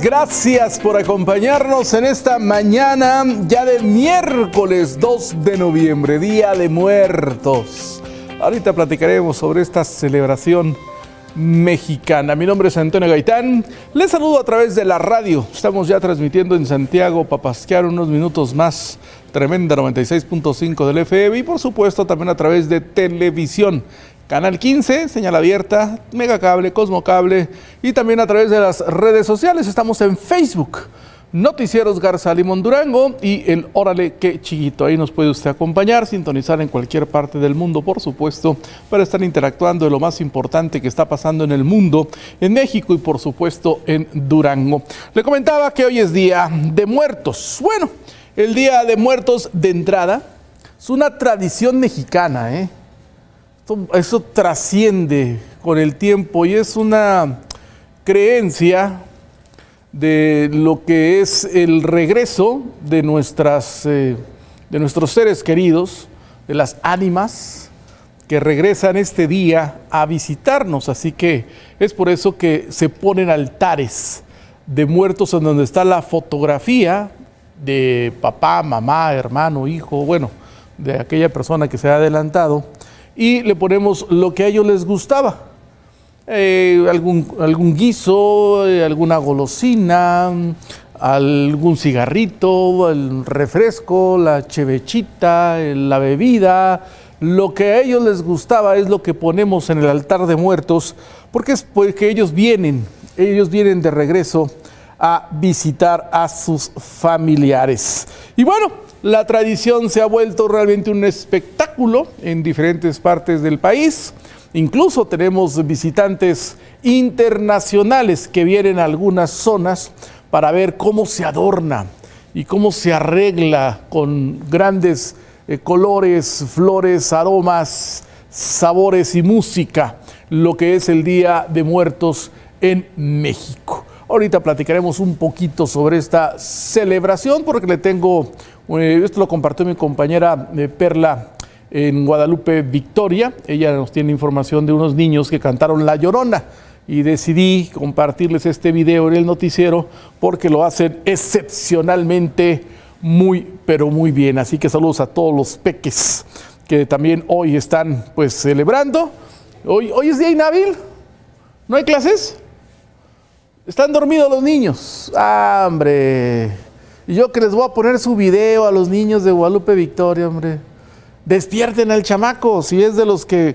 gracias por acompañarnos en esta mañana ya de miércoles 2 de noviembre, Día de Muertos. Ahorita platicaremos sobre esta celebración mexicana. Mi nombre es Antonio Gaitán. Les saludo a través de la radio. Estamos ya transmitiendo en Santiago, Papasquear, unos minutos más. Tremenda 96.5 del FM y por supuesto también a través de televisión. Canal 15, señal abierta, Megacable, Cosmocable y también a través de las redes sociales. Estamos en Facebook, Noticieros Garza Limón Durango y el Órale que chiquito. Ahí nos puede usted acompañar, sintonizar en cualquier parte del mundo, por supuesto, para estar interactuando de lo más importante que está pasando en el mundo, en México y por supuesto en Durango. Le comentaba que hoy es Día de Muertos. Bueno, el Día de Muertos de entrada es una tradición mexicana, ¿eh? Eso trasciende con el tiempo y es una creencia de lo que es el regreso de, nuestras, eh, de nuestros seres queridos, de las ánimas que regresan este día a visitarnos. Así que es por eso que se ponen altares de muertos en donde está la fotografía de papá, mamá, hermano, hijo, bueno, de aquella persona que se ha adelantado y le ponemos lo que a ellos les gustaba. Eh, algún, algún guiso, eh, alguna golosina, algún cigarrito, el refresco, la chevechita, la bebida, lo que a ellos les gustaba es lo que ponemos en el altar de muertos, porque es porque ellos vienen, ellos vienen de regreso a visitar a sus familiares. Y bueno, la tradición se ha vuelto realmente un espectáculo en diferentes partes del país. Incluso tenemos visitantes internacionales que vienen a algunas zonas para ver cómo se adorna y cómo se arregla con grandes eh, colores, flores, aromas, sabores y música lo que es el Día de Muertos en México. Ahorita platicaremos un poquito sobre esta celebración porque le tengo esto lo compartió mi compañera eh, Perla en Guadalupe Victoria. Ella nos tiene información de unos niños que cantaron La Llorona y decidí compartirles este video en el noticiero porque lo hacen excepcionalmente muy, pero muy bien. Así que saludos a todos los peques que también hoy están pues celebrando. Hoy, hoy es día inhábil, ¿no hay clases? Están dormidos los niños. ¡Ah, hombre! Y yo que les voy a poner su video a los niños de Guadalupe Victoria, hombre. Despierten al chamaco, si es de los que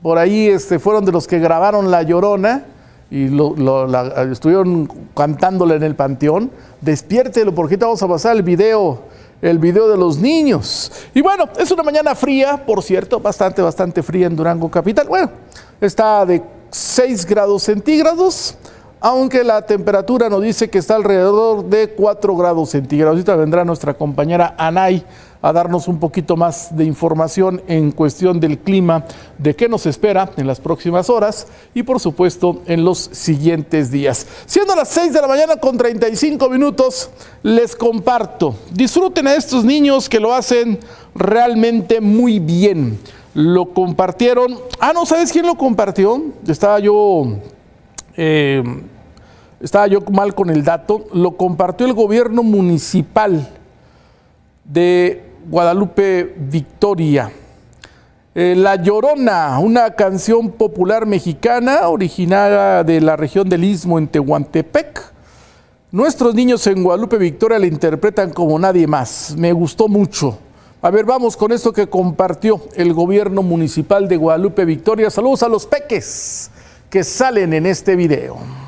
por ahí este, fueron de los que grabaron La Llorona y estuvieron cantándole en el panteón, despiértelo porque ahorita vamos a pasar el video, el video de los niños. Y bueno, es una mañana fría, por cierto, bastante, bastante fría en Durango Capital. Bueno, está de 6 grados centígrados aunque la temperatura nos dice que está alrededor de 4 grados centígrados. Ahorita vendrá nuestra compañera Anay a darnos un poquito más de información en cuestión del clima, de qué nos espera en las próximas horas y por supuesto en los siguientes días. Siendo las 6 de la mañana con 35 minutos, les comparto. Disfruten a estos niños que lo hacen realmente muy bien. Lo compartieron. Ah, no, ¿sabes quién lo compartió? Estaba yo eh, estaba yo mal con el dato, lo compartió el gobierno municipal de Guadalupe Victoria. Eh, la Llorona, una canción popular mexicana originada de la región del Istmo en Tehuantepec. Nuestros niños en Guadalupe Victoria la interpretan como nadie más. Me gustó mucho. A ver, vamos con esto que compartió el gobierno municipal de Guadalupe Victoria. Saludos a los peques que salen en este video.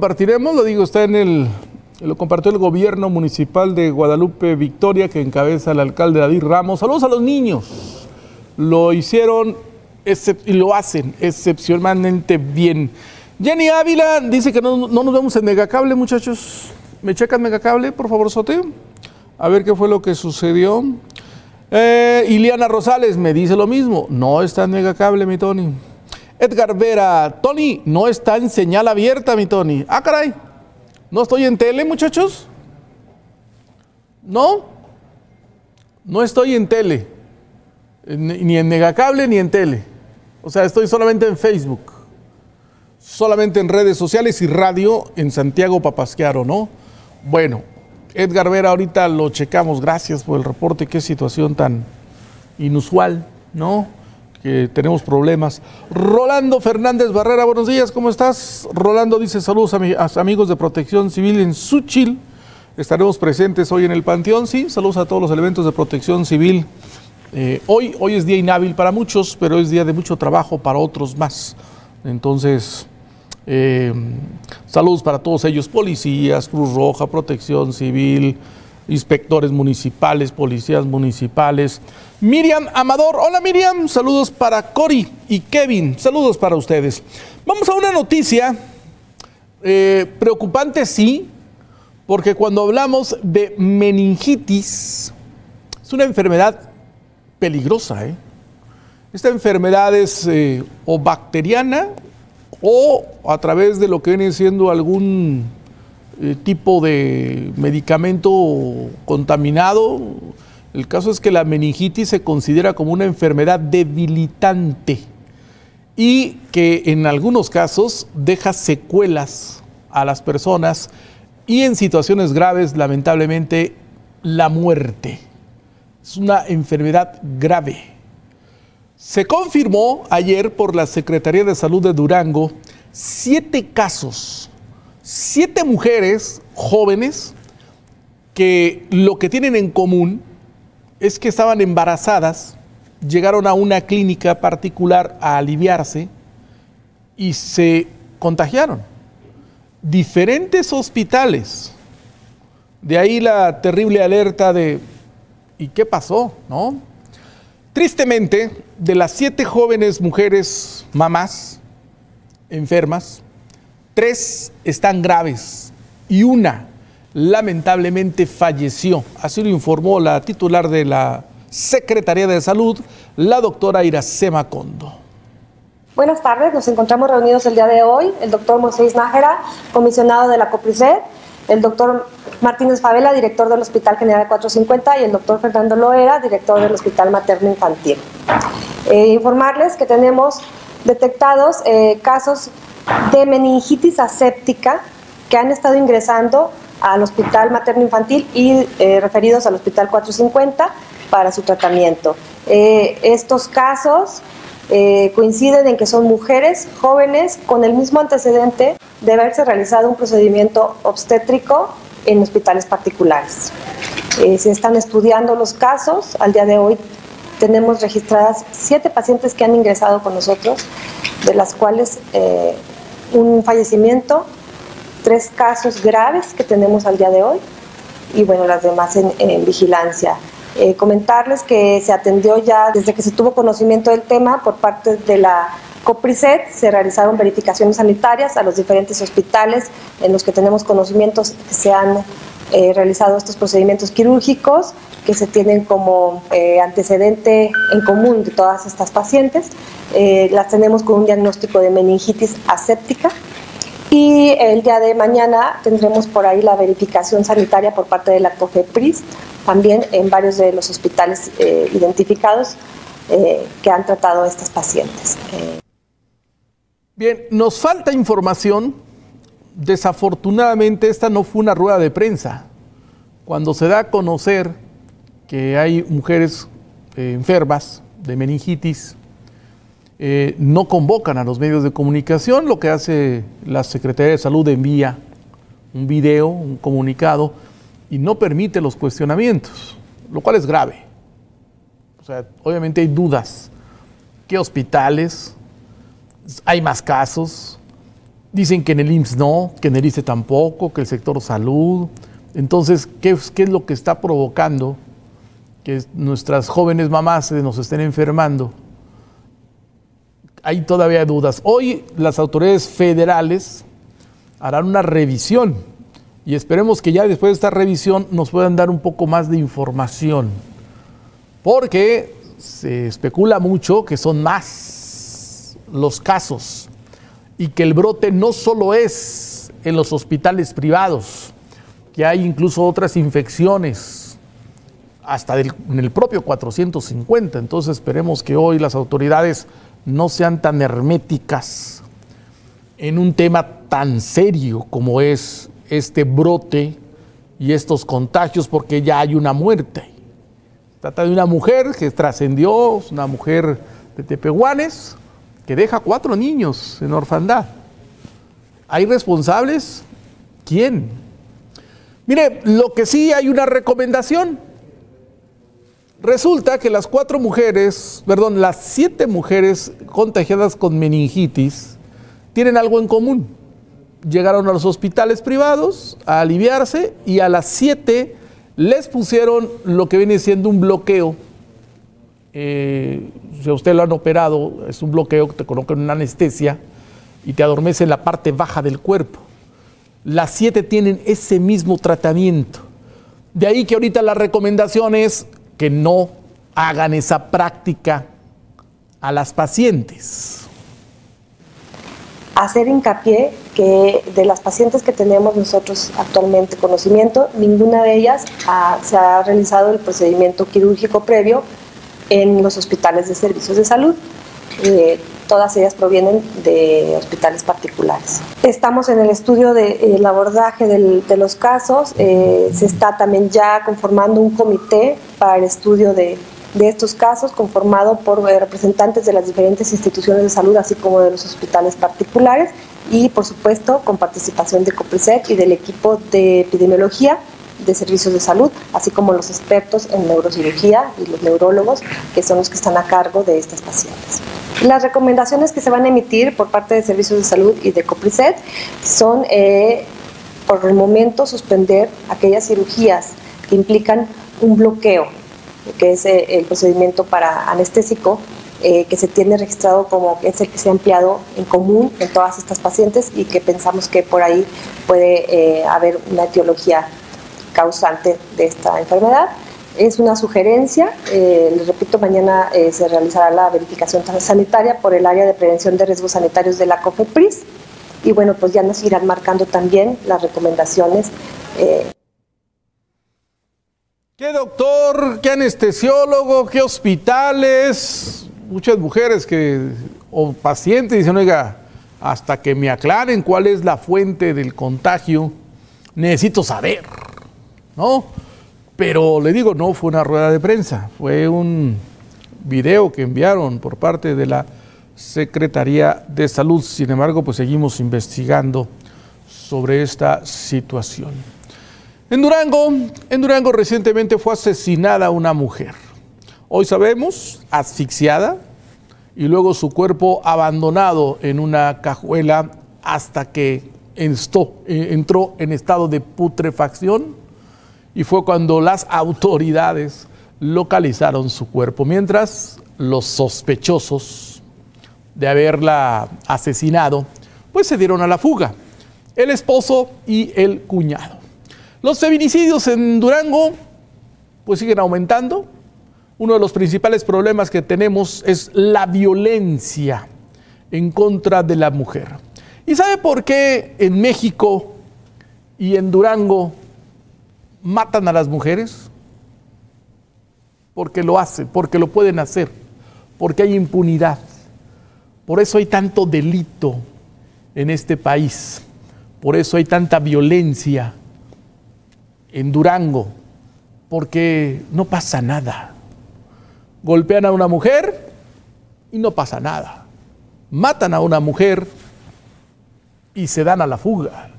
Compartiremos, lo digo, está en el, lo compartió el gobierno municipal de Guadalupe Victoria que encabeza el alcalde David Ramos. Saludos a los niños, lo hicieron y lo hacen excepcionalmente bien. Jenny Ávila dice que no, nos vemos en Megacable, muchachos. ¿Me checan Megacable, por favor, Sote? A ver qué fue lo que sucedió. Eh, Iliana Rosales me dice lo mismo. No está en Megacable, mi Tony. Edgar Vera, Tony, no está en señal abierta, mi Tony. Ah, caray. ¿No estoy en tele, muchachos? ¿No? No estoy en tele. Ni en Megacable ni en tele. O sea, estoy solamente en Facebook. Solamente en redes sociales y radio en Santiago Papasquiaro, ¿no? Bueno, Edgar Vera, ahorita lo checamos. Gracias por el reporte. Qué situación tan inusual, ¿no? Que tenemos problemas. Rolando Fernández Barrera, buenos días, ¿cómo estás? Rolando dice saludos a, amigos de Protección Civil en Suchil. Estaremos presentes hoy en el Panteón, sí. Saludos a todos los elementos de Protección Civil eh, hoy, hoy es día inhábil para muchos, pero es día de mucho trabajo para otros más. Entonces, eh, saludos para todos ellos, policías, Cruz Roja, Protección Civil, inspectores municipales, policías municipales. Miriam Amador, hola Miriam, saludos para Cory y Kevin, saludos para ustedes. Vamos a una noticia eh, preocupante, sí, porque cuando hablamos de meningitis, es una enfermedad peligrosa. ¿eh? Esta enfermedad es eh, o bacteriana o a través de lo que viene siendo algún eh, tipo de medicamento contaminado. El caso es que la meningitis se considera como una enfermedad debilitante y que en algunos casos deja secuelas a las personas y en situaciones graves, lamentablemente, la muerte. Es una enfermedad grave. Se confirmó ayer por la Secretaría de Salud de Durango siete casos, siete mujeres jóvenes que lo que tienen en común es que estaban embarazadas, llegaron a una clínica particular a aliviarse y se contagiaron. Diferentes hospitales. De ahí la terrible alerta de ¿Y qué pasó? ¿No? Tristemente, de las siete jóvenes mujeres mamás enfermas, tres están graves y una lamentablemente falleció. Así lo informó la titular de la Secretaría de Salud, la doctora Iracema Condo. Buenas tardes, nos encontramos reunidos el día de hoy, el doctor Moisés Nájera, comisionado de la COPRISED, el doctor Martínez Favela, director del Hospital General 450, y el doctor Fernando Loera, director del Hospital Materno Infantil. Eh, informarles que tenemos detectados eh, casos de meningitis aséptica que han estado ingresando al Hospital Materno Infantil y eh, referidos al Hospital 450 para su tratamiento. estos casos coinciden en que son mujeres jóvenes con el mismo antecedente de haberse realizado un procedimiento obstétrico en hospitales particulares. Eh, se están estudiando los casos. Al día de hoy tenemos registradas siete pacientes que han ingresado con nosotros, de las cuales eh, un fallecimiento, tres casos graves que tenemos al día de hoy y bueno, las demás en, vigilancia. Eh, comentarles que se atendió ya desde que se tuvo conocimiento del tema por parte de la COPRISET se realizaron verificaciones sanitarias a los diferentes hospitales en los que tenemos conocimientos que se han eh, realizado estos procedimientos quirúrgicos que se tienen como eh, antecedente en común de todas estas pacientes. Eh, las tenemos con un diagnóstico de meningitis aséptica y el día de mañana tendremos por ahí la verificación sanitaria por parte de la COFEPRIS, también en varios de los hospitales identificados que han tratado a estas pacientes. Bien, nos falta información. Desafortunadamente esta no fue una rueda de prensa. Cuando se da a conocer que hay mujeres eh, enfermas de meningitis, eh, no convocan a los medios de comunicación, lo que hace la Secretaría de Salud envía un video, un comunicado, y no permite los cuestionamientos, lo cual es grave. O sea, obviamente hay dudas. ¿Qué hospitales? hay más casos. Dicen que en el IMSS no, que en el ICE tampoco, que el sector salud. Entonces, ¿qué, ¿qué, es lo que está provocando que nuestras jóvenes mamás nos estén enfermando? Hay todavía dudas. Hoy las autoridades federales harán una revisión y esperemos que ya después de esta revisión nos puedan dar un poco más de información. Porque se especula mucho que son más los casos y que el brote no solo es en los hospitales privados, que hay incluso otras infecciones hasta en el propio 450. Entonces esperemos que hoy las autoridades no sean tan herméticas en un tema tan serio como es este brote y estos contagios, porque ya hay una muerte. Trata de una mujer que trascendió, una mujer de Tepehuanes, que deja cuatro niños en orfandad. ¿Hay responsables? ¿Quién? Mire, lo que sí hay una recomendación. Resulta que las cuatro mujeres, perdón, las siete mujeres contagiadas con meningitis tienen algo en común. Llegaron a los hospitales privados a aliviarse y a las siete les pusieron lo que viene siendo un bloqueo. Eh, si a usted lo han operado, es un bloqueo que te colocan una anestesia y te adormece en la parte baja del cuerpo. Las siete tienen ese mismo tratamiento. De ahí que ahorita la recomendación es que no hagan esa práctica a las pacientes hacer hincapié que de las pacientes que tenemos nosotros actualmente conocimiento, ninguna de ellas se ha realizado el procedimiento quirúrgico previo en los hospitales de servicios de salud. Eh, todas ellas provienen de hospitales particulares. Estamos en el estudio del abordaje de los casos, eh, se está también ya conformando un comité para el estudio de, de estos casos, conformado por eh, representantes de las diferentes instituciones de salud, así como de los hospitales particulares, y por supuesto con participación de COPRISEC y del equipo de epidemiología de servicios de salud, así como los expertos en neurocirugía y los neurólogos, que son los que están a cargo de estas pacientes. Las recomendaciones que se van a emitir por parte de servicios de salud y de COPRISET son, eh, por el momento, suspender aquellas cirugías que implican un bloqueo que es eh, el procedimiento para anestésico, eh, que se tiene registrado como es el que se ha empleado en común en todas estas pacientes y que pensamos que por ahí puede eh, haber una etiología causante de esta enfermedad. Es una sugerencia, les repito, mañana se realizará la verificación sanitaria por el área de prevención de riesgos sanitarios de la COFEPRIS y bueno, pues ya nos irán marcando también las recomendaciones. ¿Qué doctor, qué anestesiólogo, qué hospitales? Muchas mujeres que, o pacientes dicen, oiga, hasta que me aclaren cuál es la fuente del contagio, necesito saber, ¿no? Pero le digo, no fue una rueda de prensa, fue un video que enviaron por parte de la Secretaría de Salud. Sin embargo, pues seguimos investigando sobre esta situación. En Durango, en Durango recientemente fue asesinada una mujer. Hoy sabemos, asfixiada y luego su cuerpo abandonado en una cajuela hasta que eh, entró en estado de putrefacción y fue cuando las autoridades localizaron su cuerpo, mientras los sospechosos de haberla asesinado pues se dieron a la fuga, el esposo y el cuñado. Los feminicidios en Durango pues siguen aumentando. Uno de los principales problemas que tenemos es la violencia en contra de la mujer. ¿Y sabe por qué en México y en Durango matan a las mujeres? Porque lo hacen, porque lo pueden hacer, porque hay impunidad. Por eso hay tanto delito en este país, por eso hay tanta violencia en Durango, porque no pasa nada. Golpean a una mujer y no pasa nada. Matan a una mujer y se dan a la fuga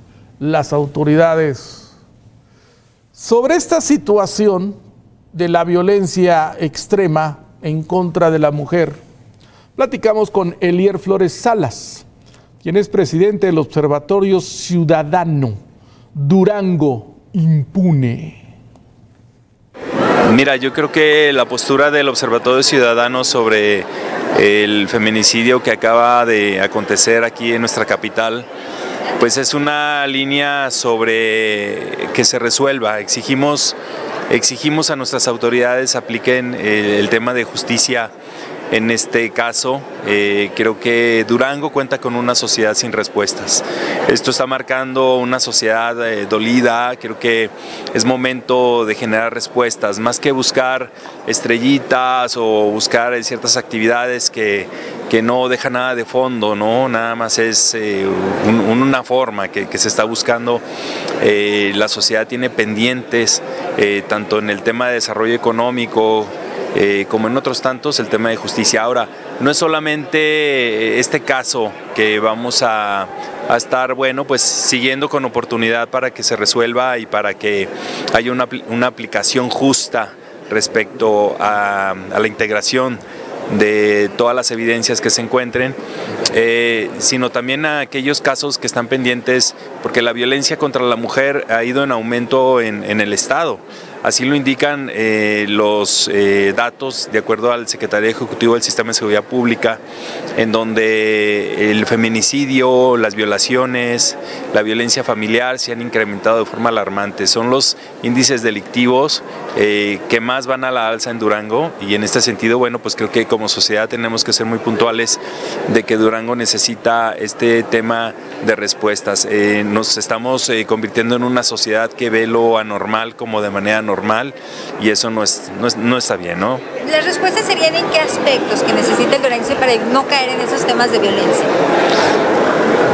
las autoridades. Sobre esta situación de la violencia extrema en contra de la mujer, Platicamos con Elier Flores Salas, quien es presidente del Observatorio Ciudadano Durango Impune. Mira, yo creo que la postura del Observatorio Ciudadano sobre el feminicidio que acaba de acontecer aquí en nuestra capital, pues es una línea sobre que se resuelva. Exigimos, exigimos a nuestras autoridades apliquen el tema de justicia en este caso, eh, creo que Durango cuenta con una sociedad sin respuestas. Esto está marcando una sociedad eh, dolida, creo que es momento de generar respuestas, más que buscar estrellitas o buscar ciertas actividades que, que no dejan nada de fondo, ¿no? nada más es eh, una forma que, que, se está buscando. la sociedad tiene pendientes, tanto en el tema de desarrollo económico, eh, como en otros tantos, el tema de justicia. Ahora, no es solamente este caso que vamos a, estar, bueno, pues siguiendo con oportunidad para que se resuelva y para que haya una, una aplicación justa respecto a, la integración de todas las evidencias que se encuentren, eh, sino también a aquellos casos que están pendientes, porque la violencia contra la mujer ha ido en aumento en, en el Estado. Así lo indican eh, los eh, datos de acuerdo al Secretario Ejecutivo del Sistema de Seguridad Pública, en donde el feminicidio, las violaciones, la violencia familiar se han incrementado de forma alarmante. Son los índices delictivos eh, que más van a la alza en Durango y en este sentido, bueno, pues creo que como sociedad tenemos que ser muy puntuales de que Durango necesita este tema de respuestas. nos estamos convirtiendo en una sociedad que ve lo anormal como de manera normal normal y eso no, es, no, está bien, ¿no? ¿Las respuestas serían en qué aspectos que necesita el para no caer en esos temas de violencia?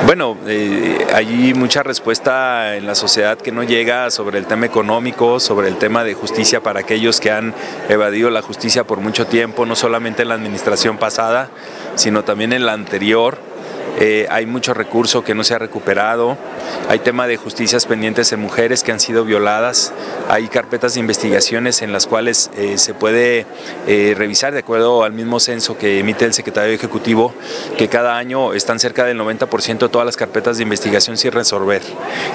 Bueno, eh, hay mucha respuesta en la sociedad que no llega sobre el tema económico, sobre el tema de justicia para aquellos que han evadido la justicia por mucho tiempo, no solamente en la administración pasada, sino también en la anterior eh, hay mucho recurso que no se ha recuperado, hay tema de justicias pendientes en mujeres que han sido violadas, hay carpetas de investigaciones en las cuales eh, se puede eh, revisar de acuerdo al mismo censo que emite el secretario ejecutivo, que cada año están cerca del 90% de todas las carpetas de investigación sin resolver.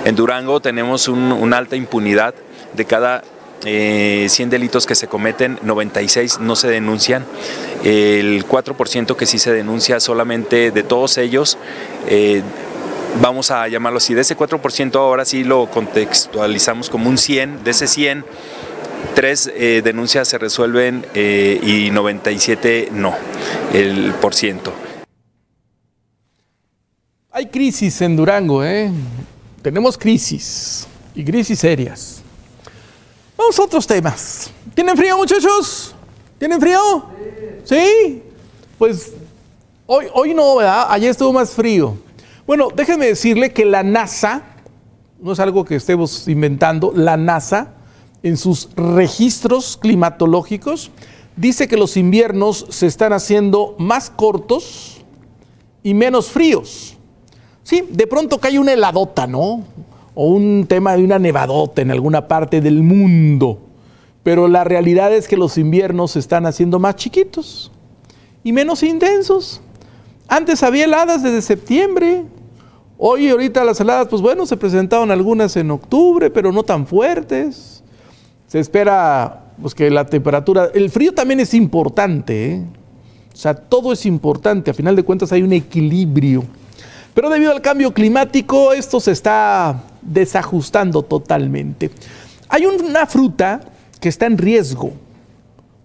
En Durango tenemos una alta impunidad de cada 100 eh, delitos que se cometen, 96 no se denuncian, el 4% que sí se denuncia solamente de todos ellos. Eh, vamos a llamarlo así, de ese 4% ahora sí lo contextualizamos como un 100, de ese 100, tres eh, denuncias se resuelven y 97 no, el por ciento. Hay crisis en Durango, ¿eh? Tenemos crisis y crisis serias. Vamos a otros temas. ¿Tienen frío, muchachos? ¿Tienen frío? Sí. Pues hoy, hoy no, ¿verdad? Ayer estuvo más frío. Bueno, déjenme decirle que la NASA, no es algo que estemos inventando, la NASA, en sus registros climatológicos, dice que los inviernos se están haciendo más cortos y menos fríos. Sí, de pronto cae una heladota, ¿no? O un tema de una nevadota en alguna parte del mundo. Pero la realidad es que los inviernos se están haciendo más chiquitos y menos intensos. Antes había heladas desde septiembre. Hoy ahorita las heladas, pues bueno, se presentaron algunas en octubre, pero no tan fuertes. Se espera pues, que la temperatura, el frío también es importante, ¿eh? o sea, todo es importante, a final de cuentas hay un equilibrio. Pero debido al cambio climático, esto se está desajustando totalmente. Hay una fruta que está en riesgo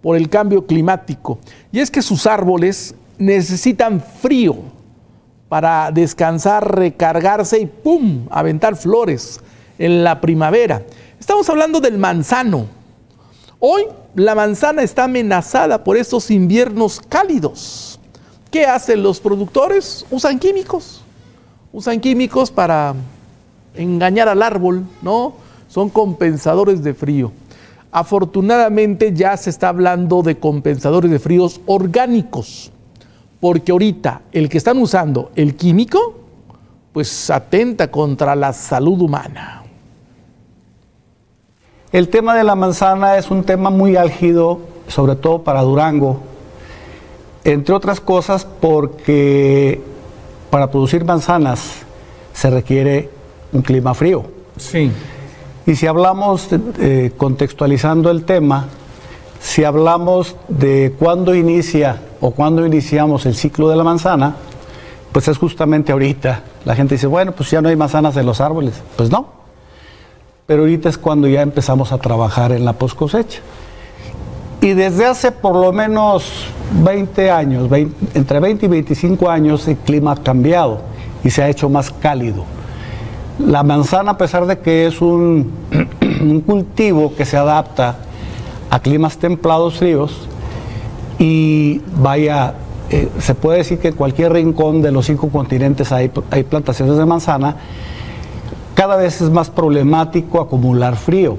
por el cambio climático y es que sus árboles necesitan frío para descansar, recargarse y ¡pum! aventar flores en la primavera. Estamos hablando del manzano. Hoy la manzana está amenazada por estos inviernos cálidos. ¿Qué hacen los productores? Usan químicos. Usan químicos para engañar al árbol, ¿no? Son compensadores de frío. Afortunadamente ya se está hablando de compensadores de fríos orgánicos, porque ahorita el que están usando, el químico, pues atenta contra la salud humana. El tema de la manzana es un tema muy álgido, sobre todo para Durango. Entre otras cosas porque para producir manzanas se requiere un clima frío. Sí. Y si hablamos, eh, contextualizando el tema, si hablamos de cuándo inicia o cuándo iniciamos el ciclo de la manzana, pues es justamente ahorita. La gente dice, bueno, pues ya no hay manzanas en los árboles. Pues no. Pero ahorita es cuando ya empezamos a trabajar en la post cosecha. Y desde hace por lo menos 20 años, entre 20 y 25 años, el clima ha cambiado y se ha hecho más cálido. La manzana, a pesar de que es un, un cultivo que se adapta a climas templados fríos, y vaya, eh, se puede decir que en cualquier rincón de los cinco continentes hay, hay plantaciones de manzana, cada vez es más problemático acumular frío.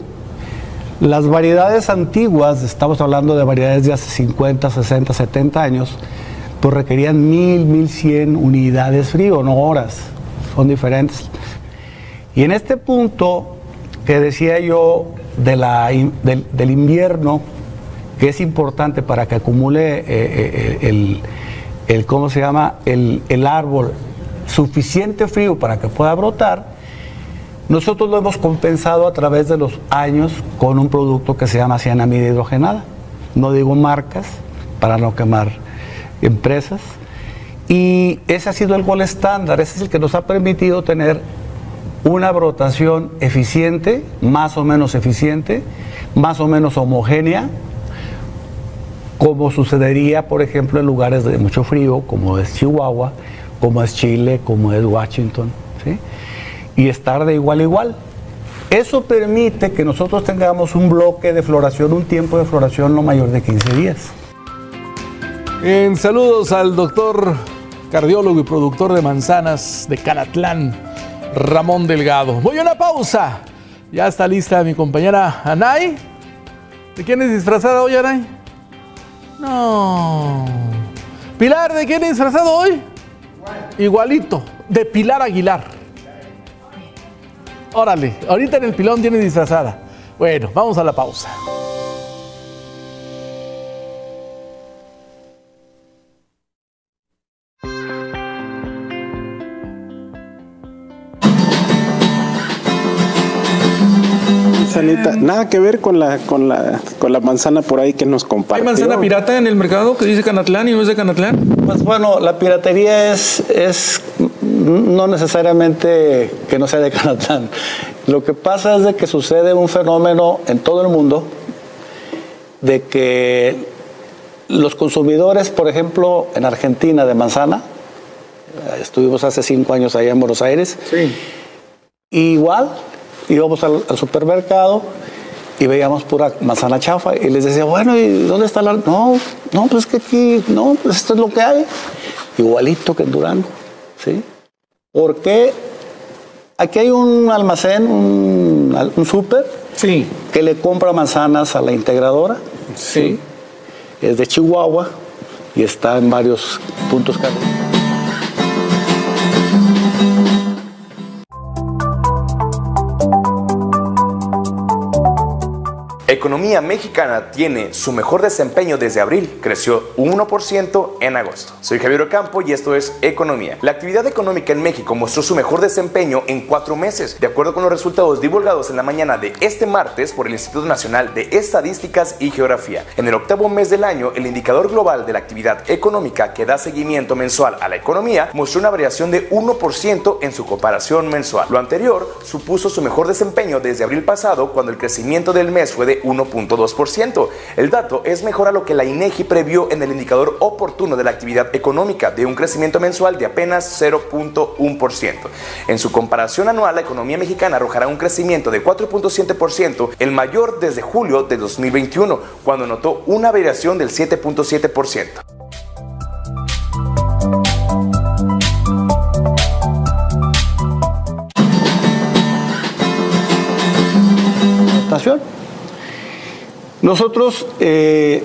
Las variedades antiguas, estamos hablando de variedades de hace 50, 60, 70 años, pues requerían 1000, 1100 unidades frío, no horas, son diferentes. Y en este punto que decía yo del, invierno, que es importante para que acumule eh, eh, el, el, ¿cómo se llama? El, el, árbol suficiente frío para que pueda brotar, nosotros lo hemos compensado a través de los años con un producto que se llama cianamida hidrogenada. No digo marcas para no quemar empresas. Y ese ha sido el gol estándar, ese es el que nos ha permitido tener una brotación eficiente, más o menos eficiente, más o menos homogénea, como sucedería, por ejemplo, en lugares de mucho frío, como es Chihuahua, como es Chile, como es Washington. Y estar de igual a igual. Eso permite que nosotros tengamos un bloque de floración, un tiempo de floración no mayor de 15 días. En saludos al doctor cardiólogo y productor de manzanas de Calatlán, Ramón Delgado. Voy a una pausa. Ya está lista mi compañera Anay. ¿De quién es disfrazada hoy, Anay? No. Pilar, ¿de quién es disfrazado hoy? Igualito, de Pilar Aguilar. Órale, ahorita en el pilón tiene disfrazada. Bueno, vamos a la pausa. Nada que ver con la, con la, con la manzana por ahí que nos compartió. ¿Hay manzana pirata en el mercado que dice Canatlán y no es de Canatlán? Pues bueno, la piratería es, es no necesariamente que no sea de Canatlán. Lo que pasa es de que sucede un fenómeno en todo el mundo de que los consumidores, por ejemplo, en Argentina de manzana, estuvimos hace cinco años allá en Buenos Aires, sí. igual íbamos al, al, supermercado y veíamos pura manzana chafa y les decía, bueno, ¿y dónde está la...? No, no, pues que aquí, no, pues esto es lo que hay. Igualito que en Durango, ¿sí? Porque aquí hay un almacén, un, un súper, sí. que le compra manzanas a la integradora, sí. ¿sí? Es de Chihuahua y está en varios puntos Economía mexicana tiene su mejor desempeño desde abril, creció 1% en agosto. Soy Javier Ocampo y esto es Economía. La actividad económica en México mostró su mejor desempeño en cuatro meses, de acuerdo con los resultados divulgados en la mañana de este martes por el Instituto Nacional de Estadísticas y Geografía. En el octavo mes del año, el indicador global de la actividad económica que da seguimiento mensual a la economía mostró una variación de 1% en su comparación mensual. Lo anterior supuso su mejor desempeño desde abril pasado, cuando el crecimiento del mes fue de 1.2%. El dato es mejor a lo que la INEGI previó en el indicador oportuno de la actividad económica, de un crecimiento mensual de apenas 0.1%. En su comparación anual, la economía mexicana arrojará un crecimiento de 4.7%, el mayor desde julio de 2021, cuando notó una variación del 7.7%. Nosotros eh,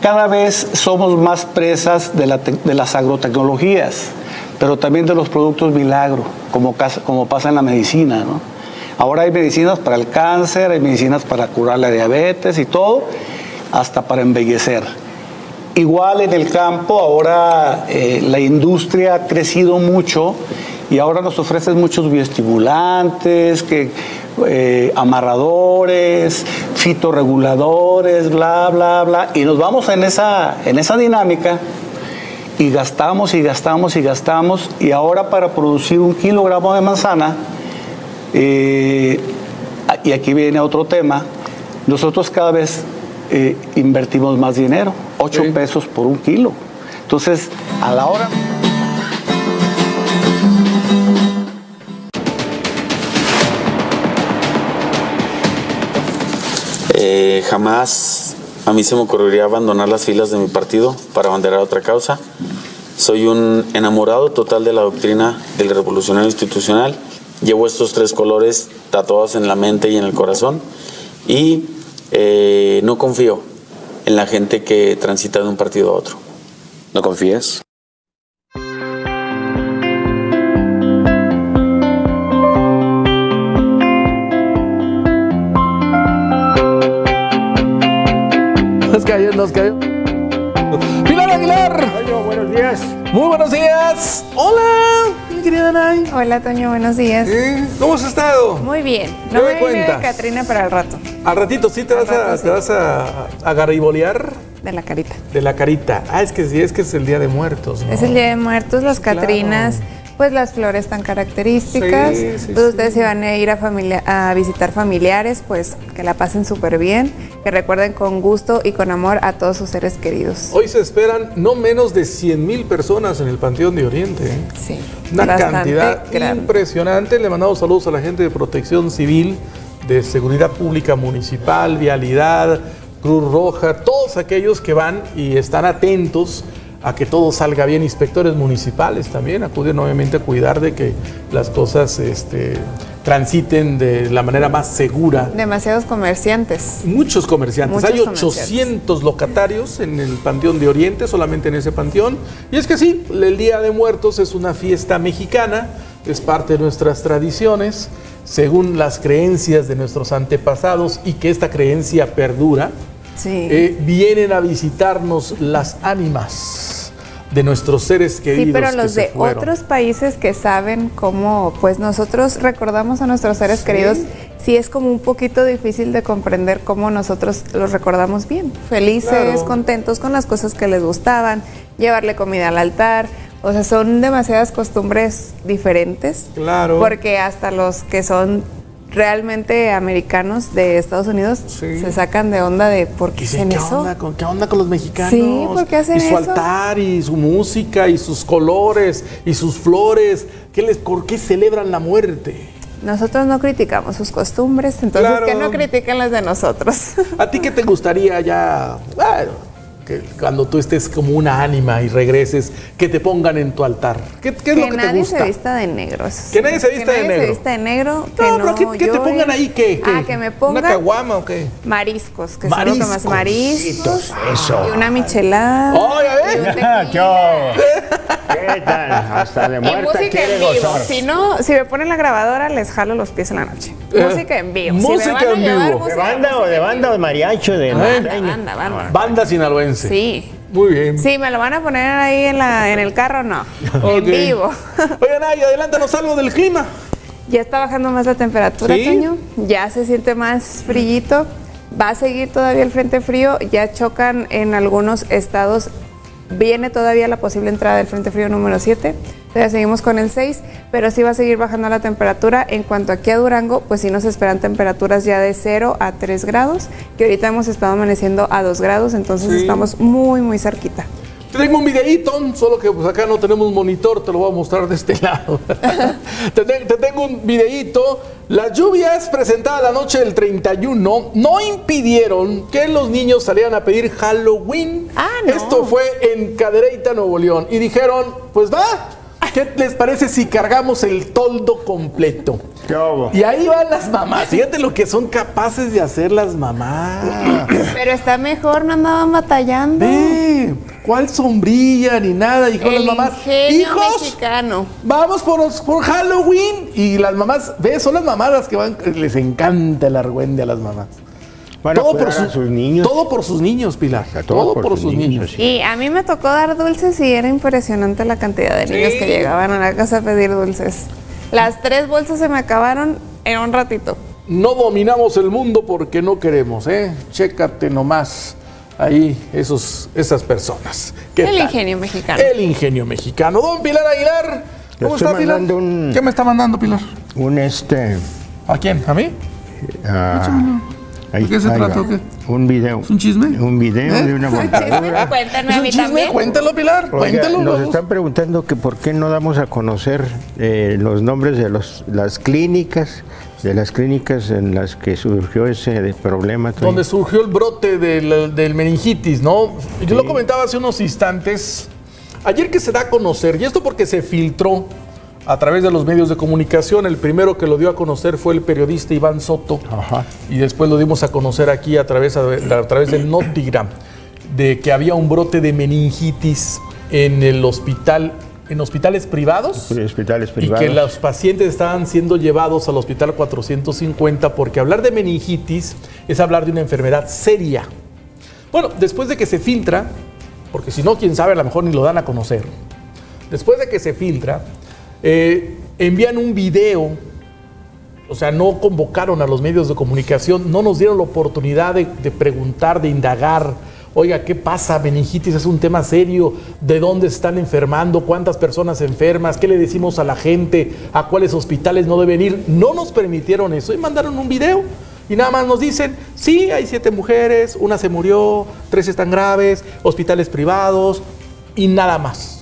cada vez somos más presas de, la de, las agrotecnologías, pero también de los productos milagro, como, como pasa en la medicina. ¿no? Ahora hay medicinas para el cáncer, hay medicinas para curar la diabetes y todo, hasta para embellecer. Igual en el campo, ahora eh, la industria ha crecido mucho y ahora nos ofrecen muchos bioestimulantes, que, eh, amarradores, fitorreguladores, bla, bla, bla. Y nos vamos en esa, en esa dinámica y gastamos y gastamos y gastamos. Y ahora para producir un kilogramo de manzana, eh, y aquí viene otro tema, nosotros cada vez eh, invertimos más dinero, 8 Sí. pesos por un kilo. Entonces, a la hora... Eh, jamás a mí se me ocurriría abandonar las filas de mi partido para abanderar otra causa. Soy un enamorado total de la doctrina del revolucionario institucional. Llevo estos tres colores tatuados en la mente y en el corazón. Y eh, no confío en la gente que transita de un partido a otro. ¿No confías? Nos cayó, nos cayó. Pilar Aguilar. buenos días. Muy buenos días. Hola, mi querida Nay. Hola Toño, buenos días. ¿Eh? ¿Cómo has estado? Muy bien. ¿Qué No me me viene cuentas? Catrina para el rato, Al ratito sí te Al vas a, sí. te vas a, a garibolear de la carita. de la carita. Ah, es que sí, es que es el Día de Muertos. ¿no? Es el Día de Muertos, las Claro. Catrinas, pues las flores tan características. Sí, sí, Entonces ustedes sí. si van a ir a, familia- a visitar familiares, pues que la pasen súper bien, que recuerden con gusto y con amor a todos sus seres queridos. Hoy se esperan no menos de 100 mil personas en el Panteón de Oriente. ¿eh? Sí. Una cantidad grande. impresionante. Le mandamos saludos a la gente de Protección Civil, de Seguridad Pública Municipal, Vialidad, Cruz Roja, todos aquellos que van y están atentos a que todo salga bien. Inspectores municipales también acuden obviamente a cuidar de que las cosas este, transiten de la manera más segura. Demasiados comerciantes. Muchos comerciantes. Muchos Hay 800 locatarios en el Panteón de Oriente, solamente en ese panteón. Y es que sí, el Día de Muertos es una fiesta mexicana, es parte de nuestras tradiciones, según las creencias de nuestros antepasados y que esta creencia perdura. Sí. eh, vienen a visitarnos las ánimas de nuestros seres queridos. Sí, pero los de fueron. otros países que saben cómo, pues nosotros recordamos a nuestros seres queridos, sí es como un poquito difícil de comprender cómo nosotros los recordamos bien, felices, Claro. contentos con las cosas que les gustaban, llevarle comida al altar. O sea, son demasiadas costumbres diferentes. Claro. Porque hasta los que son realmente americanos de Estados Unidos Sí. se sacan de onda de por qué Dicen, hacen ¿qué eso. onda, con, ¿Qué onda con los mexicanos? Sí, ¿por qué hacen y su eso? altar, y su música, y sus colores, y sus flores. ¿Qué les, ¿Por qué celebran la muerte? Nosotros no criticamos sus costumbres, entonces Claro. que no critiquen las de nosotros. ¿A ti qué te gustaría ya, bueno, que cuando tú estés como una ánima y regreses, que te pongan en tu altar? ¿Qué, qué es que lo que te nadie gusta? se vista de negro. sí. Que nadie se vista de nadie negro. se vista de negro. Que No, no, pero ¿qué, qué te pongan ahí? ¿Qué? Ah, que me ¿Una pongan caguama o qué? mariscos, que son lo que más Mariscos. mariscos. Eso. Y una michelada. ¡Oh, ya ves! y un ¿Qué tequila. ¿Qué tal? Hasta de Y muerta música quiere en vivo. gozar. Si no, si me ponen la grabadora, les jalo los pies en la noche. Eh, música en vivo. música si me van a en llevar vivo. ¿De música, banda o música de banda o de mariachi o de. Banda, banda, banda. Banda sinaloense. Sí. Muy bien. Sí, me lo van a poner ahí en, la, en el carro, no. En vivo. Oigan, Nay, adelántanos algo del clima. Ya está bajando más la temperatura, ¿Sí? Toño. Ya se siente más frillito. Va a seguir todavía el frente frío. Ya chocan en algunos estados. Viene todavía la posible entrada del frente frío número 7. Ya seguimos con el 6, pero sí va a seguir bajando la temperatura. En cuanto aquí a Durango, pues sí nos esperan temperaturas ya de 0 a 3 grados, que ahorita hemos estado amaneciendo a 2 grados, entonces Sí. estamos muy, muy cerquita. Te tengo un videíto, solo que pues acá no tenemos monitor, te lo voy a mostrar de este lado. te, te- te tengo un videíto. Las lluvias presentadas la noche del 31 no impidieron que los niños salieran a pedir Halloween. Ah, no. Esto fue en Cadereyta, Nuevo León. Y dijeron, pues va, ¿qué les parece si cargamos el toldo completo? ¿Qué? Y ahí van las mamás. Fíjate lo que son capaces de hacer las mamás. Pero está mejor, no andaban batallando. Ve, ¿cuál sombrilla ni nada? Dijo las mamás. Hijos, mexicano. vamos por, por Halloween. Y las mamás, ve, son las mamás las que van, les encanta el argüende a las mamás. Para todo por a sus, sus niños. Todo por sus niños, Pilar. Todo, por, sus niños. Y a mí me tocó dar dulces y era impresionante la cantidad de niños que llegaban a la casa a pedir dulces. Las tres bolsas se me acabaron en un ratito. No dominamos el mundo porque no queremos, ¿eh? Chécate nomás ahí esos, esas personas. ¿Qué El tal? ingenio mexicano. El ingenio mexicano. Don Pilar Aguilar, ¿cómo estoy está Pilar? un- ¿Qué me está mandando Pilar? Un este. ¿A quién? ¿A mí? ah, ahí- ¿De qué se trata va. o qué? Un video. ¿Es un chisme? Un video ¿Eh? de una ¿Es un volcadura. Cuéntame ¿Es a un mí chisme? también. Cuéntalo, Pilar. Oiga, Cuéntalo. nos vamos. están preguntando que por qué no damos a conocer eh, los nombres de los, las clínicas, de las clínicas en las que surgió ese problema. Donde surgió el brote del, del meningitis, ¿no? Yo lo comentaba hace unos instantes. Ayer que se da a conocer, y esto porque se filtró a través de los medios de comunicación, el primero que lo dio a conocer fue el periodista Iván Soto. Ajá. Y después lo dimos a conocer aquí a través, a, través del Notigram, de que había un brote de meningitis en el hospital, en hospitales privados. Hospitales Y privados. que los pacientes estaban siendo llevados al hospital 450 porque hablar de meningitis es hablar de una enfermedad seria. Bueno, después de que se filtra, porque si no, quién sabe, a lo mejor ni lo dan a conocer. Después de que se filtra, eh, envían un video, o sea, no convocaron a los medios de comunicación, no nos dieron la oportunidad de, de preguntar, de indagar. Oiga, ¿qué pasa? Meningitis es un tema serio. ¿De dónde están enfermando? ¿Cuántas personas enfermas? ¿Qué le decimos a la gente? ¿A cuáles hospitales no deben ir? No nos permitieron eso y mandaron un video. Y nada más nos dicen, sí, hay siete mujeres, una se murió, tres están graves, hospitales privados y nada más.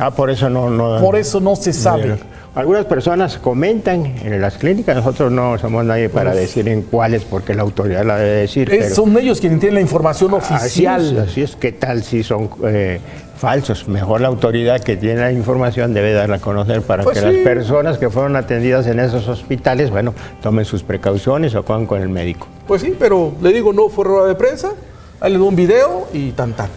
Ah, por eso no. no Por eso no se sabe. Algunas personas comentan en las clínicas, nosotros no somos nadie para decir en cuáles, porque la autoridad la debe decir. Es- pero- son ellos quienes tienen la información Así oficial. es, así es, ¿qué tal si son eh, falsos? Mejor la autoridad que tiene la información debe darla a conocer para Pues que sí. las personas que fueron atendidas en esos hospitales, bueno, tomen sus precauciones o acudan con el médico. Pues sí, pero le digo, no fue rueda de prensa. Ahí le doy un video y tan tan.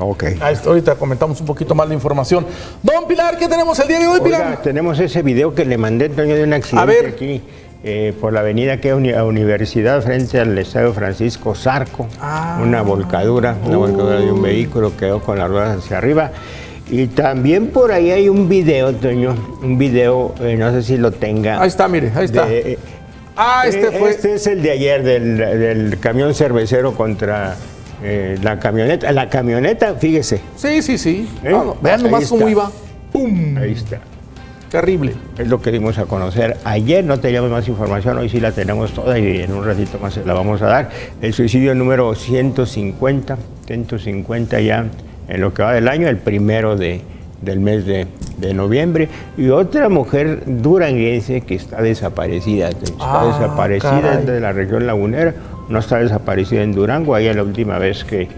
Ok. Ahí está, ahorita comentamos un poquito más la información. Don Pilar, ¿qué tenemos el día de hoy, Pilar? Oiga, tenemos ese video que le mandé, Toño, de un accidente ver. aquí eh, por la avenida que uni- a Universidad frente al Estadio Francisco Zarco. Ah. Una volcadura, una volcadura de un vehículo quedó con las ruedas hacia arriba. Y también por ahí hay un video, Toño, un video, eh, no sé si lo tenga. Ahí está, mire, ahí está. de- ah, este eh, fue. Este es el de ayer, del, del camión cervecero contra eh, la camioneta. La camioneta, fíjese. Sí, sí, sí. ¿eh? Ah, no, vean nomás cómo iba. ¡Pum! Ahí está. Terrible. Es lo que dimos a conocer ayer, no teníamos más información, hoy sí la tenemos toda y en un ratito más se la vamos a dar. El suicidio número 150, 150 ya en lo que va del año, el primero de, del mes de, de noviembre. Y otra mujer duranguense que está desaparecida, está Ah, desaparecida caray. de la región lagunera, no está desaparecida en Durango, ahí la última vez que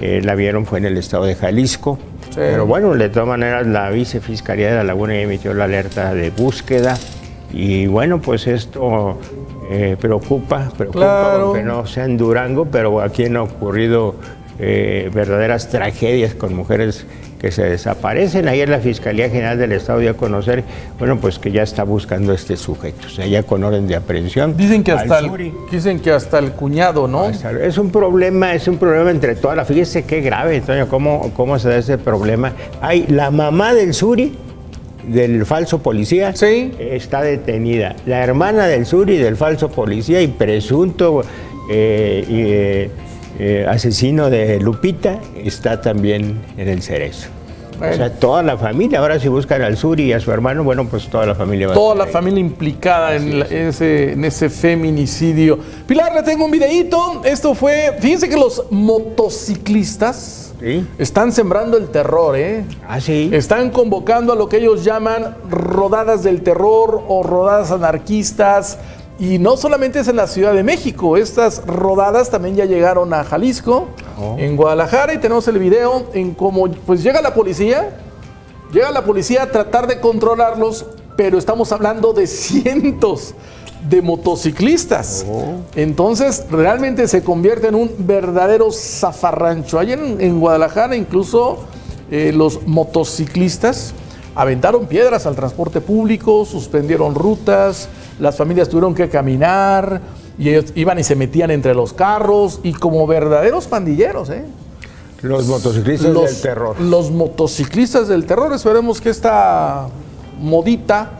eh, la vieron fue en el estado de Jalisco. Sí. Pero bueno, de todas maneras, la vicefiscalía de la Laguna ya emitió la alerta de búsqueda. Y bueno, pues esto eh, preocupa, preocupa, Claro. aunque no sea en Durango, pero aquí han ocurrido eh, verdaderas tragedias con mujeres que se desaparecen. Ayer la Fiscalía General del Estado dio a conocer, bueno, pues que ya está buscando a este sujeto, o sea, ya con orden de aprehensión. Dicen que hasta el, Suri. dicen que hasta el cuñado, ¿no? Es un problema, es un problema entre todas las. Fíjese qué grave, Antonio, cómo, cómo se da ese problema. Hay la mamá del Suri, del falso policía, está detenida. La hermana del Suri, del falso policía y presunto eh, eh, eh, asesino de Lupita, está también en el cerezo. O sea, toda la familia, ahora si buscan al Suri y a su hermano, bueno, pues toda la familia va a Toda la ahí. familia implicada en, la- ese, en ese feminicidio. Pilar, le tengo un videíto. Esto fue, fíjense que los motociclistas están sembrando el terror, ¿eh? Ah, sí. Están convocando a lo que ellos llaman rodadas del terror o rodadas anarquistas. Y no solamente es en la Ciudad de México, estas rodadas también ya llegaron a Jalisco, en Guadalajara, y tenemos el video en cómo pues llega la policía, llega la policía a tratar de controlarlos, pero estamos hablando de cientos de motociclistas. Entonces realmente se convierte en un verdadero zafarrancho. Ayer en, en Guadalajara incluso eh, los motociclistas aventaron piedras al transporte público, suspendieron rutas, las familias tuvieron que caminar. y ellos iban y se metían entre los carros y como verdaderos pandilleros, ¿eh? Los motociclistas Los- del terror. Los motociclistas del terror. Esperemos que esta modita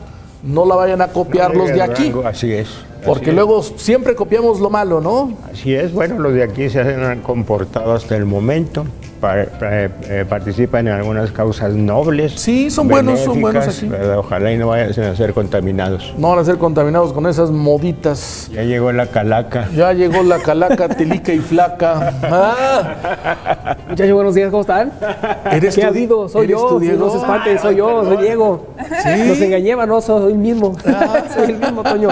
no la vayan a copiar los de aquí. rango, Así es. Porque así luego siempre copiamos lo malo, ¿no? Así es, bueno, los de aquí se han comportado hasta el momento. Pa- pa- eh, participan en algunas causas nobles. Sí, son buenos, son buenos aquí. ¿verdad? Ojalá y no vayan a ser contaminados. No van a ser contaminados con esas moditas. Ya llegó la calaca. Ya llegó la calaca telica y flaca. Ah, Muchachos, buenos días, ¿cómo están? ¿Eres ¿Qué tú, ha habido? Soy eres yo, tú, sí, Diego? no se espanten, soy yo, soy Diego. ¿Sí? Nos engañé, no soy el mismo. soy el mismo, Toño.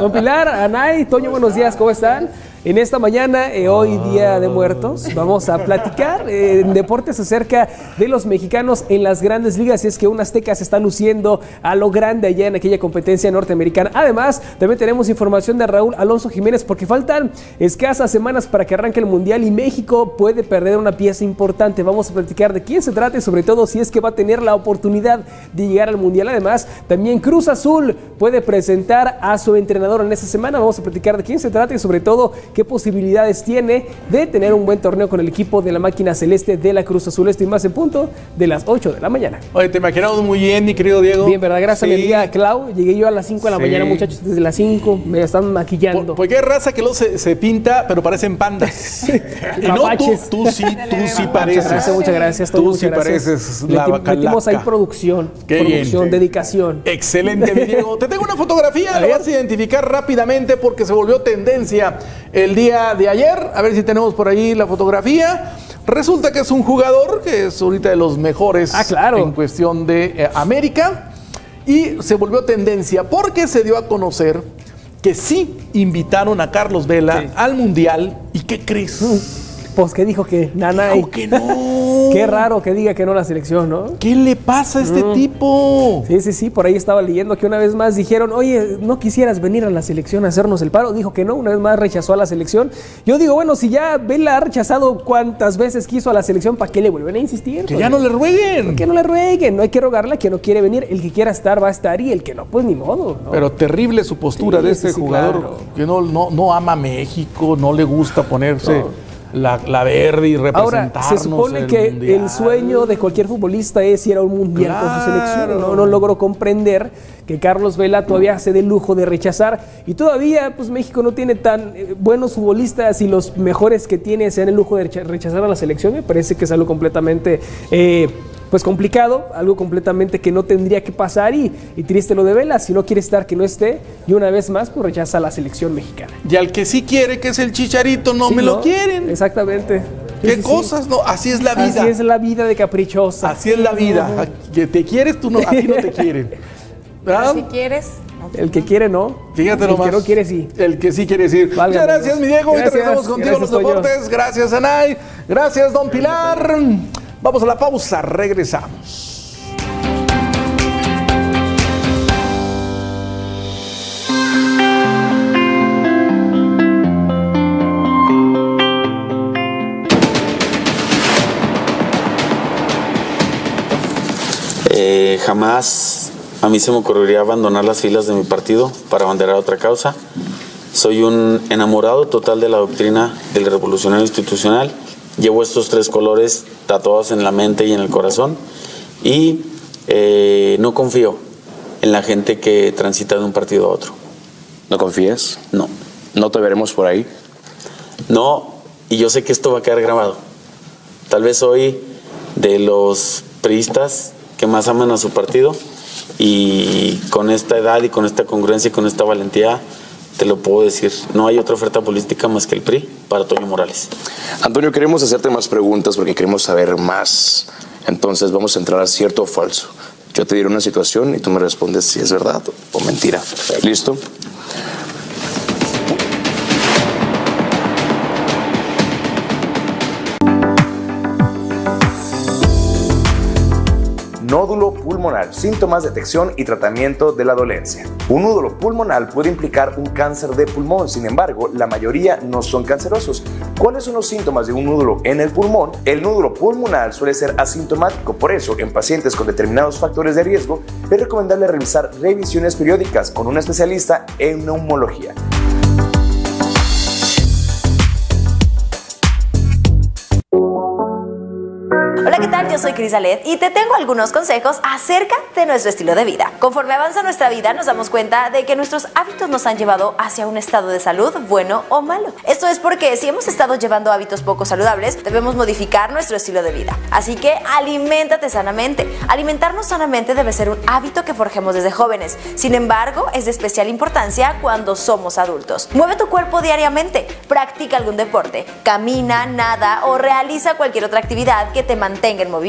Don Pilar, Anay, Toño, buenos días, ¿cómo están? En esta mañana, eh, hoy Día de Muertos, vamos a platicar eh, en deportes acerca de los mexicanos en las grandes ligas. Y es que un Azteca se está luciendo a lo grande allá en aquella competencia norteamericana. Además, también tenemos información de Raúl Alonso Jiménez porque faltan escasas semanas para que arranque el Mundial y México puede perder una pieza importante. Vamos a platicar de quién se trata y sobre todo si es que va a tener la oportunidad de llegar al Mundial. Además, también Cruz Azul puede presentar a su entrenador en esta semana. Vamos a platicar de quién se trata y sobre todo qué posibilidades tiene de tener un buen torneo con el equipo de la máquina celeste de la Cruz Azul. Esto y más en punto de las 8 de la mañana. Oye, te imaginamos muy bien, mi querido Diego. Bien, ¿verdad? Gracias a mi Sí. amiga Clau. Llegué yo a las 5 de la Sí. mañana, muchachos, desde las 5. Me están maquillando. Porque hay raza que luego se, se pinta, pero parecen pandas. y no, tú, tú sí, tú sí pareces. Muchas gracias, muchas gracias. Tú muchas sí gracias. pareces Le la vaca Metimos ahí producción, Qué producción, Sí. dedicación. Excelente, mi Diego. Te tengo una fotografía, la vas a identificar rápidamente porque se volvió tendencia el día de ayer. A ver si tenemos por ahí la fotografía. Resulta que es un jugador que es ahorita de los mejores Ah, claro. en cuestión de eh, América. Y se volvió tendencia porque se dio a conocer que sí invitaron a Carlos Vela al Mundial. ¿Y qué crees? Pues que dijo que nana. Dijo que no. Qué raro que diga que no la selección, ¿no? ¿Qué le pasa a este Mm. tipo? Sí, sí, sí, por ahí estaba leyendo que una vez más dijeron, oye, ¿no quisieras venir a la selección a hacernos el paro? Dijo que no, una vez más rechazó a la selección. Yo digo, bueno, si ya Vela ha rechazado cuántas veces quiso a la selección, ¿para qué le vuelven a insistir? Que ya no le rueguen. Que no le rueguen, no hay que rogarle a quien no quiere venir. El que quiera estar va a estar y el que no, pues ni modo. ¿no? Pero terrible su postura Sí, de este sí, jugador claro. que no, no, no ama México, no le gusta ponerse la, la verde y Ahora, representarnos se supone el que Mundial. el sueño de cualquier futbolista es ir a un mundial con su selección. Claro. No, no logro comprender que Carlos Vela todavía se dé el lujo de rechazar. Y todavía, pues México no tiene tan eh, buenos futbolistas y los mejores que tiene se dan el lujo de recha- rechazar a la selección. Me parece que es algo completamente. eh, pues complicado, algo completamente que no tendría que pasar y, y triste lo de Vela, si no quiere estar que no esté y una vez más pues rechaza a la selección mexicana. Y al que sí quiere, que es el chicharito, no Sí, me ¿no? lo quieren. Exactamente. ¿Qué Sí, sí, sí. cosas? No, así es la vida. Así es la vida de caprichosa. Así es la vida. Que te quieres, tú no, a ti no te quieren. ¿Verdad? Si quieres, El que quiere no. Fíjate El nomás. que no quiere sí. El que sí quiere decir. Válgame Muchas gracias, Dios. mi Diego. Gracias, regresamos contigo los gracias, Toño. deportes. Gracias, Anay. Gracias, don Pilar. Vamos a la pausa. Regresamos. Eh, jamás a mí se me ocurriría abandonar las filas de mi partido para abanderar otra causa. Soy un enamorado total de la doctrina del revolucionario institucional. Llevo estos tres colores tatuados en la mente y en el corazón. Y eh, no confío en la gente que transita de un partido a otro. ¿No confías? No. ¿No te veremos por ahí? No, y yo sé que esto va a quedar grabado. Tal vez soy de los priistas que más aman a su partido y con esta edad y con esta congruencia y con esta valentía te lo puedo decir. No hay otra oferta política más que el PRI para Toño Morales. Antonio, queremos hacerte más preguntas porque queremos saber más. Entonces vamos a entrar a cierto o falso. Yo te diré una situación y tú me respondes si es verdad o mentira. ¿Listo? Nódulo pulmonar, síntomas, detección y tratamiento de la dolencia. Un nódulo pulmonar puede implicar un cáncer de pulmón, sin embargo, la mayoría no son cancerosos. ¿Cuáles son los síntomas de un nódulo en el pulmón? El nódulo pulmonar suele ser asintomático, por eso en pacientes con determinados factores de riesgo es recomendable realizar revisiones periódicas con un especialista en neumología. Yo soy Cris Alet y te tengo algunos consejos acerca de nuestro estilo de vida. Conforme avanza nuestra vida, nos damos cuenta de que nuestros hábitos nos han llevado hacia un estado de salud bueno o malo. Esto es porque si hemos estado llevando hábitos poco saludables, debemos modificar nuestro estilo de vida. Así que aliméntate sanamente. Alimentarnos sanamente debe ser un hábito que forjemos desde jóvenes. Sin embargo, es de especial importancia cuando somos adultos. Mueve tu cuerpo diariamente, practica algún deporte, camina, nada o realiza cualquier otra actividad que te mantenga en movimiento.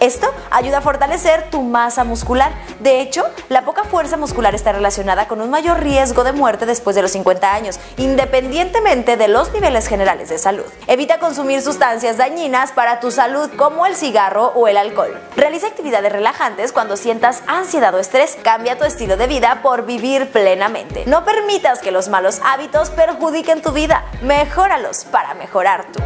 Esto ayuda a fortalecer tu masa muscular. De hecho, la poca fuerza muscular está relacionada con un mayor riesgo de muerte después de los 50 años, independientemente de los niveles generales de salud. Evita consumir sustancias dañinas para tu salud como el cigarro o el alcohol. Realiza actividades relajantes cuando sientas ansiedad o estrés. Cambia tu estilo de vida por vivir plenamente. No permitas que los malos hábitos perjudiquen tu vida. Mejóralos para mejorar tú.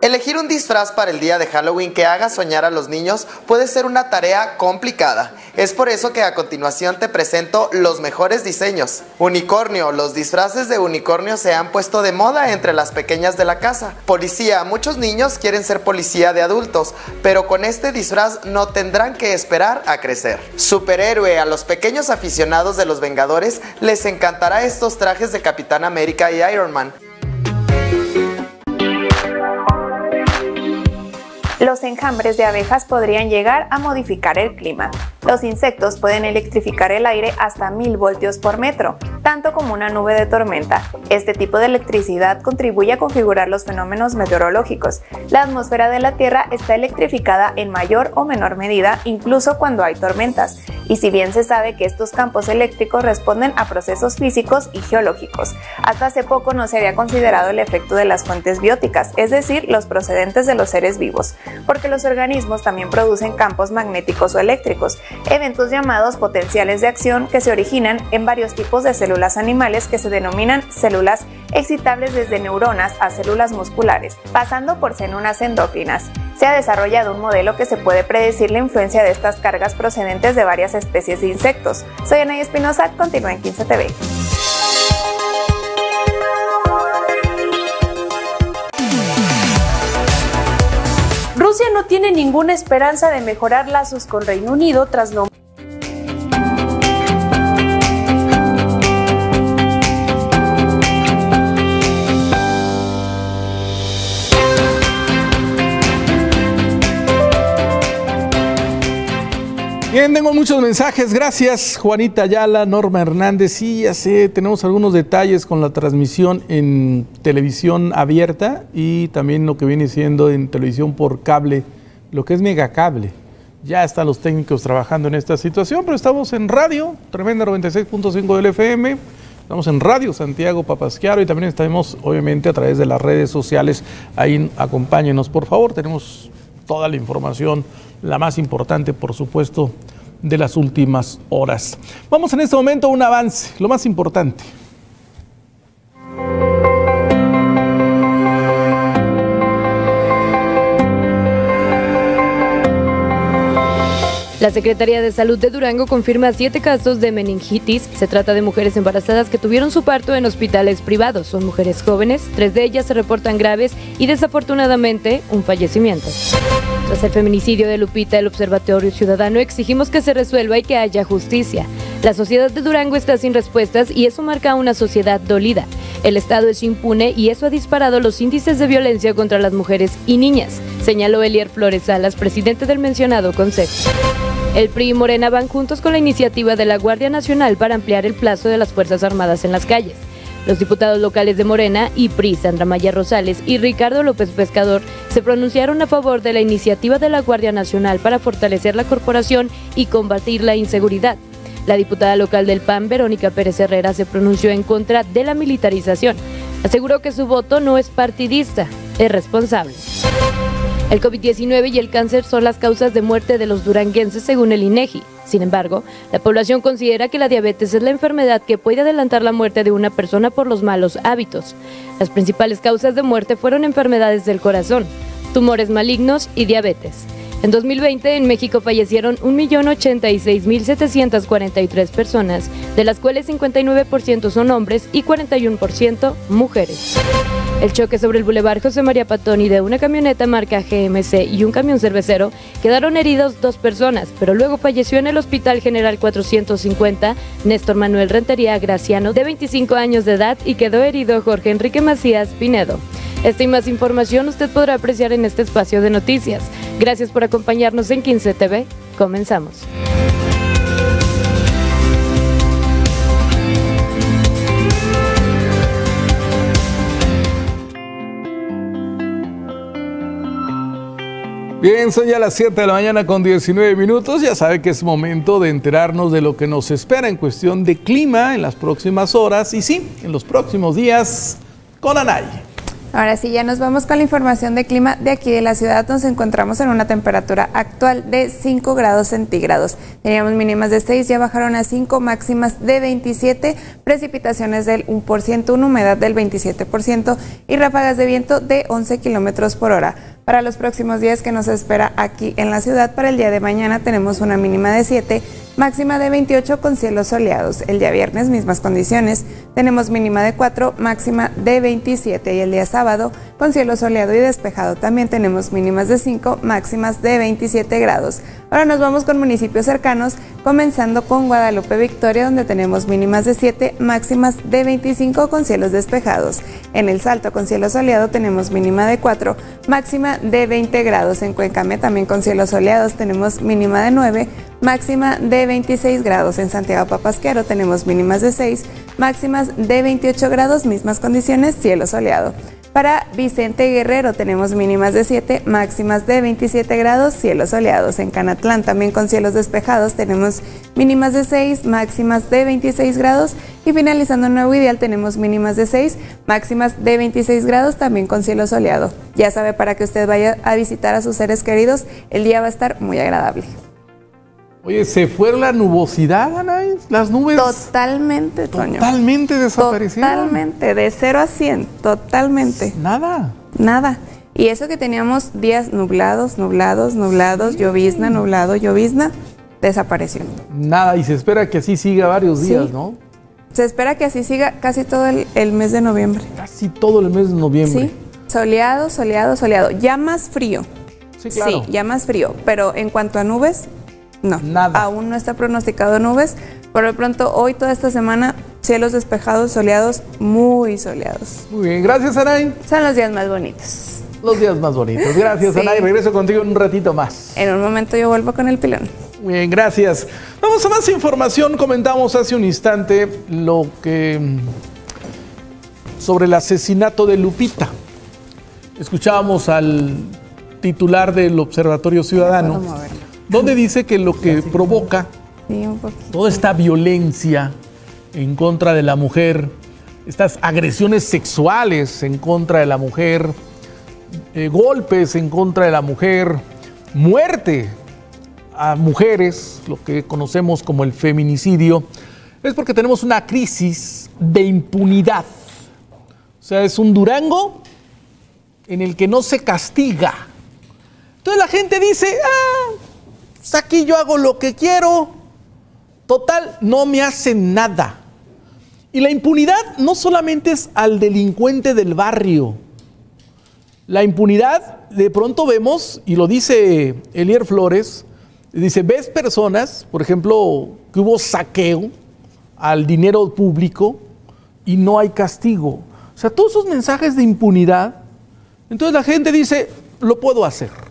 Elegir un disfraz para el día de Halloween que haga soñar a los niños puede ser una tarea complicada. Es por eso que a continuación te presento los mejores diseños. Unicornio. Los disfraces de unicornio se han puesto de moda entre las pequeñas de la casa. Policía. Muchos niños quieren ser policía de adultos, pero con este disfraz no tendrán que esperar a crecer. Superhéroe. A los pequeños aficionados de los Vengadores les encantará estos trajes de Capitán América y Iron Man. Los enjambres de abejas podrían llegar a modificar el clima. Los insectos pueden electrificar el aire hasta 1000 voltios por metro, tanto como una nube de tormenta. Este tipo de electricidad contribuye a configurar los fenómenos meteorológicos. La atmósfera de la Tierra está electrificada en mayor o menor medida, incluso cuando hay tormentas. Y si bien se sabe que estos campos eléctricos responden a procesos físicos y geológicos, hasta hace poco no se había considerado el efecto de las fuentes bióticas, es decir, los procedentes de los seres vivos, porque los organismos también producen campos magnéticos o eléctricos, eventos llamados potenciales de acción que se originan en varios tipos de células animales que se denominan células excitables desde neuronas a células musculares, pasando por células endócrinas. Se ha desarrollado un modelo que se puede predecir la influencia de estas cargas procedentes de varias especies de insectos. Soy Ana Espinosa, continúa en 15 TV. No tiene ninguna esperanza de mejorar lazos con Reino Unido tras nombrar Bien, tengo muchos mensajes. Gracias, Juanita Ayala, Norma Hernández. Sí, ya sé, tenemos algunos detalles con la transmisión en televisión abierta y también lo que viene siendo en televisión por cable, lo que es megacable. Ya están los técnicos trabajando en esta situación, pero estamos en radio, tremenda 96.5 del FM. Estamos en Radio Santiago Papasquiaro y también estamos, obviamente, a través de las redes sociales. Ahí acompáñenos, por favor. Tenemos toda la información la más importante, por supuesto, de las últimas horas. Vamos en este momento a un avance, lo más importante. La Secretaría de Salud de Durango confirma siete casos de meningitis. Se trata de mujeres embarazadas que tuvieron su parto en hospitales privados. Son mujeres jóvenes, tres de ellas se reportan graves y desafortunadamente un fallecimiento. Tras el feminicidio de Lupita, el Observatorio Ciudadano exigimos que se resuelva y que haya justicia. La sociedad de Durango está sin respuestas y eso marca una sociedad dolida. El Estado es impune y eso ha disparado los índices de violencia contra las mujeres y niñas, señaló Elier Flores Salas, presidente del mencionado consejo. El PRI y Morena van juntos con la iniciativa de la Guardia Nacional para ampliar el plazo de las Fuerzas Armadas en las calles. Los diputados locales de Morena y PRI, Sandra Maya Rosales y Ricardo López Pescador, se pronunciaron a favor de la iniciativa de la Guardia Nacional para fortalecer la corporación y combatir la inseguridad. La diputada local del PAN, Verónica Pérez Herrera, se pronunció en contra de la militarización. Aseguró que su voto no es partidista, es responsable. El COVID-19 y el cáncer son las causas de muerte de los duranguenses según el INEGI. Sin embargo, la población considera que la diabetes es la enfermedad que puede adelantar la muerte de una persona por los malos hábitos. Las principales causas de muerte fueron enfermedades del corazón, tumores malignos y diabetes. En 2020 en México fallecieron 1.086.743 personas, de las cuales 59% son hombres y 41% mujeres. El choque sobre el Boulevard José María Patoni de una camioneta marca GMC y un camión cervecero quedaron heridos dos personas, pero luego falleció en el Hospital General 450 Néstor Manuel Rentería Graciano, de 25 años de edad, y quedó herido Jorge Enrique Macías Pinedo. Esta y más información usted podrá apreciar en este espacio de noticias. Gracias por acompañarnos en 15 TV. Comenzamos. Bien, son ya las 7 de la mañana con 19 minutos. Ya sabe que es momento de enterarnos de lo que nos espera en cuestión de clima en las próximas horas y sí, en los próximos días con Anay. Ahora sí, ya nos vamos con la información de clima de aquí de la ciudad. Nos encontramos en una temperatura actual de 5 grados centígrados. Teníamos mínimas de 6, ya bajaron a 5, máximas de 27, precipitaciones del 1%, una humedad del 27% y ráfagas de viento de 11 kilómetros por hora. Para los próximos días que nos espera aquí en la ciudad, para el día de mañana tenemos una mínima de 7, máxima de 28 con cielos soleados. El día viernes, mismas condiciones, tenemos mínima de 4, máxima de 27 y el día sábado, con cielo soleado y despejado, también tenemos mínimas de 5, máximas de 27 grados. Ahora nos vamos con municipios cercanos, comenzando con Guadalupe Victoria, donde tenemos mínimas de 7, máximas de 25 con cielos despejados. En El Salto, con cielo soleado, tenemos mínima de 4, máxima de 20 grados. En Cuencame, también con cielos soleados, tenemos mínima de 9, máxima de 26 grados. En Santiago Papasquero tenemos mínimas de 6, máximas de 28 grados, mismas condiciones, cielo soleado. Para Vicente Guerrero tenemos mínimas de 7, máximas de 27 grados, cielos soleados. En Canatlán también con cielos despejados tenemos mínimas de 6, máximas de 26 grados. Y finalizando Nuevo Ideal tenemos mínimas de 6, máximas de 26 grados también con cielo soleado. Ya sabe, para que usted vaya a visitar a sus seres queridos, el día va a estar muy agradable. Oye, ¿se fue la nubosidad, Anaís? Las nubes. Totalmente, Toño. Totalmente desaparecieron. Totalmente, de 0 a 100, totalmente. Nada. Nada. Y eso que teníamos días nublados, nublados, nublados, llovizna, nublado, llovizna, desapareció. Nada, y se espera que así siga varios días, Sí. ¿no? Se espera que así siga casi todo el, el mes de noviembre. Casi todo el mes de noviembre. Sí, soleado, soleado, soleado. Ya más frío. Sí, claro. Sí, ya más frío. Pero en cuanto a nubes, no. Nada. Aún no está pronosticado nubes. Por lo pronto, hoy, toda esta semana, cielos despejados, soleados, muy soleados. Muy bien, gracias, Anay. Son los días más bonitos. Los días más bonitos. Gracias, Sí. Anay. Regreso contigo en un ratito más. En un momento yo vuelvo con el pilón. Muy bien, gracias. Vamos a más información. Comentamos hace un instante lo que mm, sobre el asesinato de Lupita. Escuchábamos al titular del Observatorio Ciudadano, Puedo moverlo. Donde dice que lo que provoca toda esta violencia en contra de la mujer, estas agresiones sexuales en contra de la mujer, eh, golpes en contra de la mujer, muerte a mujeres, lo que conocemos como el feminicidio, es porque tenemos una crisis de impunidad. O sea, es un Durango en el que no se castiga. Entonces la gente dice, ah, pues aquí yo hago lo que quiero, Total, no me hacen nada. Y la impunidad no solamente es al delincuente del barrio. La impunidad, de pronto vemos, y lo dice Elier Flores, dice, ves personas, por ejemplo, que hubo saqueo al dinero público y no hay castigo. O sea, todos esos mensajes de impunidad, entonces la gente dice, lo puedo hacer.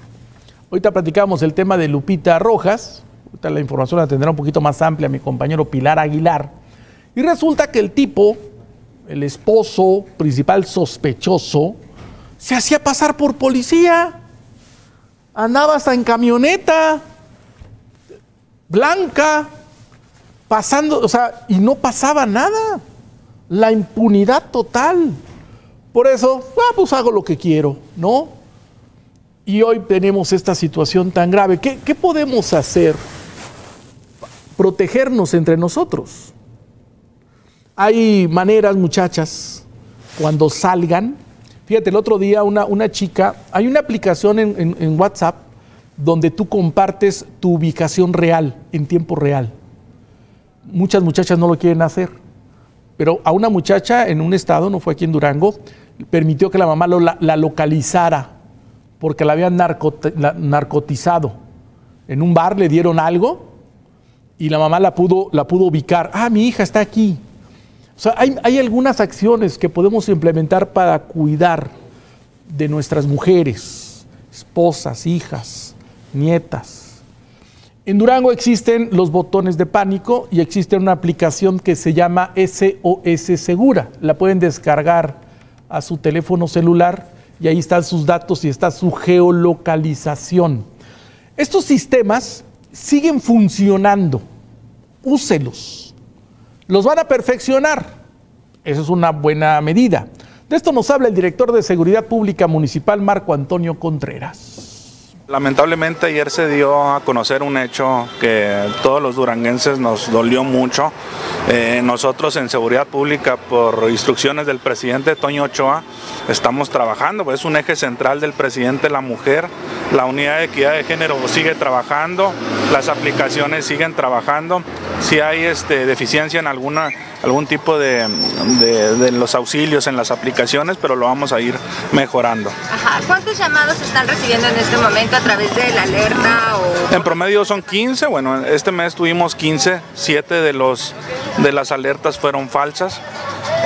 Ahorita platicamos el tema de Lupita Rojas, ahorita la información la tendrá un poquito más amplia mi compañero Pilar Aguilar, y resulta que el tipo, el esposo principal sospechoso, se hacía pasar por policía, andaba hasta en camioneta blanca, pasando, o sea, y no pasaba nada. La impunidad total. Por eso, ah, pues hago lo que quiero, ¿no? Y hoy tenemos esta situación tan grave. ¿Qué, podemos hacer? Protegernos entre nosotros. Hay maneras, muchachas, cuando salgan. Fíjate, el otro día una, una chica, hay una aplicación en WhatsApp donde tú compartes tu ubicación real, en tiempo real. Muchas muchachas no lo quieren hacer, pero a una muchacha en un estado, no fue aquí en Durango, permitió que la mamá la, localizara porque la habían narcotizado. En un bar le dieron algo y la mamá la pudo, la pudo ubicar. Ah, mi hija está aquí. O sea, hay, hay algunas acciones que podemos implementar para cuidar de nuestras mujeres, esposas, hijas, nietas. En Durango existen los botones de pánico y existe una aplicación que se llama SOS Segura. La pueden descargar a su teléfono celular y ahí están sus datos y está su geolocalización. Estos sistemas siguen funcionando. Úselos. Los van a perfeccionar. Eso es una buena medida. De esto nos habla el director de Seguridad Pública Municipal, Marco Antonio Contreras. Lamentablemente ayer se dio a conocer un hecho que todos los duranguenses nos dolió mucho. Eh, nosotros en Seguridad Pública, por instrucciones del presidente Toño Ochoa, estamos trabajando, es un eje central del presidente la mujer, la unidad de equidad de género sigue trabajando, las aplicaciones siguen trabajando, si hay este, deficiencia en alguna algún tipo de, los auxilios en las aplicaciones, pero lo vamos a ir mejorando. ¿Cuántos llamados están recibiendo en este momento a través de la alerta? O... En promedio son 15, bueno, este mes tuvimos 15, 7 de, los, de las alertas fueron falsas.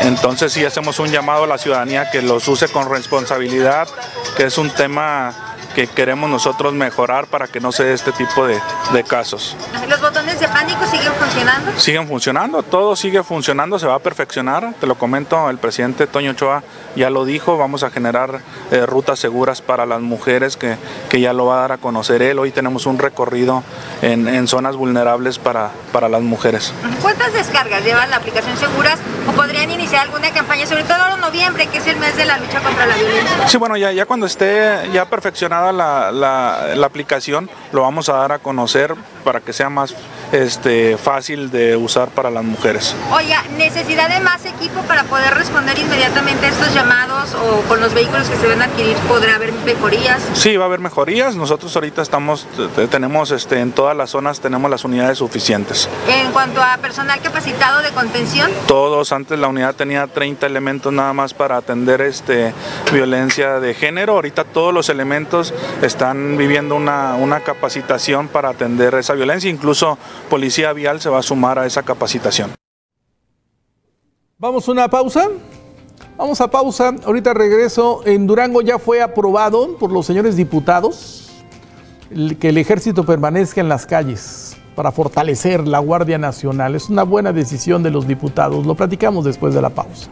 Entonces sí hacemos un llamado a la ciudadanía que los use con responsabilidad, que es un tema que queremos nosotros mejorar para que no se dé este tipo de, casos. ¿Los botones de pánico siguen funcionando? Siguen funcionando, todo sigue funcionando, se va a perfeccionar. Te lo comento, el presidente Toño Ochoa ya lo dijo, vamos a generar eh, rutas seguras para las mujeres que, que, ya lo va a dar a conocer él. Hoy tenemos un recorrido en, en zonas vulnerables para, para las mujeres. ¿Cuántas descargas llevan la aplicación Seguras o podrían iniciar alguna campaña, sobre todo ahora en noviembre, que es el mes de la lucha contra la violencia? Sí, bueno, ya, ya cuando esté ya perfeccionada la, la, aplicación, lo vamos a dar a conocer para que sea más este, fácil de usar para las mujeres. Oiga, ¿necesidad de más equipo para poder responder inmediatamente a estos llamados o con los vehículos que se van a adquirir podrá haber mejorías? Sí, va a haber mejorías. Nosotros ahorita estamos, tenemos este, en todas las zonas tenemos las unidades suficientes. En cuanto a personal capacitado de contención? Todos, antes la unidad tenía 30 elementos nada más para atender este, violencia de género. Ahorita todos los elementos están viviendo una, una capacitación para atender esa violencia, incluso Policía Vial se va a sumar a esa capacitación. Vamos a una pausa. Vamos a pausa. Ahorita regreso. En Durango ya fue aprobado por los señores diputados que el ejército permanezca en las calles para fortalecer la Guardia Nacional. Es una buena decisión de los diputados. Lo platicamos después de la pausa.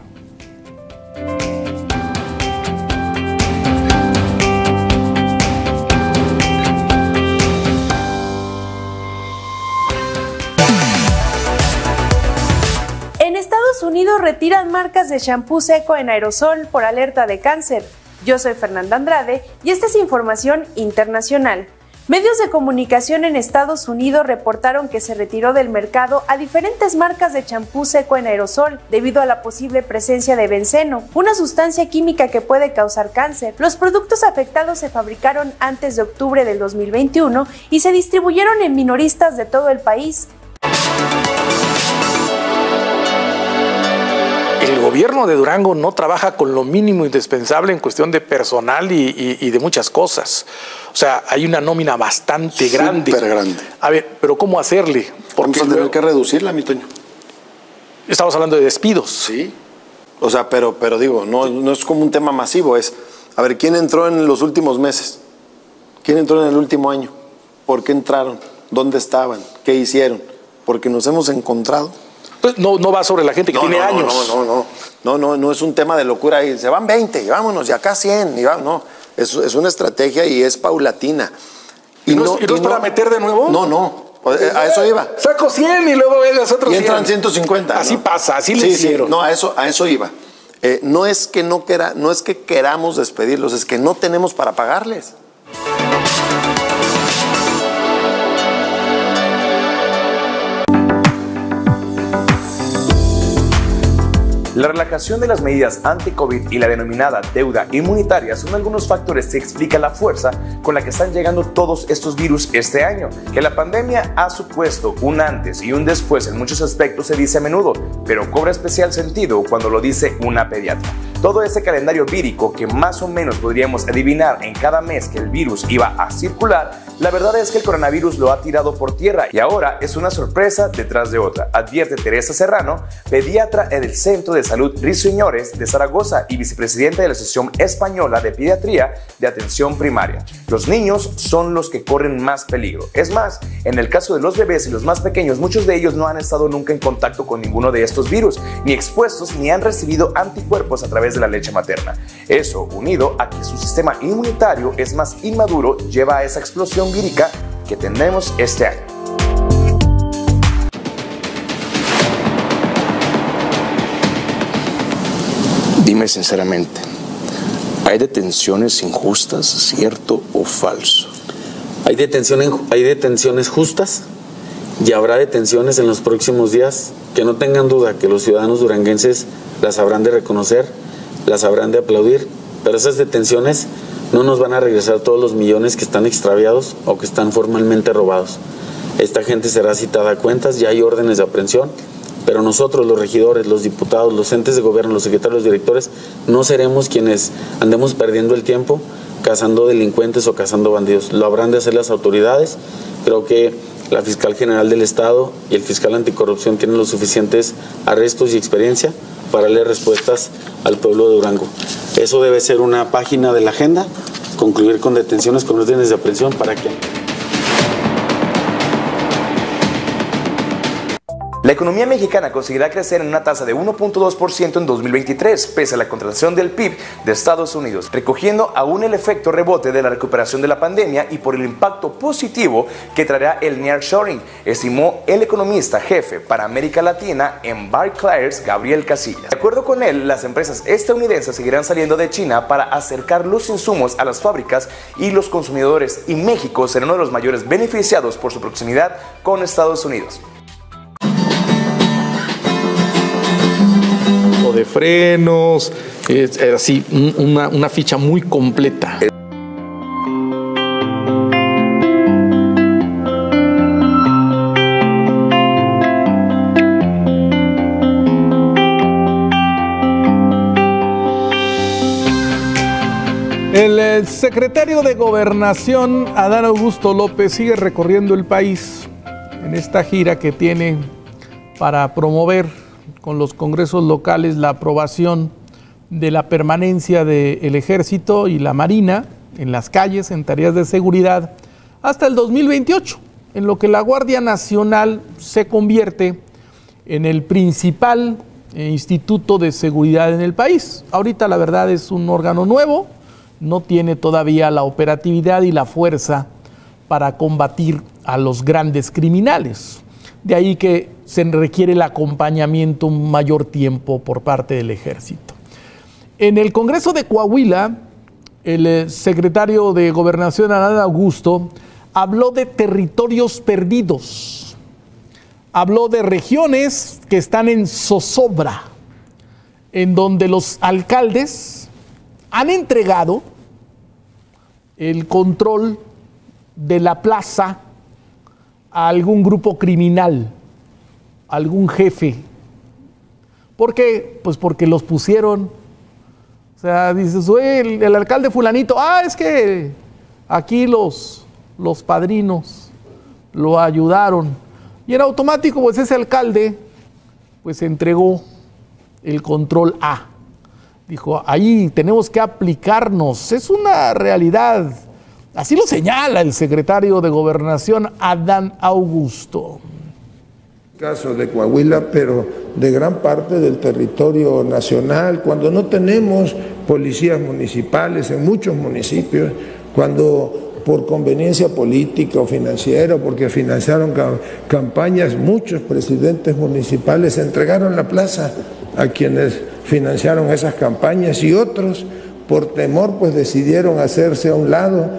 Retiran marcas de shampoo seco en aerosol por alerta de cáncer. Yo soy Fernanda Andrade y esta es información internacional. Medios de comunicación en Estados Unidos reportaron que se retiró del mercado a diferentes marcas de champú seco en aerosol debido a la posible presencia de benceno, una sustancia química que puede causar cáncer. Los productos afectados se fabricaron antes de octubre del 2021 y se distribuyeron en minoristas de todo el país. El gobierno de Durango no trabaja con lo mínimo indispensable en cuestión de personal y, de muchas cosas. O sea, hay una nómina bastante grande. Súper grande. A ver, pero ¿cómo hacerle? Porque Vamos a tener que reducirla, mi Toño. Estamos hablando de despidos. Sí. O sea, pero, pero digo, no, no es como un tema masivo, es, a ver, ¿quién entró en los últimos meses? ¿Quién entró en el último año? ¿Por qué entraron? ¿Dónde estaban? ¿Qué hicieron? Porque nos hemos encontrado pues no, no va sobre la gente que tiene años. No, no, no, no, no, no es un tema de locura y se van 20 y vámonos, y acá 100, y no, es, es una estrategia y es paulatina. ¿Y, no, es para meter de nuevo? No, no, a eso iba. Saco 100 y luego los otros 100. Y entran 150. Así pasa, así le hicieron. no, a eso, a eso iba. Eh, no, es que no, quera, no es que queramos despedirlos, es que no tenemos para pagarles. La relajación de las medidas anti-COVID y la denominada deuda inmunitaria son algunos factores que explican la fuerza con la que están llegando todos estos virus este año. Que la pandemia ha supuesto un antes y un después en muchos aspectos se dice a menudo, pero cobra especial sentido cuando lo dice una pediatra. Todo ese calendario vírico que más o menos podríamos adivinar en cada mes que el virus iba a circular, la verdad es que el coronavirus lo ha tirado por tierra y ahora es una sorpresa detrás de otra, advierte Teresa Serrano, pediatra en el Centro de Salud Risueñores de Zaragoza y vicepresidenta de la Asociación Española de Pediatría de Atención Primaria. Los niños son los que corren más peligro. Es más, en el caso de los bebés y los más pequeños, muchos de ellos no han estado nunca en contacto con ninguno de estos virus, ni expuestos, ni han recibido anticuerpos a través de la leche materna. Eso, unido a que su sistema inmunitario es más inmaduro, lleva a esa explosión que tenemos este año. Dime sinceramente, ¿hay detenciones injustas, cierto o falso? Hay detenciones, hay detenciones justas y habrá detenciones en los próximos días que no tengan duda que los ciudadanos duranguenses las habrán de reconocer las habrán de aplaudir, pero esas detenciones no nos van a regresar todos los millones que están extraviados o que están formalmente robados. Esta gente será citada a cuentas, ya hay órdenes de aprehensión, pero nosotros, los regidores, los diputados, los entes de gobierno, los secretarios, los directores, no seremos quienes andemos perdiendo el tiempo cazando delincuentes o cazando bandidos. Lo habrán de hacer las autoridades. Creo que la fiscal general del Estado y el fiscal anticorrupción tienen los suficientes arrestos y experiencia para darle respuestas al pueblo de Durango. Eso debe ser una página de la agenda, concluir con detenciones con órdenes de aprehensión para que... La economía mexicana conseguirá crecer en una tasa de 1.2% en 2023, pese a la contracción del PIB de Estados Unidos, recogiendo aún el efecto rebote de la recuperación de la pandemia y por el impacto positivo que traerá el nearshoring, estimó el economista jefe para América Latina en Barclays, Gabriel Casillas. De acuerdo con él, las empresas estadounidenses seguirán saliendo de China para acercar los insumos a las fábricas y los consumidores, y México será uno de los mayores beneficiados por su proximidad con Estados Unidos. De frenos, es, así, una, una ficha muy completa. El secretario de Gobernación, Adán Augusto López, sigue recorriendo el país en esta gira que tiene para promover con los congresos locales la aprobación de la permanencia del ejército y la marina en las calles en tareas de seguridad hasta el 2028, en lo que la Guardia Nacional se convierte en el principal eh, instituto de seguridad en el país. Ahorita la verdad es un órgano nuevo, no tiene todavía la operatividad y la fuerza para combatir a los grandes criminales. De ahí que se requiere el acompañamiento un mayor tiempo por parte del ejército. En el Congreso de Coahuila, el eh, secretario de Gobernación, Adán Augusto, habló de territorios perdidos. Habló de regiones que están en zozobra, en donde los alcaldes han entregado el control de la plaza a algún grupo criminal algún jefe. ¿Por qué? Pues porque los pusieron. O sea, dices, el, el, alcalde fulanito, ah, es que aquí los, los padrinos lo ayudaron. Y en automático, pues ese alcalde, pues entregó el control A. Dijo, ahí tenemos que aplicarnos. Es una realidad. Así lo señala el secretario de Gobernación, Adán Augusto caso de Coahuila, pero de gran parte del territorio nacional, cuando no tenemos policías municipales en muchos municipios, cuando por conveniencia política o financiera, porque financiaron campañas, muchos presidentes municipales entregaron la plaza a quienes financiaron esas campañas y otros por temor pues decidieron hacerse a un lado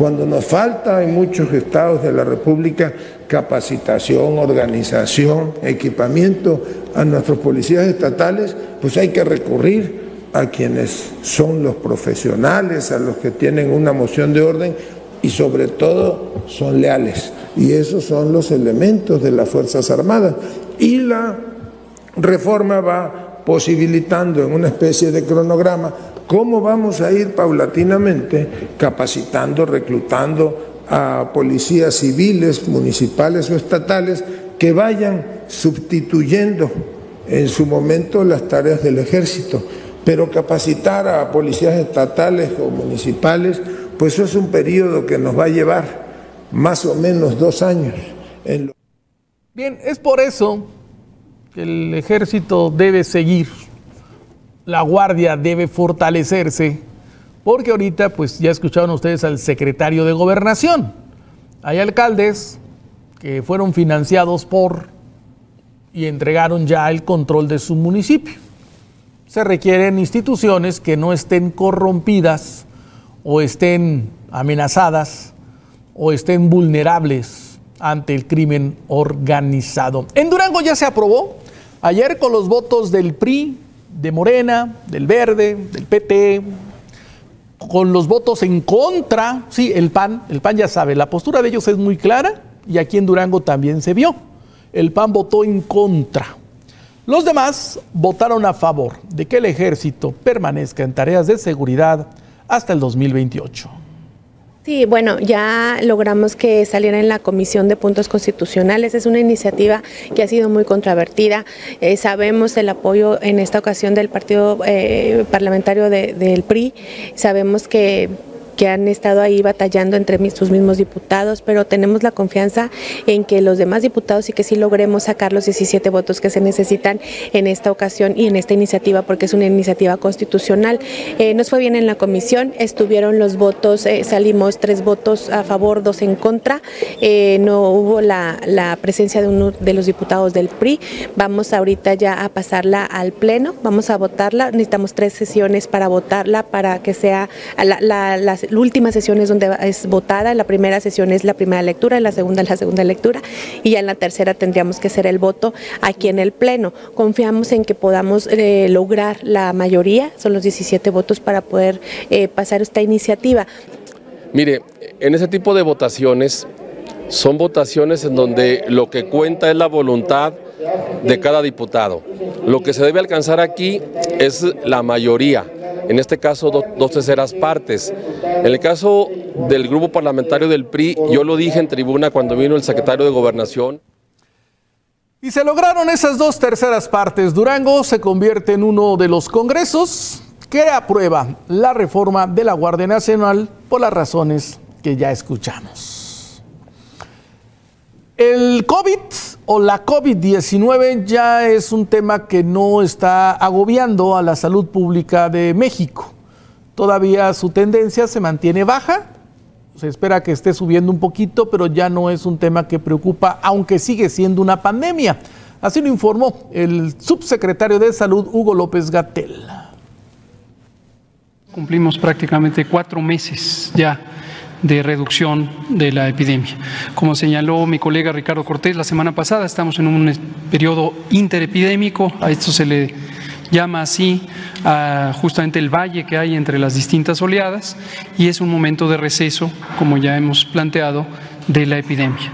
cuando nos falta en muchos estados de la República capacitación, organización, equipamiento a nuestros policías estatales, pues hay que recurrir a quienes son los profesionales, a los que tienen una moción de orden y sobre todo son leales. Y esos son los elementos de las Fuerzas Armadas. Y la reforma va posibilitando en una especie de cronograma cómo vamos a ir paulatinamente capacitando, reclutando a policías civiles, municipales o estatales que vayan sustituyendo en su momento las tareas del ejército. Pero capacitar a policías estatales o municipales, pues eso es un periodo que nos va a llevar más o menos dos años. Bien, es por eso el ejército debe seguir, la guardia debe fortalecerse, porque ahorita pues ya escucharon ustedes al secretario de gobernación. Hay alcaldes que fueron financiados por y entregaron ya el control de su municipio. Se requieren instituciones que no estén corrompidas o estén amenazadas o estén vulnerables ante el crimen organizado. En Durango ya se aprobó ayer con los votos del PRI, de Morena, del Verde, del PT, con los votos en contra, sí, el PAN, el PAN ya sabe, la postura de ellos es muy clara y aquí en Durango también se vio. El PAN votó en contra. Los demás votaron a favor de que el ejército permanezca en tareas de seguridad hasta el 2028. Sí, bueno, ya logramos que saliera en la Comisión de Puntos Constitucionales. Es una iniciativa que ha sido muy controvertida. Eh, sabemos el apoyo en esta ocasión del Partido eh, Parlamentario del PRI. Sabemos que que han estado ahí batallando entre sus mismos diputados, pero tenemos la confianza en que los demás diputados y que sí logremos sacar los 17 votos que se necesitan en esta ocasión y en esta iniciativa, porque es una iniciativa constitucional. Eh, nos fue bien en la comisión, estuvieron los votos, eh, salimos tres votos a favor, dos en contra, eh, no hubo la, presencia de uno de los diputados del PRI. Vamos ahorita ya a pasarla al Pleno, vamos a votarla, necesitamos tres sesiones para votarla, para que sea la, la, la última sesión es donde es votada, la primera sesión es la primera lectura, la segunda es la segunda lectura y ya en la tercera tendríamos que hacer el voto aquí en el Pleno. Confiamos en que podamos eh, lograr la mayoría, son los 17 votos para poder eh, pasar esta iniciativa. Mire, en ese tipo de votaciones son votaciones en donde lo que cuenta es la voluntad de cada diputado. Lo que se debe alcanzar aquí es la mayoría en este caso dos terceras partes. En el caso del grupo parlamentario del PRI, yo lo dije en tribuna cuando vino el secretario de Gobernación. Y se lograron esas dos terceras partes. Durango se convierte en uno de los congresos que aprueba la reforma de la Guardia Nacional por las razones que ya escuchamos. El COVID o la COVID-19 ya es un tema que no está agobiando a la salud pública de México. Todavía su tendencia se mantiene baja, se espera que esté subiendo un poquito, pero ya no es un tema que preocupa, aunque sigue siendo una pandemia. Así lo informó el subsecretario de Salud, Hugo López Gatel. Cumplimos prácticamente cuatro meses ya de reducción de la epidemia. Como señaló mi colega Ricardo Cortés la semana pasada, estamos en un periodo interepidémico, a esto se le llama así a justamente el valle que hay entre las distintas oleadas y es un momento de receso, como ya hemos planteado, de la epidemia.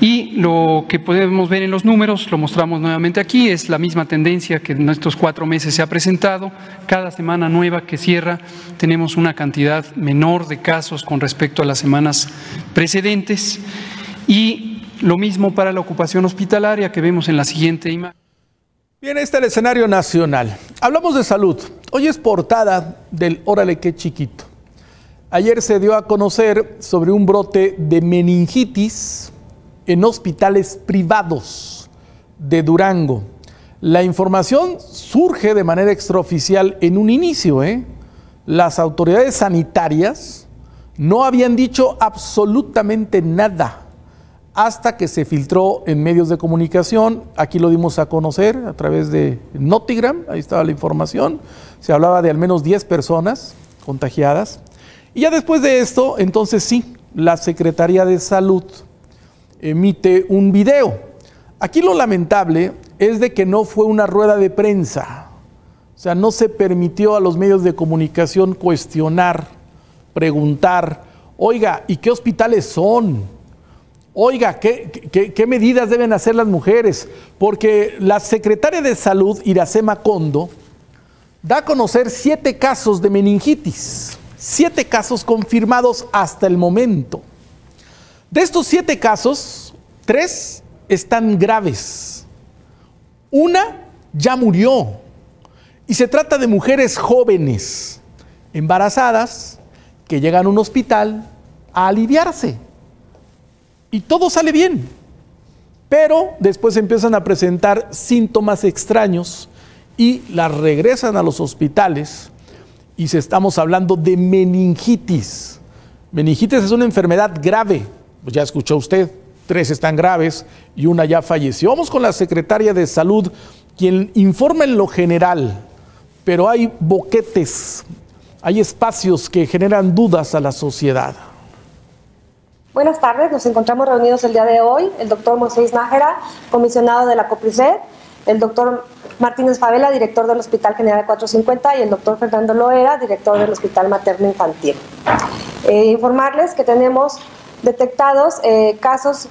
Y lo que podemos ver en los números, lo mostramos nuevamente aquí, es la misma tendencia que en estos cuatro meses se ha presentado. Cada semana nueva que cierra tenemos una cantidad menor de casos con respecto a las semanas precedentes. Y lo mismo para la ocupación hospitalaria que vemos en la siguiente imagen. Bien, este es el escenario nacional. Hablamos de salud. Hoy es portada del Órale qué chiquito. Ayer se dio a conocer sobre un brote de meningitis en hospitales privados de Durango. La información surge de manera extraoficial en un inicio. ¿eh? Las autoridades sanitarias no habían dicho absolutamente nada hasta que se filtró en medios de comunicación. Aquí lo dimos a conocer a través de Notigram, ahí estaba la información. Se hablaba de al menos 10 personas contagiadas Y ya después de esto, entonces sí, la Secretaría de Salud emite un video. Aquí lo lamentable es de que no fue una rueda de prensa. O sea, no se permitió a los medios de comunicación cuestionar, preguntar, oiga, ¿y qué hospitales son? Oiga, ¿qué, qué, medidas deben hacer las mujeres? Porque la secretaria de Salud, Iracema Condo, da a conocer siete casos de meningitis, siete casos confirmados hasta el momento. De estos siete casos, tres están graves. Una ya murió. Y se trata de mujeres jóvenes, embarazadas, que llegan a un hospital a aliviarse y todo sale bien. Pero después empiezan a presentar síntomas extraños y las regresan a los hospitales y se estamos hablando de meningitis. Meningitis es una enfermedad grave, pues ya escuchó usted, tres están graves y una ya falleció. Vamos con la secretaria de salud, quien informa en lo general, pero hay boquetes, hay espacios que generan dudas a la sociedad. Buenas tardes, nos encontramos reunidos el día de hoy el doctor Moisés Nájera, comisionado de la COPRISED, el doctor Martínez Favela, director del Hospital General 450, y el doctor Fernando Loera, director del Hospital Materno Infantil. Eh, informarles que tenemos detectados eh, casos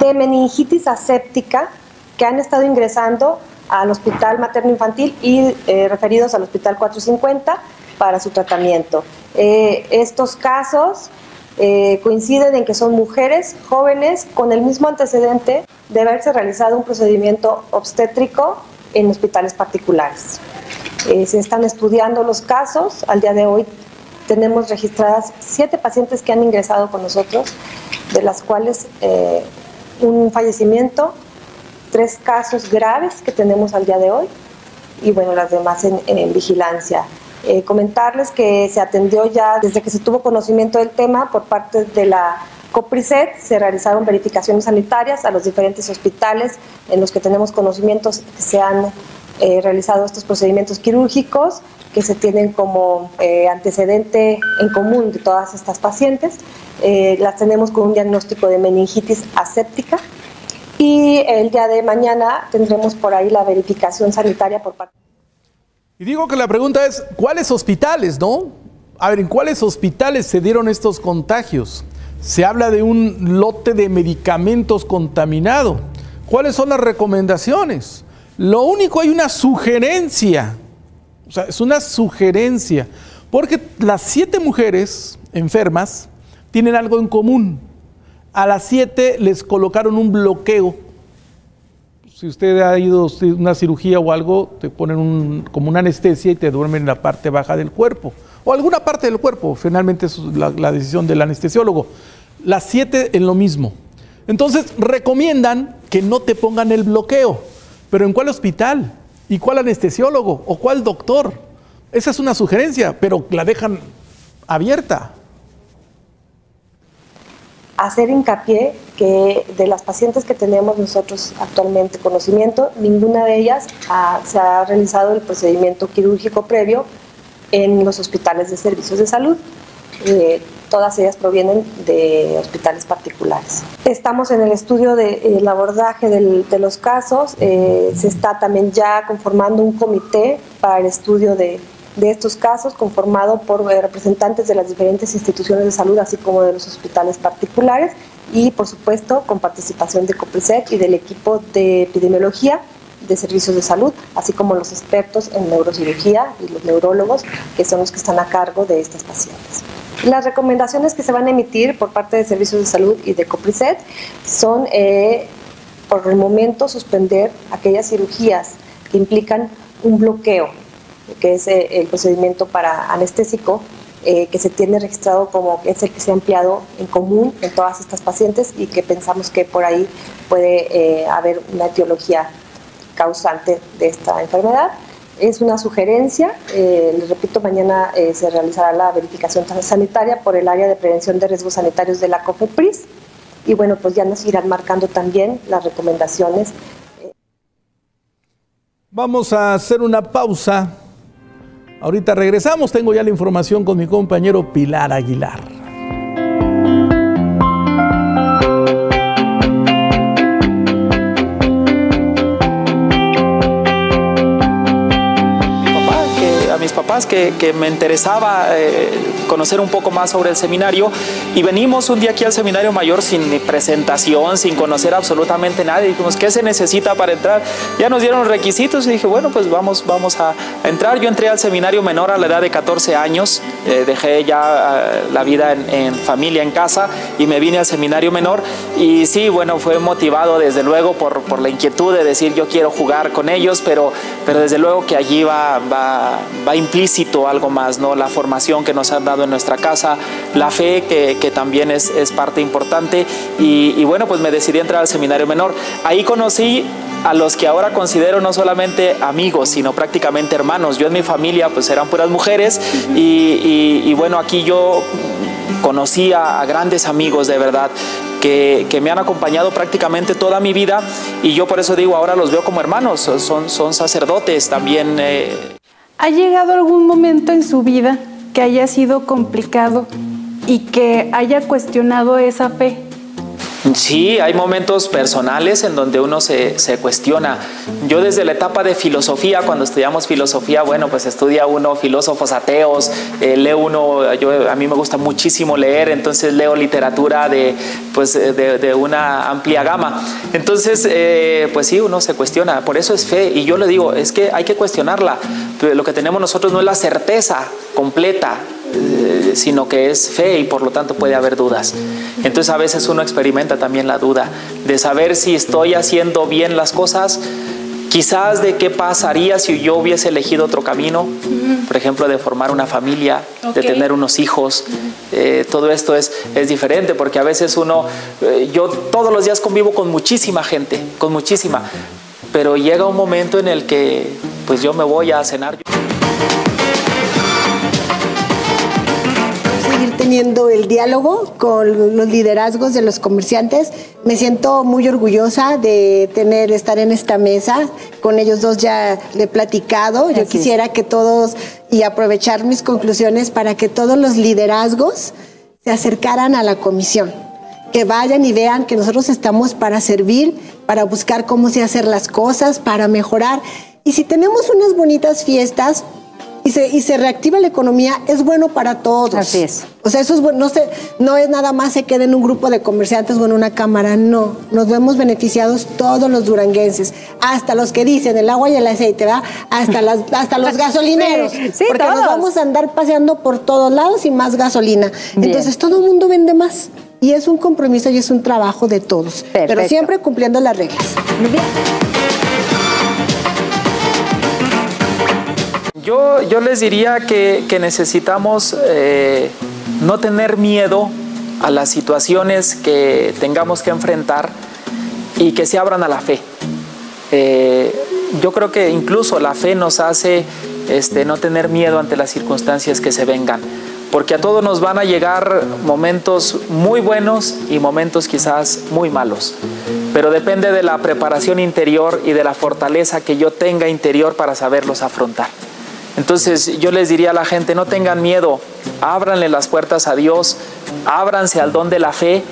de meningitis aséptica que han estado ingresando al Hospital Materno Infantil y eh, referidos al Hospital 450 para su tratamiento. estos casos eh, coinciden en que son mujeres jóvenes con el mismo antecedente de haberse realizado un procedimiento obstétrico en hospitales particulares. Eh, se están estudiando los casos. Al día de hoy tenemos registradas siete pacientes que han ingresado con nosotros, de las cuales eh, un fallecimiento, tres casos graves que tenemos al día de hoy y bueno, las demás en vigilancia. Eh, comentarles que se atendió ya desde que se tuvo conocimiento del tema por parte de la COPRISET, se realizaron verificaciones sanitarias a los diferentes hospitales en los que tenemos conocimientos que se han eh, realizado estos procedimientos quirúrgicos que se tienen como eh, antecedente en común de todas estas pacientes. las tenemos con un diagnóstico de meningitis aséptica y el día de mañana tendremos por ahí la verificación sanitaria por parte y digo que la pregunta es, ¿cuáles hospitales, no? A ver, ¿en cuáles hospitales se dieron estos contagios? Se habla de un lote de medicamentos contaminado. ¿Cuáles son las recomendaciones? Lo único hay una sugerencia. O sea, es una sugerencia. Porque las siete mujeres enfermas tienen algo en común. A las siete les colocaron un bloqueo si usted ha ido a una cirugía o algo, te ponen como una anestesia y te duermen en la parte baja del cuerpo. O alguna parte del cuerpo, finalmente es la, decisión del anestesiólogo. Las siete en lo mismo. Entonces recomiendan que no te pongan el bloqueo. Pero ¿en cuál hospital? ¿Y cuál anestesiólogo? ¿O cuál doctor? Esa es una sugerencia, pero la dejan abierta hacer hincapié que de las pacientes que tenemos nosotros actualmente conocimiento, ninguna de ellas se ha realizado el procedimiento quirúrgico previo en los hospitales de servicios de salud. Eh, todas ellas provienen de hospitales particulares. Estamos en el estudio del abordaje de los casos, eh, se está también ya conformando un comité para el estudio de, de estos casos, conformado por eh, representantes de las diferentes instituciones de salud, así como de los hospitales particulares, y por supuesto con participación de COPRISEC y del equipo de epidemiología de servicios de salud, así como los expertos en neurocirugía y los neurólogos, que son los que están a cargo de estas pacientes. Las recomendaciones que se van a emitir por parte de servicios de salud y de COPRISET son, eh, por el momento, suspender aquellas cirugías que implican un bloqueo que es eh, el procedimiento para anestésico, eh, que se tiene registrado como es el que se ha empleado en común en todas estas pacientes y que pensamos que por ahí puede haber una etiología causante de esta enfermedad. Es una sugerencia, les repito, mañana se realizará la verificación sanitaria por el área de prevención de riesgos sanitarios de la COFEPRIS y bueno, pues ya nos irán marcando también las recomendaciones. Vamos a hacer una pausa Ahorita regresamos, tengo ya la información con mi compañero Pilar Aguilar. Mis papás que, que me interesaba eh, conocer un poco más sobre el seminario y venimos un día aquí al seminario mayor sin presentación, sin conocer absolutamente nada y dijimos, ¿qué se necesita para entrar? Ya nos dieron los requisitos y dije, bueno, pues vamos, vamos a, entrar. Yo entré al seminario menor a la edad de 14 años, eh, dejé ya eh, la vida en, en, familia, en casa y me vine al seminario menor y sí, bueno, fue motivado desde luego por, por la inquietud de decir yo quiero jugar con ellos, pero, pero desde luego que allí va, va, va implícito algo más, ¿no? La formación que nos han dado en nuestra casa, la fe que, que también es, es, parte importante y, bueno, pues me decidí entrar al seminario menor. Ahí conocí a los que ahora considero no solamente amigos, sino prácticamente hermanos. Yo en mi familia pues eran puras mujeres y, bueno, aquí yo conocí a, a, grandes amigos de verdad. Que, que, me han acompañado prácticamente toda mi vida y yo por eso digo, ahora los veo como hermanos, son, son sacerdotes también. Eh. ¿Ha llegado algún momento en su vida que haya sido complicado y que haya cuestionado esa fe? Sí, hay momentos personales en donde uno se, se, cuestiona. Yo desde la etapa de filosofía, cuando estudiamos filosofía, bueno, pues estudia uno filósofos ateos, eh, lee uno, yo, a mí me gusta muchísimo leer, entonces leo literatura de, pues, de, de una amplia gama. Entonces, eh, pues sí, uno se cuestiona, por eso es fe. Y yo le digo, es que hay que cuestionarla. Lo que tenemos nosotros no es la certeza completa, eh, sino que es fe y por lo tanto puede haber dudas. Entonces a veces uno experimenta también la duda de saber si estoy haciendo bien las cosas, quizás de qué pasaría si yo hubiese elegido otro camino, por ejemplo, de formar una familia, okay. de tener unos hijos. Eh, todo esto es, es diferente porque a veces uno, eh, yo todos los días convivo con muchísima gente, con muchísima, pero llega un momento en el que pues yo me voy a cenar. Teniendo el diálogo con los liderazgos de los comerciantes. Me siento muy orgullosa de tener, estar en esta mesa. Con ellos dos ya le he platicado. Así Yo quisiera es. que todos, y aprovechar mis conclusiones para que todos los liderazgos se acercaran a la comisión. Que vayan y vean que nosotros estamos para servir, para buscar cómo se hacer las cosas, para mejorar. Y si tenemos unas bonitas fiestas, y se, y se, reactiva la economía, es bueno para todos. Así es. O sea, eso es bueno, no, se, no es nada más se quede en un grupo de comerciantes o en una cámara, no. Nos vemos beneficiados todos los duranguenses, hasta los que dicen el agua y el aceite, ¿verdad? Hasta, las, hasta los gasolineros. Sí, sí, porque todos. nos vamos a andar paseando por todos lados y más gasolina. Bien. Entonces todo el mundo vende más. Y es un compromiso y es un trabajo de todos. Perfecto. Pero siempre cumpliendo las reglas. Muy bien. Yo, yo les diría que, necesitamos eh, no tener miedo a las situaciones que tengamos que enfrentar y que se abran a la fe. Eh, yo creo que incluso la fe nos hace este, no tener miedo ante las circunstancias que se vengan, porque a todos nos van a llegar momentos muy buenos y momentos quizás muy malos, pero depende de la preparación interior y de la fortaleza que yo tenga interior para saberlos afrontar. Entonces yo les diría a la gente, no tengan miedo, ábranle las puertas a Dios, ábranse al don de la fe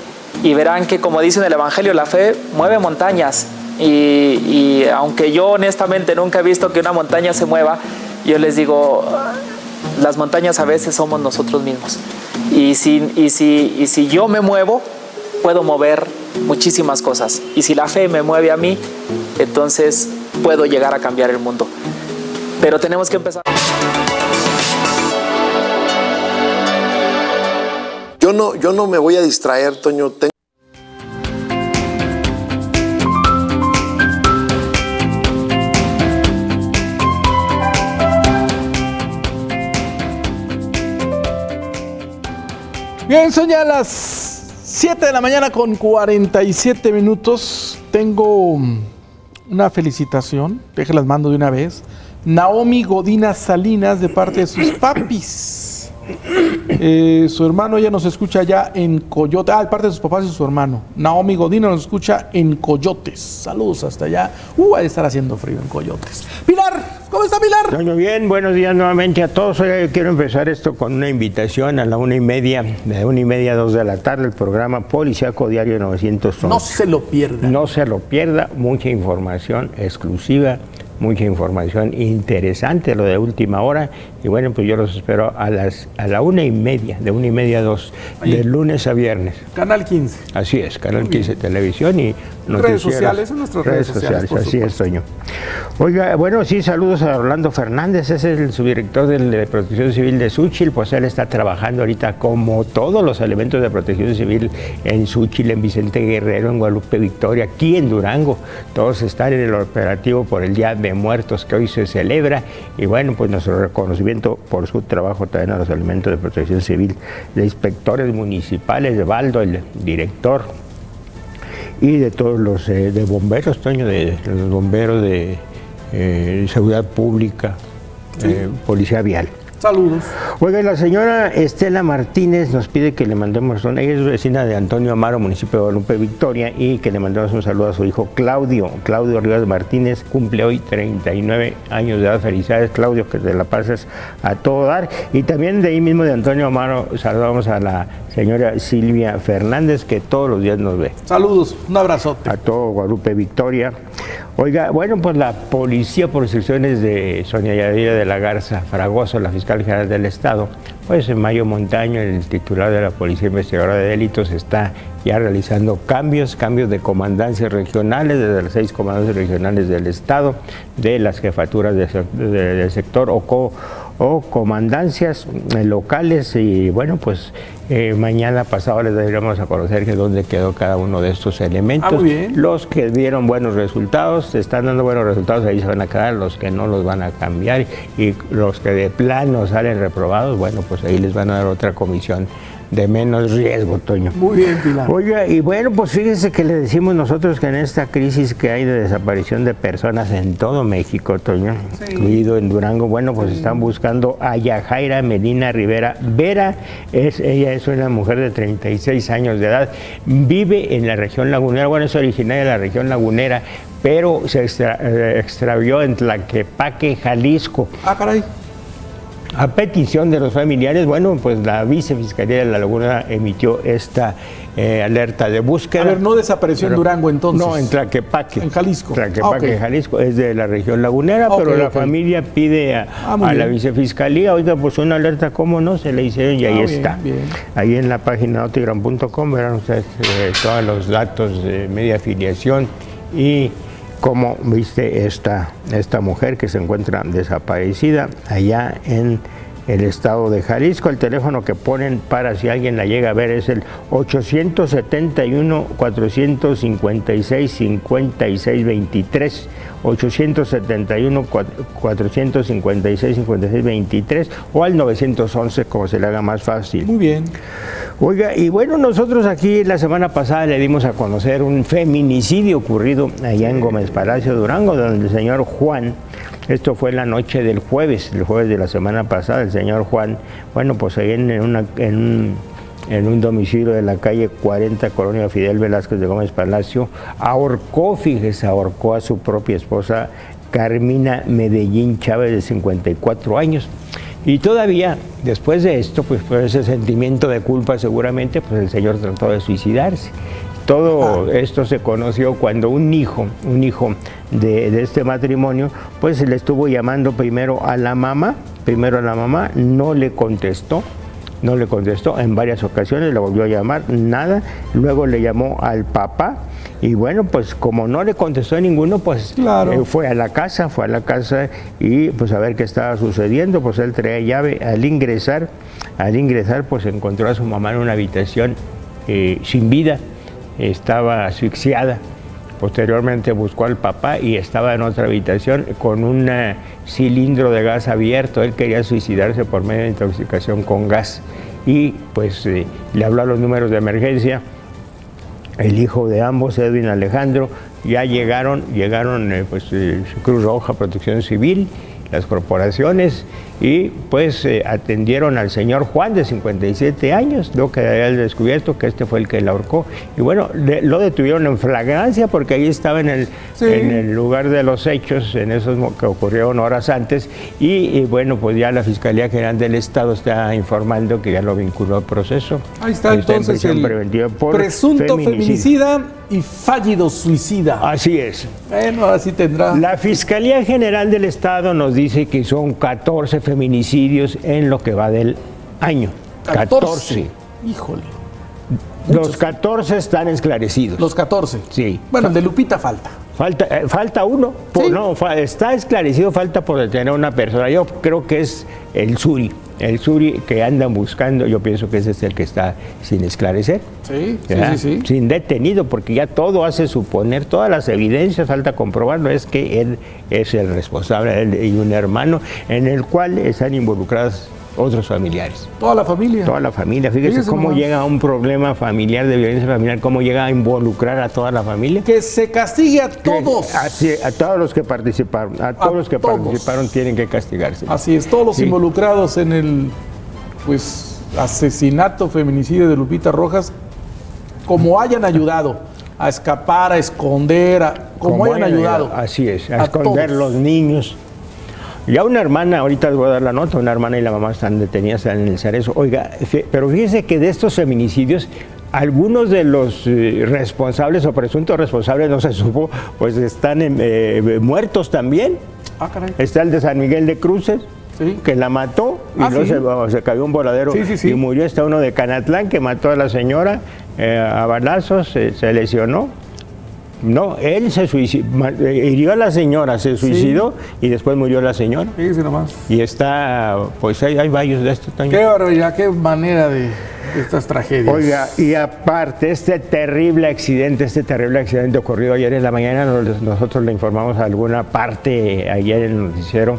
y verán que como dice en el Evangelio, la fe mueve montañas. Y, aunque yo honestamente nunca he visto que una montaña se mueva, yo les digo, las montañas a veces somos nosotros mismos. Y si, y si yo me muevo, puedo mover muchísimas cosas. Y si la fe me mueve a mí, entonces puedo llegar a cambiar el mundo pero tenemos que empezar. Yo no, yo no me voy a distraer, Toño. Tengo Bien, son ya las 7 de la mañana con 47 minutos. Tengo una felicitación, déjenlas mando de una vez. Naomi Godina Salinas de parte de sus papis. Eh, su hermano ya nos escucha ya en Coyote. Ah, parte de sus papás y su hermano. Naomi Godino nos escucha en Coyotes. Saludos hasta allá. Uh, va a estar haciendo frío en Coyotes. Pilar, ¿cómo está Pilar? Bueno, bien, buenos días nuevamente a todos. Hoy quiero empezar esto con una invitación a la una y media, de una y media a dos de la tarde, el programa Policiaco Diario 911. No se lo pierda. No se lo pierda, mucha información exclusiva mucha información interesante, lo de última hora. Y bueno, pues yo los espero a las a la una y media, de una y media a dos, de lunes a viernes. Canal 15. Así es, Canal 15 Televisión y redes sociales, en nuestras redes, sociales. así es, Toño. Oiga, bueno, sí, saludos a Orlando Fernández, es el subdirector de Protección Civil de Suchil, pues él está trabajando ahorita como todos los elementos de protección civil en Suchil, en Vicente Guerrero, en Guadalupe Victoria, aquí en Durango. Todos están en el operativo por el Día de Muertos que hoy se celebra y bueno, pues nuestro reconocimiento por su trabajo también a los elementos de protección civil, de inspectores municipales, de Baldo, el director y de todos los eh, de bomberos, Toño, de, los bomberos de eh, seguridad pública, eh, policía vial. Saludos. Oiga, la señora Estela Martínez nos pide que le mandemos, ella es vecina de Antonio Amaro, municipio de Guadalupe, Victoria, y que le mandemos un saludo a su hijo Claudio. Claudio Rivas Martínez cumple hoy 39 años de edad. Felicidades, Claudio, que te la pases a todo dar. Y también de ahí mismo de Antonio Amaro saludamos a la señora Silvia Fernández, que todos los días nos ve. Saludos, un abrazote. A todo Guadalupe, Victoria. Oiga, bueno, pues la policía por instrucciones de Sonia Yadira de la Garza Fragoso, la fiscal general del Estado, pues en Mayo Montaño, el titular de la Policía Investigadora de Delitos, está ya realizando cambios, cambios de comandancias regionales, desde las seis comandancias regionales del Estado, de las jefaturas del sector o, o comandancias locales y bueno, pues eh, mañana pasado les daremos a conocer que dónde quedó cada uno de estos elementos. Ah, los que dieron buenos resultados, están dando buenos resultados, ahí se van a quedar, los que no los van a cambiar y los que de plano salen reprobados, bueno, pues ahí les van a dar otra comisión de menos riesgo, Toño. Muy bien, Pilar. Oiga, y bueno, pues fíjese que le decimos nosotros que en esta crisis que hay de desaparición de personas en todo México, Toño, incluido en Durango, bueno, pues están buscando a Yajaira Medina Rivera Vera. Es, ella es una mujer de 36 años de edad, vive en la región lagunera, bueno, es originaria de la región lagunera, pero se eh, extravió en Tlaquepaque, Jalisco. Ah, caray. A petición de los familiares, bueno, pues la vicefiscalía de La Laguna emitió esta eh, alerta de búsqueda. A ver, no desapareció en Durango entonces. No, en Tlaquepaque. En Jalisco. Tlaquepaque, Ah, Jalisco, es de la región lagunera, pero la familia pide a, Ah, a la vicefiscalía, oiga, pues una alerta, ¿cómo no? Se le hicieron y ahí Ah, bien, está. bien. Ahí en la página notigram.com verán ustedes eh, todos los datos de media afiliación y cómo viste esta, esta mujer que se encuentra desaparecida allá en el estado de Jalisco. El teléfono que ponen para si alguien la llega a ver es el 871-456-5623. 871-456-5623 o al 911 como se le haga más fácil. Muy bien. Oiga, y bueno, nosotros aquí la semana pasada le dimos a conocer un feminicidio ocurrido allá en Gómez Palacio, Durango, donde el señor Juan, esto fue la noche del jueves, el jueves de la semana pasada, el señor Juan, bueno, pues ahí en, una, en, un, en un domicilio de la calle 40, Colonia Fidel Velázquez de Gómez Palacio, ahorcó, fíjese, ahorcó a su propia esposa Carmina Medellín Chávez, de 54 años. Y todavía, después de esto, pues por ese sentimiento de culpa seguramente, pues el señor trató de suicidarse. Todo esto se conoció cuando un hijo, un hijo de, de este matrimonio, pues le estuvo llamando primero a la mamá, primero a la mamá, no le contestó, no le contestó. En varias ocasiones, le volvió a llamar, nada, luego le llamó al papá. Y bueno, pues como no le contestó a ninguno, pues eh, fue a la casa, fue a la casa y pues a ver qué estaba sucediendo, pues él traía llave, al ingresar, al ingresar pues encontró a su mamá en una habitación eh, sin vida, estaba asfixiada. Posteriormente buscó al papá y estaba en otra habitación con un eh, cilindro de gas abierto. Él quería suicidarse por medio de intoxicación con gas. Y pues eh, le habló a los números de emergencia. El hijo de ambos, Edwin Alejandro, ya llegaron, llegaron eh, pues, Cruz Roja, Protección Civil, las corporaciones y pues eh, atendieron al señor Juan de 57 años, lo que había descubierto que este fue el que la ahorcó. Y bueno, de- lo detuvieron en flagrancia porque ahí estaba en el, Sí. en el lugar de los hechos, en esos que ocurrieron horas antes, y, y, bueno, pues ya la Fiscalía General del Estado está informando que ya lo vinculó al proceso. Ahí está en entonces prisión el preventiva por presunto feminicidio. feminicida y fallido suicida. Así es. Bueno, así tendrá. La Fiscalía General del Estado nos dice que son 14 feminicidios en lo que va del año. 14. Híjole. Los 14 están esclarecidos. Los 14. Sí. Bueno, el de Lupita falta. Falta, eh, falta uno. Por- No, fa- está esclarecido, falta por detener a una persona. Yo creo que es el Suri. El Suri que andan buscando, yo pienso que ese es el que está sin esclarecer. Sí, sí, sí, sí. Sin detenido, porque ya todo hace suponer, todas las evidencias, falta comprobarlo, es que él es el responsable él y un hermano en el cual están involucrados otros familiares. Toda la familia. Toda la familia. Fíjese Fíjese cómo nomás. llega a un problema familiar, de violencia familiar, cómo llega a involucrar a toda la familia. Que se castigue a todos. Así, a todos los que participaron, a todos los que todos. participaron tienen que castigarse. Así es, todos los Sí. involucrados en el pues asesinato, feminicidio de Lupita Rojas, como hayan ayudado a escapar, a esconder, a- como, hayan ayudado. Así es, a, A esconder todos. los niños. Ya una hermana, ahorita les voy a dar la nota, una hermana y la mamá están detenidas en el Cerezo. Oiga, pero fíjese que de estos feminicidios, algunos de los eh, responsables o presuntos responsables, no se supo, pues están eh, muertos también. Ah, caray. Está el de San Miguel de Cruces, Sí. que la mató y Ah, luego sí. se, se cayó un voladero sí. y murió. Está uno de Canatlán que mató a la señora eh, a balazos, se- se lesionó. No, él se suicidó, eh, hirió a la señora, se suicidó y después murió la señora. Fíjese nomás. Y está, pues hay, hay varios de estos Toño. Qué barbaridad, qué manera de, de estas tragedias. Oiga, y aparte, este terrible accidente, este terrible accidente ocurrido ayer en la mañana, nos- nosotros le informamos a alguna parte ayer en el noticiero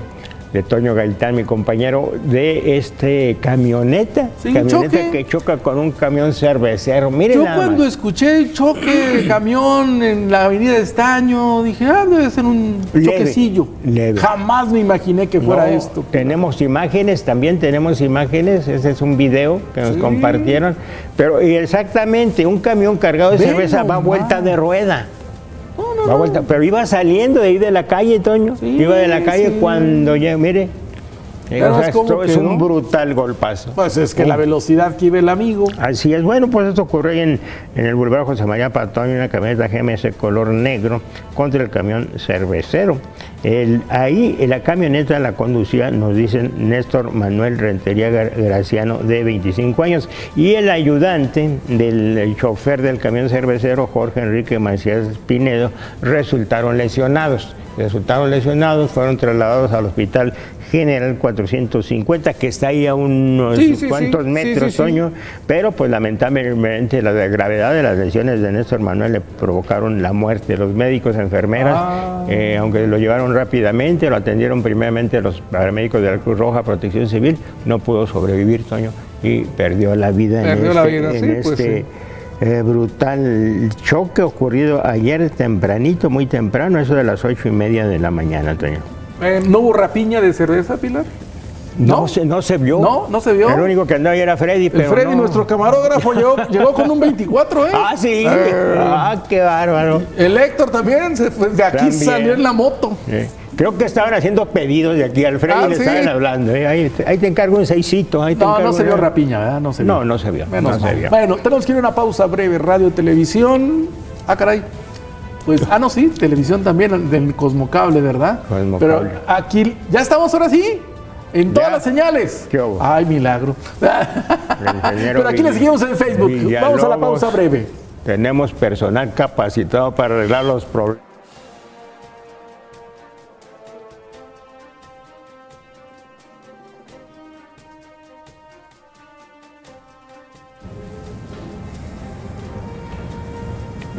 de Toño Gaitán, mi compañero, de este camioneta, Sí, camioneta choque. que choca con un camión cervecero. Miren Yo nada cuando más. escuché el choque de camión en la avenida de Estaño, dije, ah, debe ser un Leve, choquecillo. leve. Jamás me imaginé que fuera No, esto. Tenemos imágenes, también tenemos imágenes, ese es un video que nos Sí. compartieron, pero y exactamente, un camión cargado de Ve cerveza va a vuelta de rueda. Pero iba saliendo de ahí de la calle, Toño. iba de la calle sí. cuando ya, mire. Eh, Pero o sea, es un brutal golpazo. Pues es que la velocidad que iba el amigo. Así es. Bueno, pues esto ocurrió ahí en, en el Boulevard José María Patón, una camioneta GMS color negro contra el camión cervecero. El- ahí la camioneta la conducía, nos dicen, Néstor Manuel Rentería Gra- Graciano, de 25 años, y el ayudante del chofer del camión cervecero, Jorge Enrique Macías Pinedo, resultaron lesionados. Resultaron lesionados, fueron trasladados al Hospital General 450, que está ahí a unos Sí, sí, cuantos sí, metros. Toño, pero pues lamentablemente la gravedad de las lesiones de Néstor Manuel le provocaron la muerte. Los médicos, enfermeras, Ah. eh, aunque lo llevaron rápidamente, lo atendieron primeramente los paramédicos de la Cruz Roja, Protección Civil, no pudo sobrevivir, Toño, y perdió la vida Perdió en la este, vida, en sí, pues, este. Eh, brutal choque ocurrido ayer tempranito, muy temprano, eso de las ocho y media de la mañana, Toño. Eh, ¿No hubo rapiña de cerveza, Pilar? No, se, no se vio. No, no se vio. El único que andaba ahí era Freddy, El pero Freddy, no. nuestro camarógrafo, llegó, llegó con un 24, ¿eh? Ah, sí. Eh, Ah, qué bárbaro. El Héctor también, se fue- de aquí También. salió en la moto. Eh, Creo que estaban haciendo pedidos de aquí al Freddy Ah, le ¿sí? estaban hablando. eh. Ahí, ahí te encargo un seisito. Ahí te No, no se vio rapiña, ¿verdad? No se vio. No, no se vio. Menos no se mal. vio. Bueno, tenemos que ir a una pausa breve. Radio, televisión. Ah, caray. Pues, ah, no, sí, televisión también del Cosmocable, ¿verdad? Cosmocable. Pero aquí, ya estamos ahora sí. En todas las señales. ¿Qué hubo? Ay, milagro. Pero aquí le seguimos en Facebook. Vamos a la pausa breve. Tenemos personal capacitado para arreglar los problemas.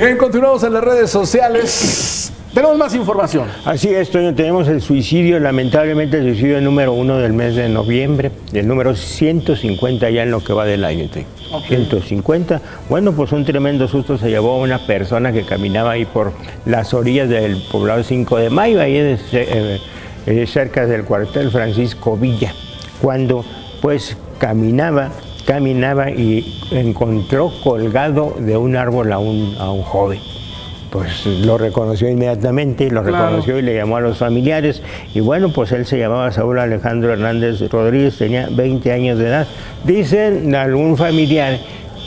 Bien, continuamos en las redes sociales. Tenemos más información. Así es, Toño, tenemos el suicidio, lamentablemente el suicidio número uno del mes de noviembre, el número 150 ya en lo que va del año. Toño. 150. Bueno, pues un tremendo susto se llevó a una persona que caminaba ahí por las orillas del poblado 5 de Mayo, ahí de- eh, eh, cerca del cuartel Francisco Villa. cuando pues caminaba, caminaba y encontró colgado de un árbol a un, a un joven pues lo reconoció inmediatamente, lo Claro. reconoció y le llamó a los familiares. Y bueno, pues él se llamaba Saúl Alejandro Hernández Rodríguez, tenía 20 años de edad. Dicen algún familiar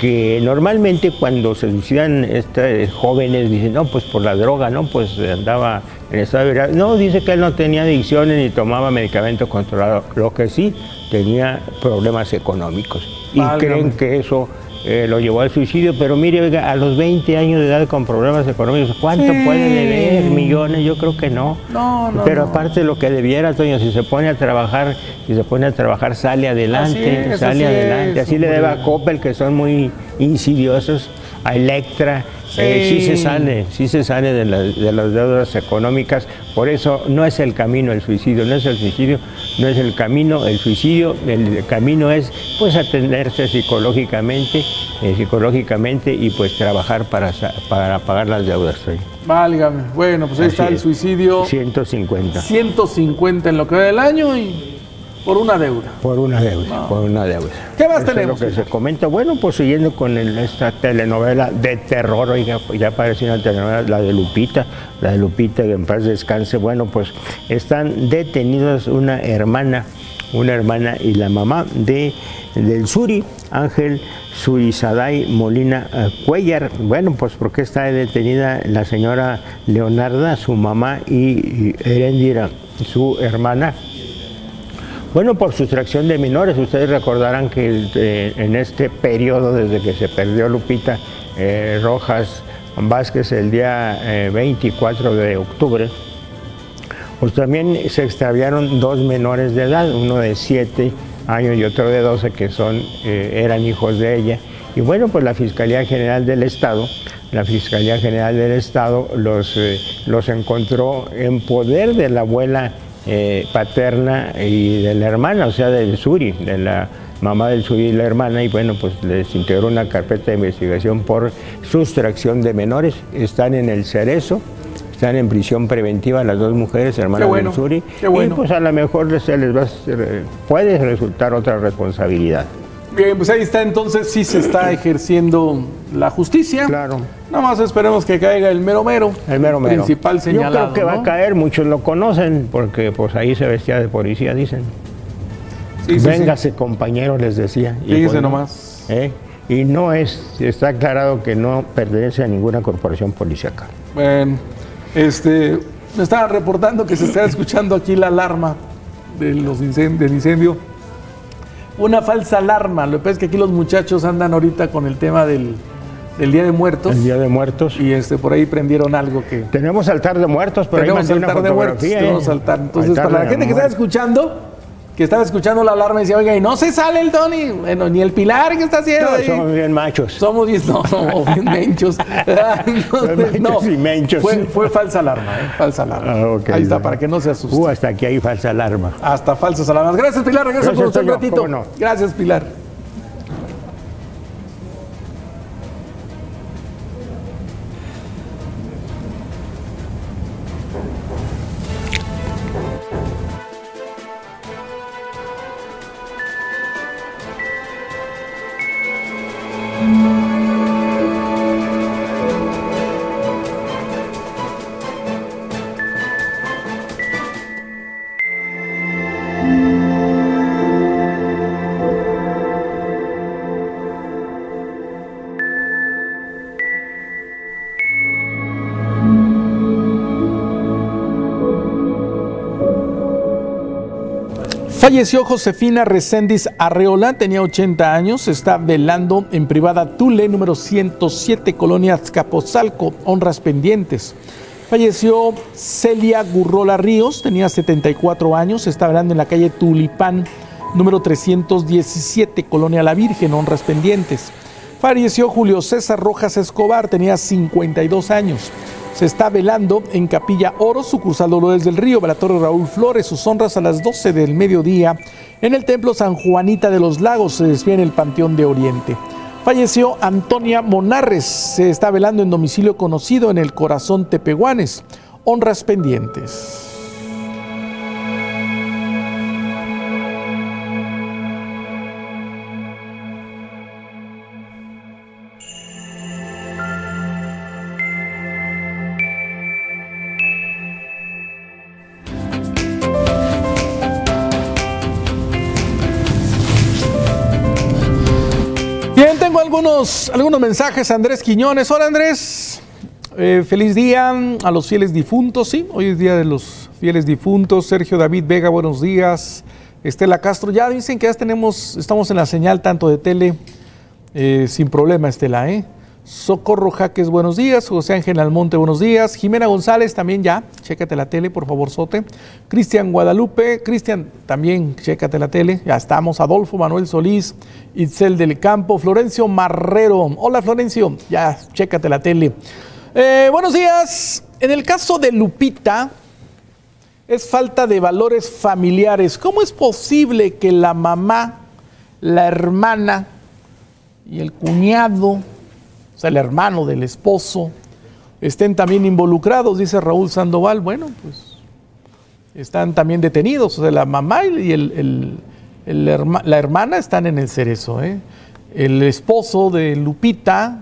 que normalmente cuando se suicidan estos jóvenes dicen, no, pues por la droga, no, pues andaba en estado de ebriedad". No, dice que él no tenía adicciones ni tomaba medicamentos controlados, lo que sí tenía problemas económicos. Y Válgame. creen que eso eh, lo llevó al suicidio, pero mire, oiga, a los 20 años de edad con problemas económicos, ¿cuánto Sí. puede deber? ¿Millones? Yo creo que no. No, no, Pero no. aparte lo que debiera, Toño, si se pone a trabajar, si se pone a trabajar, sale adelante, es, sale así adelante. es, Así le debe a. Coppel, que son muy insidiosos, a Electra. Eh, sí se Sí. sale, sí se sale de, la- de las deudas económicas. Por eso no es el camino el suicidio, no es el suicidio, no es el camino el suicidio. El camino es pues atenderse psicológicamente, eh, psicológicamente y pues trabajar para, para pagar las deudas. Toño. Válgame. Bueno, pues ahí Así está el suicidio. 150. 150 en lo que va del año y por una deuda. Por una deuda, por una deuda. ¿Qué más Eso es tenemos? lo que se comenta. Bueno, pues siguiendo con el- esta telenovela de terror, oiga, pues ya apareció una telenovela, la de Lupita, la de Lupita, que en paz descanse. Bueno, pues están detenidos una hermana, una hermana y la mamá de, del Suri, Ángel Surizaday Molina eh, Cuellar. Bueno, pues porque está detenida la señora Leonarda, su mamá, y, y Erendira, su hermana. Bueno, por sustracción de menores, ustedes recordarán que eh, en este periodo, desde que se perdió Lupita eh, Rojas Vázquez el día eh, 24 de octubre, pues también se extraviaron dos menores de edad, uno de 7 años y otro de 12, que son, eh, eran hijos de ella. Y bueno, pues la Fiscalía General del Estado, la Fiscalía General del Estado los, los encontró en poder de la abuela eh, paterna y de la hermana, o sea, del Suri, de la mamá del Suri y la hermana, y bueno, pues les integró una carpeta de investigación por sustracción de menores. Están en el Cerezo, están en prisión preventiva las dos mujeres, hermanas bueno, del Suri, bueno. y pues a lo mejor se les va, a ser- puede resultar otra responsabilidad. Bien, pues ahí está entonces, sí se está ejerciendo la justicia. Claro. Nada más esperemos que caiga el mero mero. El mero mero. Principal señalado. Yo creo que va a caer, muchos lo conocen, porque pues ahí se vestía de policía, dicen. Sí, sí, Véngase, compañero, les decía. Y Fíjese nomás. ¿eh? Y no es, está aclarado que no pertenece a ninguna corporación policíaca. Bueno, este, me estaban reportando que se está escuchando aquí la alarma de los incen- del incendio. Una falsa alarma. Lo que pasa es que aquí los muchachos andan ahorita con el tema del, del Día de Muertos. El Día de Muertos. Y este, por ahí prendieron algo que... Tenemos altar de muertos, pero tenemos ahí altar una de muertos. ¿eh? tenemos altar. Entonces, Altar para la gente que está escuchando, que estaba escuchando la alarma y decía, oiga, y no se sale el Tony, bueno, ni el Pilar que está haciendo. No, ahí?" somos bien machos. Somos bien, no, no, bien menchos. Entonces, no, y menchos. Fue, fue falsa alarma, ¿eh? Falsa alarma. Ah, ok, Ahí está, bueno. para que no se asuste. Uh, hasta aquí hay falsa alarma. Hasta falsas alarmas. Gracias, Pilar. Regreso Gracias, con usted un ratito. no. Gracias, Pilar. Falleció Josefina Recendis Arreola, tenía 80 años, está velando en privada Tule, número 107, Colonia Azcapotzalco, honras pendientes. Falleció Celia Gurrola Ríos, tenía 74 años, está velando en la calle Tulipán, número 317, Colonia La Virgen, honras pendientes. Falleció Julio César Rojas Escobar, tenía 52 años. Se está velando en Capilla Oro, sucursal Dolores del Río, Velatorio Raúl Flores, sus honras a las 12 del mediodía. En el Templo San Juanita de los Lagos se despide en el Panteón de Oriente. Falleció Antonia Monarres, se está velando en domicilio conocido en el Corazón Tepehuanes. Honras pendientes. Algunos, mensajes. Andrés Quiñones. Hola Andrés. Eh, feliz día a los fieles difuntos. Sí, hoy es día de los fieles difuntos. Sergio David Vega, buenos días. Estela Castro, ya dicen que ya tenemos, estamos en la señal tanto de tele, eh, sin problema, Estela, ¿eh? Socorro Jaques, buenos días. José Ángel Almonte, buenos días. Jimena González, también ya, chécate la tele, por favor, Sote. Cristian Guadalupe, Cristian, también chécate la tele, ya estamos. Adolfo Manuel Solís, Itzel del Campo, Florencio Marrero. Hola, Florencio, ya, chécate la tele. Eh, buenos días. En el caso de Lupita, es falta de valores familiares. ¿Cómo es posible que la mamá, la hermana y el cuñado el hermano del esposo, estén también involucrados, dice Raúl Sandoval. Bueno, pues están también detenidos, o sea, la mamá y el, la hermana están en el cerezo. ¿eh? El esposo de Lupita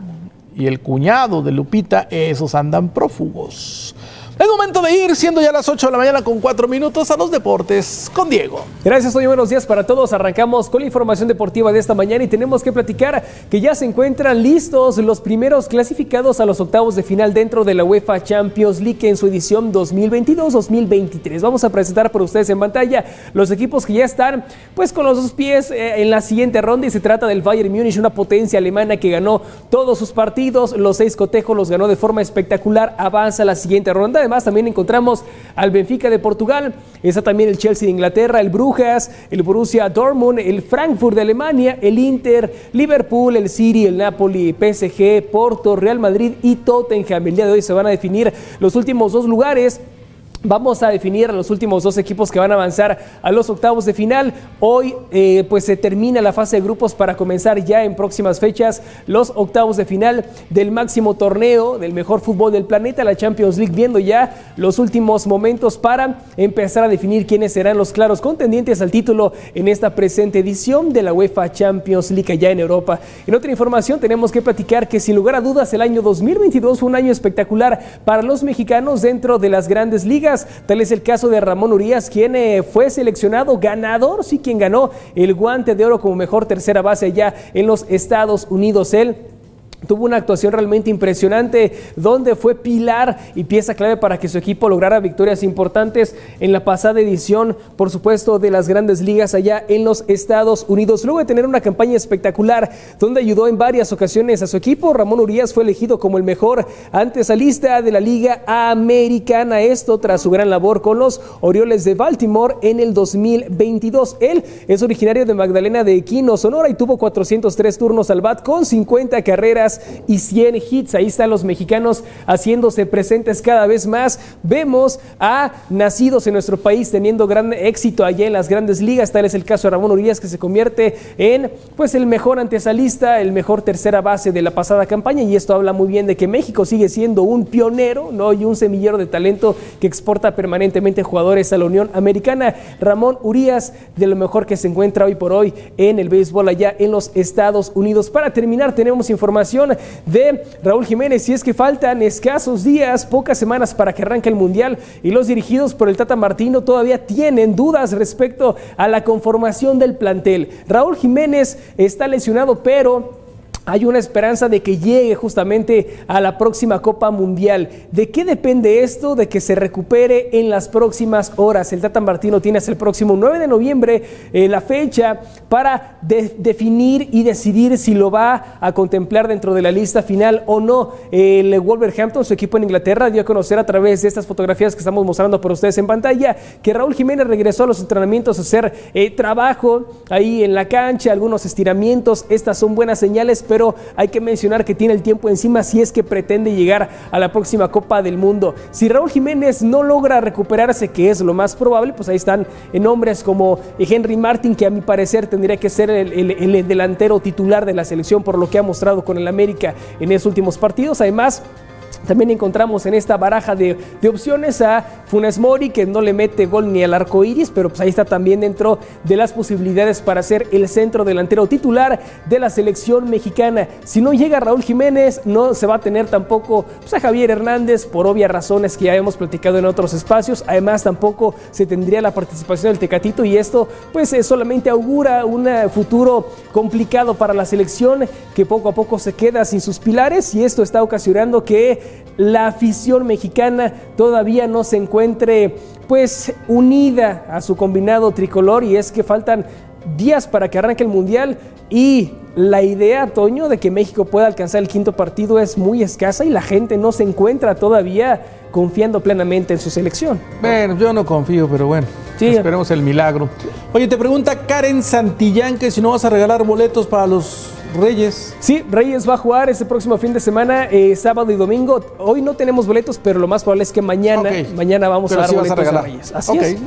y el cuñado de Lupita, esos andan prófugos. Es momento de ir, siendo ya las 8 de la mañana con 4 minutos a los deportes con Diego. Gracias, hoy buenos días para todos. Arrancamos con la información deportiva de esta mañana y tenemos que platicar que ya se encuentran listos los primeros clasificados a los octavos de final dentro de la UEFA Champions League en su edición 2022-2023. Vamos a presentar por ustedes en pantalla los equipos que ya están pues con los dos pies eh, en la siguiente ronda y se trata del Bayern Múnich, una potencia alemana que ganó todos sus partidos, los seis cotejos los ganó de forma espectacular, avanza a la siguiente ronda también encontramos al Benfica de Portugal, está también el Chelsea de Inglaterra, el Brujas, el Borussia Dortmund, el Frankfurt de Alemania, el Inter, Liverpool, el City, el Napoli, PSG, Porto, Real Madrid y Tottenham. El día de hoy se van a definir los últimos dos lugares. Vamos a definir los últimos dos equipos que van a avanzar a los octavos de final. Hoy eh, pues se termina la fase de grupos para comenzar ya en próximas fechas los octavos de final del máximo torneo del mejor fútbol del planeta, la Champions League, viendo ya los últimos momentos para empezar a definir quiénes serán los claros contendientes al título en esta presente edición de la UEFA Champions League allá en Europa. En otra información tenemos que platicar que sin lugar a dudas el año 2022 fue un año espectacular para los mexicanos dentro de las grandes ligas Tal es el caso de Ramón Urias, quien eh, fue seleccionado ganador, sí, quien ganó el guante de oro como mejor tercera base allá en los Estados Unidos. Él Tuvo una actuación realmente impresionante donde fue pilar y pieza clave para que su equipo lograra victorias importantes en la pasada edición, por supuesto, de las grandes ligas allá en los Estados Unidos. Luego de tener una campaña espectacular donde ayudó en varias ocasiones a su equipo, Ramón Urias fue elegido como el mejor antesalista de la Liga Americana. Esto tras su gran labor con los Orioles de Baltimore en el 2022. Él es originario de Magdalena de Equino, Sonora y tuvo 403 turnos al bat con 50 carreras y 100 hits. Ahí están los mexicanos haciéndose presentes cada vez más. Vemos a nacidos en nuestro país teniendo gran éxito allá en las grandes ligas. Tal es el caso de Ramón Urias que se convierte en pues el mejor antesalista, el mejor tercera base de la pasada campaña y esto habla muy bien de que México sigue siendo un pionero, ¿no? y un semillero de talento que exporta permanentemente jugadores a la Unión Americana. Ramón Urias de lo mejor que se encuentra hoy por hoy en el béisbol allá en los Estados Unidos. Para terminar tenemos información de Raúl Jiménez. Si es que faltan escasos días, pocas semanas para que arranque el Mundial y los dirigidos por el Tata Martino todavía tienen dudas respecto a la conformación del plantel. Raúl Jiménez está lesionado, pero hay una esperanza de que llegue justamente a la próxima Copa Mundial. ¿De qué depende esto? De que se recupere en las próximas horas. El Tata Martino tiene hasta el próximo 9 de noviembre eh, la fecha para definir y decidir si lo va a contemplar dentro de la lista final o no. El Wolverhampton, su equipo en Inglaterra, dio a conocer a través de estas fotografías que estamos mostrando por ustedes en pantalla que Raúl Jiménez regresó a los entrenamientos a hacer eh, trabajo ahí en la cancha, algunos estiramientos. Estas son buenas señales pero hay que mencionar que tiene el tiempo encima si es que pretende llegar a la próxima Copa del Mundo. Si Raúl Jiménez no logra recuperarse, que es lo más probable, pues ahí están nombres como Henry Martin, que a mi parecer tendría que ser el, el delantero titular de la selección por lo que ha mostrado con el América en esos últimos partidos. Además, También encontramos en esta baraja de, opciones a Funes Mori, que no le mete gol ni al arco iris, pero pues ahí está también dentro de las posibilidades para ser el centro delantero titular de la selección mexicana. Si no llega Raúl Jiménez, no se va a tener tampoco pues, a Javier Hernández, por obvias razones que ya hemos platicado en otros espacios. Además, tampoco se tendría la participación del Tecatito y esto, pues, solamente augura un futuro complicado para la selección que poco a poco se queda sin sus pilares y esto está ocasionando que la afición mexicana todavía no se encuentre pues unida a su combinado tricolor y es que faltan días para que arranque el mundial y la idea, Toño, de que México pueda alcanzar el quinto partido es muy escasa y la gente no se encuentra todavía confiando plenamente en su selección. Bueno, yo no confío, pero bueno. Sí. Esperemos el milagro. Oye, te pregunta Karen Santillán que si no vas a regalar boletos para los Reyes. Sí, Reyes va a jugar este próximo fin de semana, eh, sábado y domingo. Hoy no tenemos boletos, pero lo más probable es que mañana, mañana vamos a dar boletos a, Reyes. Así es.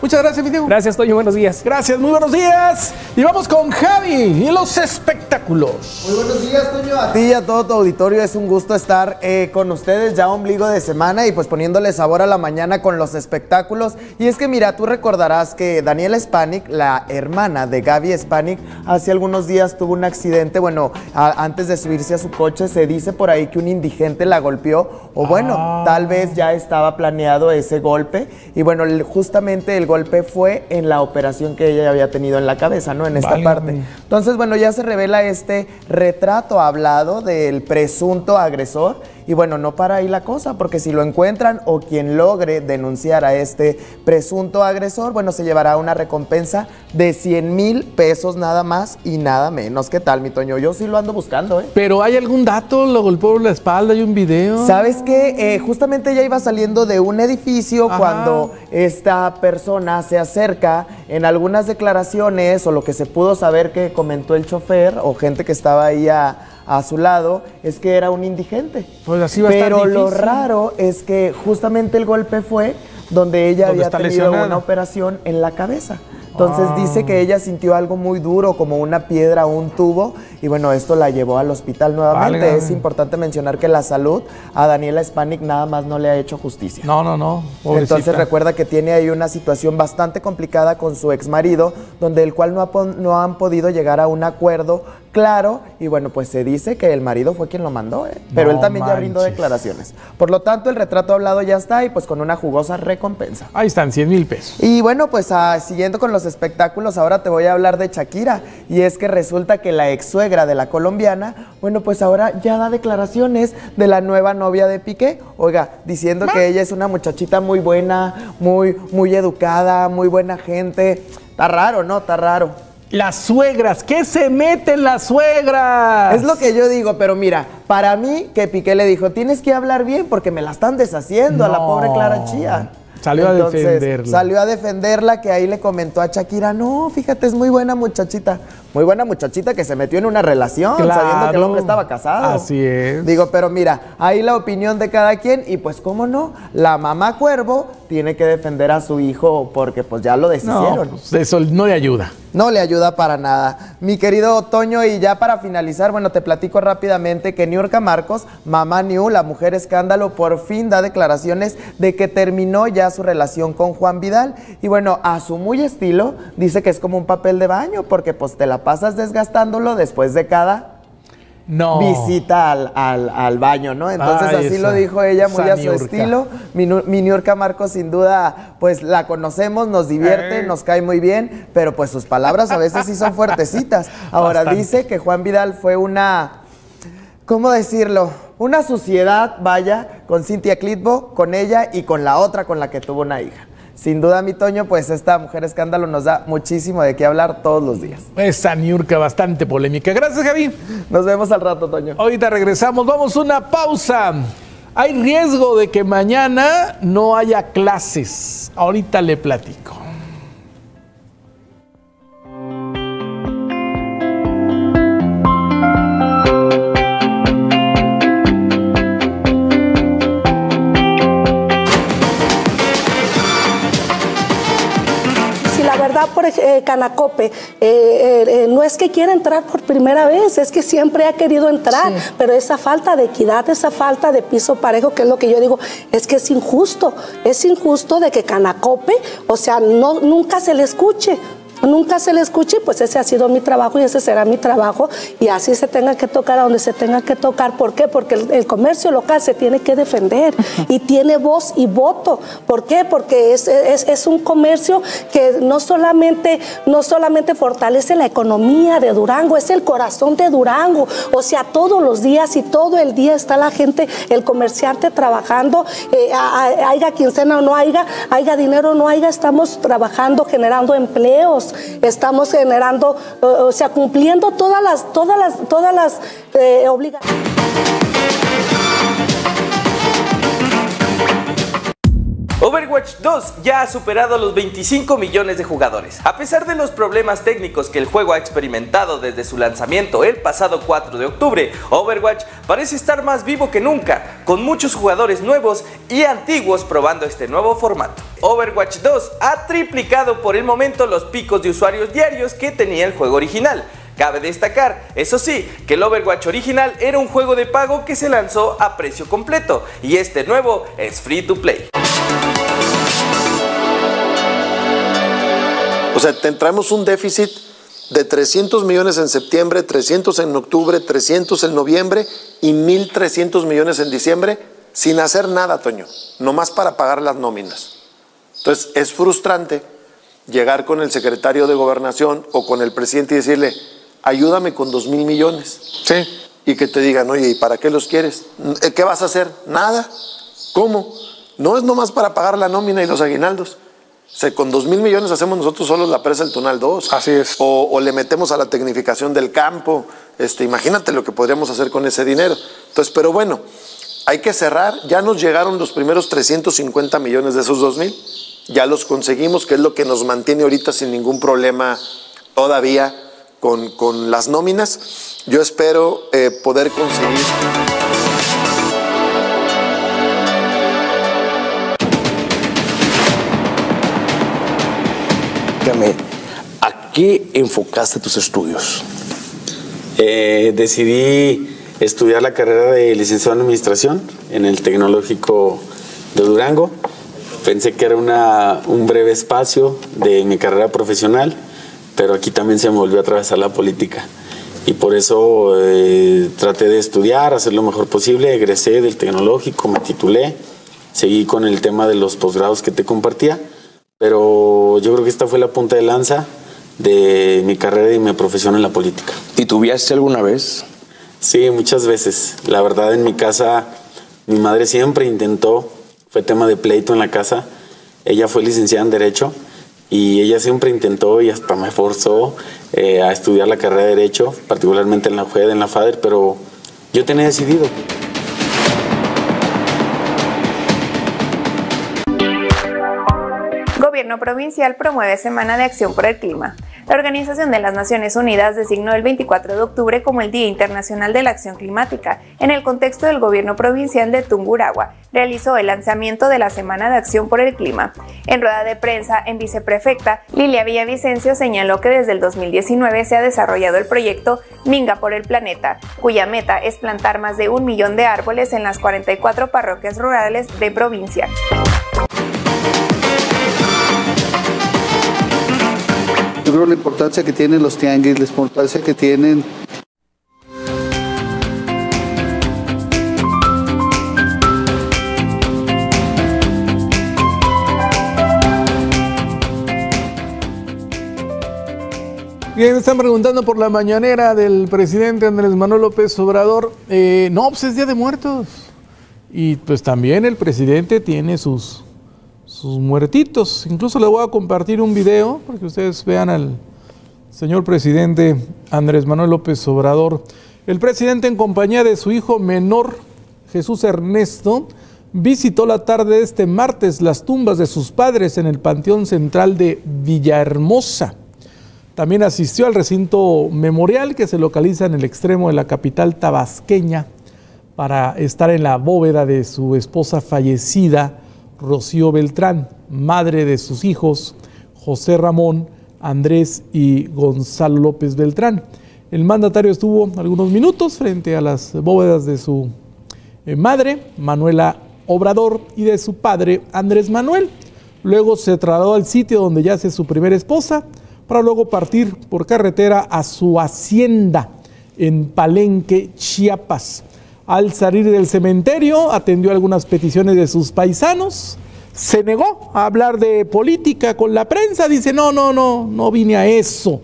Muchas gracias, mi Gracias, Toño. Buenos días. Gracias, muy buenos días. Y vamos con Javi y los espectáculos. Muy buenos días, Toño. A ti y a todo tu auditorio es un gusto estar eh, con ustedes ya ombligo de semana y pues poniéndole sabor a la mañana con los espectáculos. Y es que mira, tú recordarás que Daniela Spanik, la hermana de Gaby Spanik, hace algunos días tuvo un accidente bueno, antes de subirse a su coche se dice por ahí que un indigente la golpeó o bueno, ah. tal vez ya estaba planeado ese golpe y bueno, justamente el golpe fue en la operación que ella había tenido en la cabeza, ¿no? En esta parte. Entonces, bueno, ya se revela este retrato hablado del presunto agresor y bueno, no para ahí la cosa, porque si lo encuentran o quien logre denunciar a este presunto agresor, bueno, se llevará una recompensa de 100 mil pesos nada más y nada menos. ¿Qué tal, mi Toño? Yo sí lo ando buscando, ¿eh? Pero ¿hay algún dato? ¿Lo golpeó por la espalda? ¿Hay un video? ¿Sabes qué? Eh, justamente ella iba saliendo de un edificio cuando esta persona se acerca en algunas declaraciones o lo que se pudo saber que comentó el chofer o gente que estaba ahí a a su lado es que era un indigente. Pues así va Pero a estar lo raro es que justamente el golpe fue donde ella había tenido una operación en la cabeza. Entonces dice que ah. ella sintió algo muy duro, como una piedra o un tubo, y bueno, esto la llevó al hospital nuevamente. Es importante mencionar que la salud a Daniela Spanik nada más no le ha hecho justicia. No, no, no. Entonces recuerda que tiene ahí una situación bastante complicada con su ex marido, donde el cual no, no han podido llegar a un acuerdo claro y bueno, pues se dice que el marido fue quien lo mandó, ¿eh? pero él también ya brindó declaraciones. Por lo tanto, el retrato hablado ya está y pues con una jugosa recompensa. Ahí están, 100 mil pesos. Y bueno, pues ah, siguiendo con los espectáculos, ahora te voy a hablar de Shakira y es que resulta que la ex suegra de la colombiana, bueno, pues ahora ya da declaraciones de la nueva novia de Piqué, oiga, diciendo que ella es una muchachita muy buena, muy, muy educada, muy buena gente. Está raro, ¿no? Está raro. Las suegras, ¿qué se meten las suegras? Es lo que yo digo, pero mira, para mí que Piqué le dijo, tienes que hablar bien porque me la están deshaciendo a la pobre Clara Chía. Salió a defenderla. Salió a defenderla, que ahí le comentó a Shakira, no, fíjate, es muy buena muchachita. Muy buena muchachita que se metió en una relación sabiendo que el hombre estaba casado. Así es. Digo, pero mira, ahí la opinión de cada quien y pues cómo no, la mamá cuervo tiene que defender a su hijo porque pues ya lo deshicieron. No, pues, eso no le ayuda. No le ayuda para nada. Mi querido Toño, y ya para finalizar, bueno, te platico rápidamente que Niurka Marcos, mamá New, la mujer escándalo, por fin da declaraciones de que terminó ya su relación con Juan Vidal. Y bueno, a su muy estilo, dice que es como un papel de baño, porque pues te la pasas desgastándolo después de cada visita al, baño, ¿no? Entonces así lo dijo ella, muy a su estilo. Mi, mi Marcos sin duda, pues la conocemos, nos divierte, nos cae muy bien, pero pues sus palabras a veces sí son fuertecitas. Ahora dice que Juan Vidal fue una, ¿cómo decirlo? Una suciedad, vaya, con Cintia Clitbo, con ella y con la otra con la que tuvo una hija. Sin duda, mi Toño, pues esta mujer escándalo nos da muchísimo de qué hablar todos los días. Esa niurca bastante polémica. Gracias, Javi. Nos vemos al rato, Toño. Ahorita regresamos. Vamos a una pausa. Hay riesgo de que mañana no haya clases. Ahorita le platico. Está por eh, Canacope, eh, eh, no es que quiera entrar por primera vez, es que siempre ha querido entrar, pero esa falta de equidad, esa falta de piso parejo, que es lo que yo digo, es que es injusto, es injusto de que Canacope, o sea, no, nunca se le escuche nunca se le escuche, pues ese ha sido mi trabajo y ese será mi trabajo y así se tenga que tocar a donde se tenga que tocar. ¿Por qué? Porque el, comercio local se tiene que defender y tiene voz y voto. ¿Por qué? Porque es, es, un comercio que no solamente, no solamente fortalece la economía de Durango, es el corazón de Durango. O sea, todos los días y todo el día está la gente, el comerciante trabajando, eh, haya quincena o no haya, haya dinero o no haya, estamos trabajando, generando empleos estamos generando, o sea, cumpliendo todas las, todas las, todas las eh, obligaciones. Overwatch 2 ya ha superado los 25 millones de jugadores. A pesar de los problemas técnicos que el juego ha experimentado desde su lanzamiento el pasado 4 de octubre, Overwatch parece estar más vivo que nunca, con muchos jugadores nuevos y antiguos probando este nuevo formato. Overwatch 2 ha triplicado por el momento los picos de usuarios diarios que tenía el juego original. Cabe destacar, eso sí, que el Overwatch original era un juego de pago que se lanzó a precio completo y este nuevo es free to play. O sea, tendremos un déficit de 300 millones en septiembre, 300 en octubre, 300 en noviembre y 1.300 millones en diciembre sin hacer nada, Toño, nomás para pagar las nóminas. Entonces, es frustrante llegar con el secretario de gobernación o con el presidente y decirle, ayúdame con 2 mil millones. Sí. Y que te digan, oye, ¿y para qué los quieres? ¿Qué vas a hacer? Nada. ¿Cómo? No es nomás para pagar la nómina y los aguinaldos con dos mil millones hacemos nosotros solo la presa del Tunal 2. Así es. O, le metemos a la tecnificación del campo. Este, imagínate lo que podríamos hacer con ese dinero. Entonces, pero bueno, hay que cerrar. Ya nos llegaron los primeros 350 millones de esos dos mil. Ya los conseguimos, que es lo que nos mantiene ahorita sin ningún problema todavía con, las nóminas. Yo espero eh, poder conseguir. ¿a qué enfocaste tus estudios? Eh, decidí estudiar la carrera de licenciado en administración en el Tecnológico de Durango. Pensé que era una, un breve espacio de mi carrera profesional, pero aquí también se me volvió a atravesar la política. Y por eso eh, traté de estudiar, hacer lo mejor posible. Egresé del tecnológico, me titulé, seguí con el tema de los posgrados que te compartía pero yo creo que esta fue la punta de lanza de mi carrera y mi profesión en la política. ¿Y tuviste alguna vez? Sí, muchas veces. La verdad, en mi casa, mi madre siempre intentó, fue tema de pleito en la casa. Ella fue licenciada en Derecho y ella siempre intentó y hasta me forzó eh, a estudiar la carrera de Derecho, particularmente en la FED, en la FADER, pero yo tenía decidido. Gobierno provincial promueve Semana de Acción por el Clima. La Organización de las Naciones Unidas designó el 24 de octubre como el Día Internacional de la Acción Climática. En el contexto del gobierno provincial de Tunguragua, realizó el lanzamiento de la Semana de Acción por el Clima. En rueda de prensa en viceprefecta, Lilia Villavicencio señaló que desde el 2019 se ha desarrollado el proyecto Minga por el Planeta, cuya meta es plantar más de un millón de árboles en las 44 parroquias rurales de provincia. Yo la importancia que tienen los tianguis, la importancia que tienen Bien, están preguntando por la mañanera del presidente Andrés Manuel López Obrador. Eh, no, pues es Día de Muertos. Y pues también el presidente tiene sus sus muertitos. Incluso le voy a compartir un video para que ustedes vean al señor presidente Andrés Manuel López Obrador. El presidente en compañía de su hijo menor, Jesús Ernesto, visitó la tarde de este martes las tumbas de sus padres en el Panteón Central de Villahermosa. También asistió al recinto memorial que se localiza en el extremo de la capital tabasqueña para estar en la bóveda de su esposa fallecida, Rocío Beltrán, madre de sus hijos José Ramón, Andrés y Gonzalo López Beltrán. El mandatario estuvo algunos minutos frente a las bóvedas de su eh, madre, Manuela Obrador, y de su padre, Andrés Manuel. Luego se trasladó al sitio donde yace su primera esposa, para luego partir por carretera a su hacienda en Palenque, Chiapas. Al salir del cementerio, atendió algunas peticiones de sus paisanos. Se negó a hablar de política con la prensa. Dice, no, no, no, no vine a eso.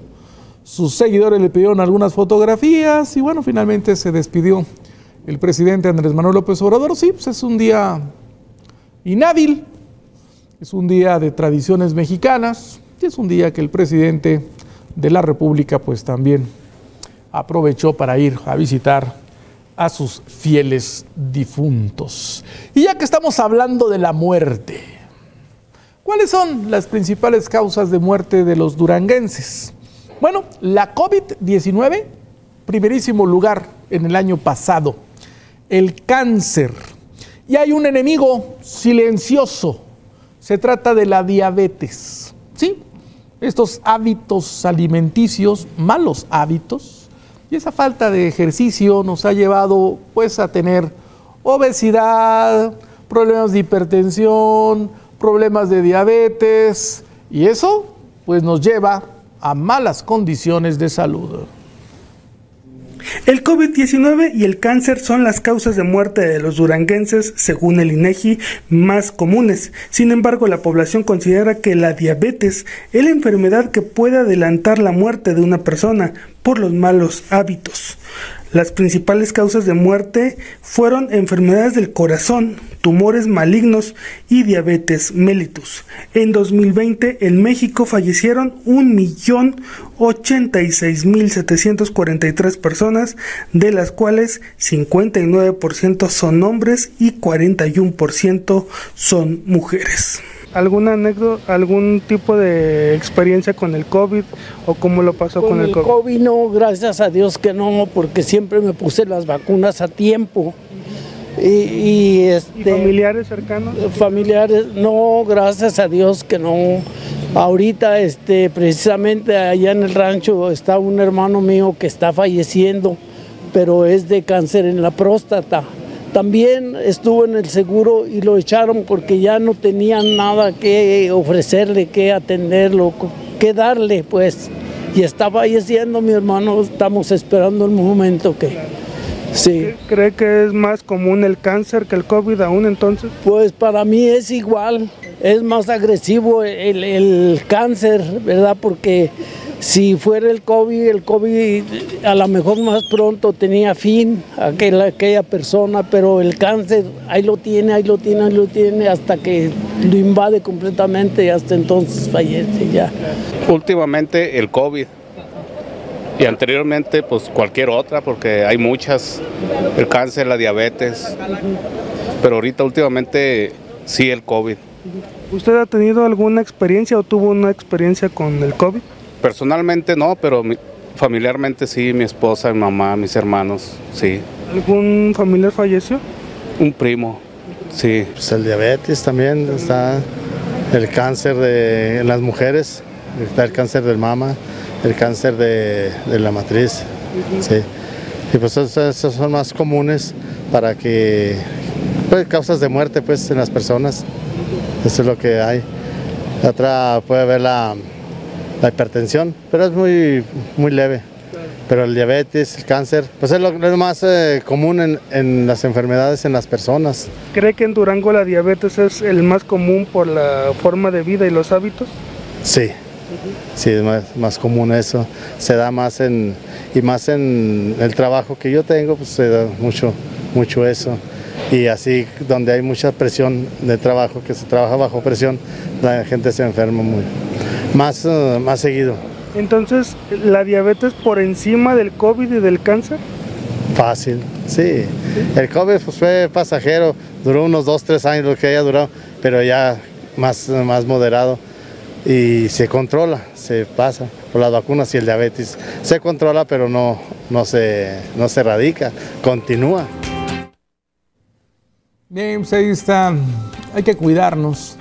Sus seguidores le pidieron algunas fotografías y bueno, finalmente se despidió el presidente Andrés Manuel López Obrador. Sí, pues es un día inhábil, es un día de tradiciones mexicanas y es un día que el presidente de la República pues también aprovechó para ir a visitar a sus fieles difuntos. Y ya que estamos hablando de la muerte, ¿cuáles son las principales causas de muerte de los duranguenses? Bueno, la COVID-19, primerísimo lugar en el año pasado, el cáncer. Y hay un enemigo silencioso, se trata de la diabetes. ¿Sí? Estos hábitos alimenticios, malos hábitos, y esa falta de ejercicio nos ha llevado pues a tener obesidad, problemas de hipertensión, problemas de diabetes y eso pues nos lleva a malas condiciones de salud. El COVID-19 y el cáncer son las causas de muerte de los duranguenses, según el INEGI, más comunes. Sin embargo, la población considera que la diabetes es la enfermedad que puede adelantar la muerte de una persona por los malos hábitos. Las principales causas de muerte fueron enfermedades del corazón, tumores malignos y diabetes mellitus. En 2020 en México fallecieron 1.086.743 personas, de las cuales 59% son hombres y 41% son mujeres. ¿Alguna anécdota, algún tipo de experiencia con el COVID o cómo lo pasó con, el, COVID? COVID? No, gracias a Dios que no, porque siempre me puse las vacunas a tiempo. Y, este, familiares cercanos? Familiares, no, gracias a Dios que no. Ahorita, este, precisamente allá en el rancho está un hermano mío que está falleciendo, pero es de cáncer en la próstata. También estuvo en el seguro y lo echaron porque ya no tenían nada que ofrecerle, que atenderlo, que darle, pues. Y estaba falleciendo mi hermano, estamos esperando el momento que... Sí. ¿Cree que es más común el cáncer que el COVID aún entonces? Pues para mí es igual, es más agresivo el, el cáncer, ¿verdad? Porque si fuera el COVID, el COVID a lo mejor más pronto tenía fin aquella, aquella persona, pero el cáncer ahí lo tiene, ahí lo tiene, ahí lo tiene, hasta que lo invade completamente y hasta entonces fallece ya. Últimamente el COVID y anteriormente pues cualquier otra, porque hay muchas, el cáncer, la diabetes, pero ahorita últimamente sí el COVID. ¿Usted ha tenido alguna experiencia o tuvo una experiencia con el COVID? Personalmente no, pero familiarmente sí, mi esposa, mi mamá, mis hermanos, sí. ¿Algún familiar falleció? Un primo, sí. Pues el diabetes también, está el cáncer de en las mujeres, está el cáncer del mama, el cáncer de, de la matriz, sí. Y pues esos, esos, son más comunes para que, pues causas de muerte pues en las personas, eso es lo que hay. Otra puede haber la la hipertensión, pero es muy, muy leve. Pero el diabetes, el cáncer, pues es lo, lo más eh, común en, en, las enfermedades en las personas. ¿Cree que en Durango la diabetes es el más común por la forma de vida y los hábitos? Sí, sí, es más, más común eso. Se da más en, y más en el trabajo que yo tengo, pues se da mucho, mucho eso. Y así, donde hay mucha presión de trabajo, que se trabaja bajo presión, la gente se enferma muy, más, uh, más seguido. Entonces, ¿la diabetes por encima del COVID y del cáncer? Fácil, sí. El COVID pues, fue pasajero, duró unos dos, tres años lo que haya durado, pero ya más, más moderado y se controla, se pasa. Por las vacunas y el diabetes se controla, pero no, no, se, no se erradica, continúa. Bien, pues ahí está, hay que cuidarnos.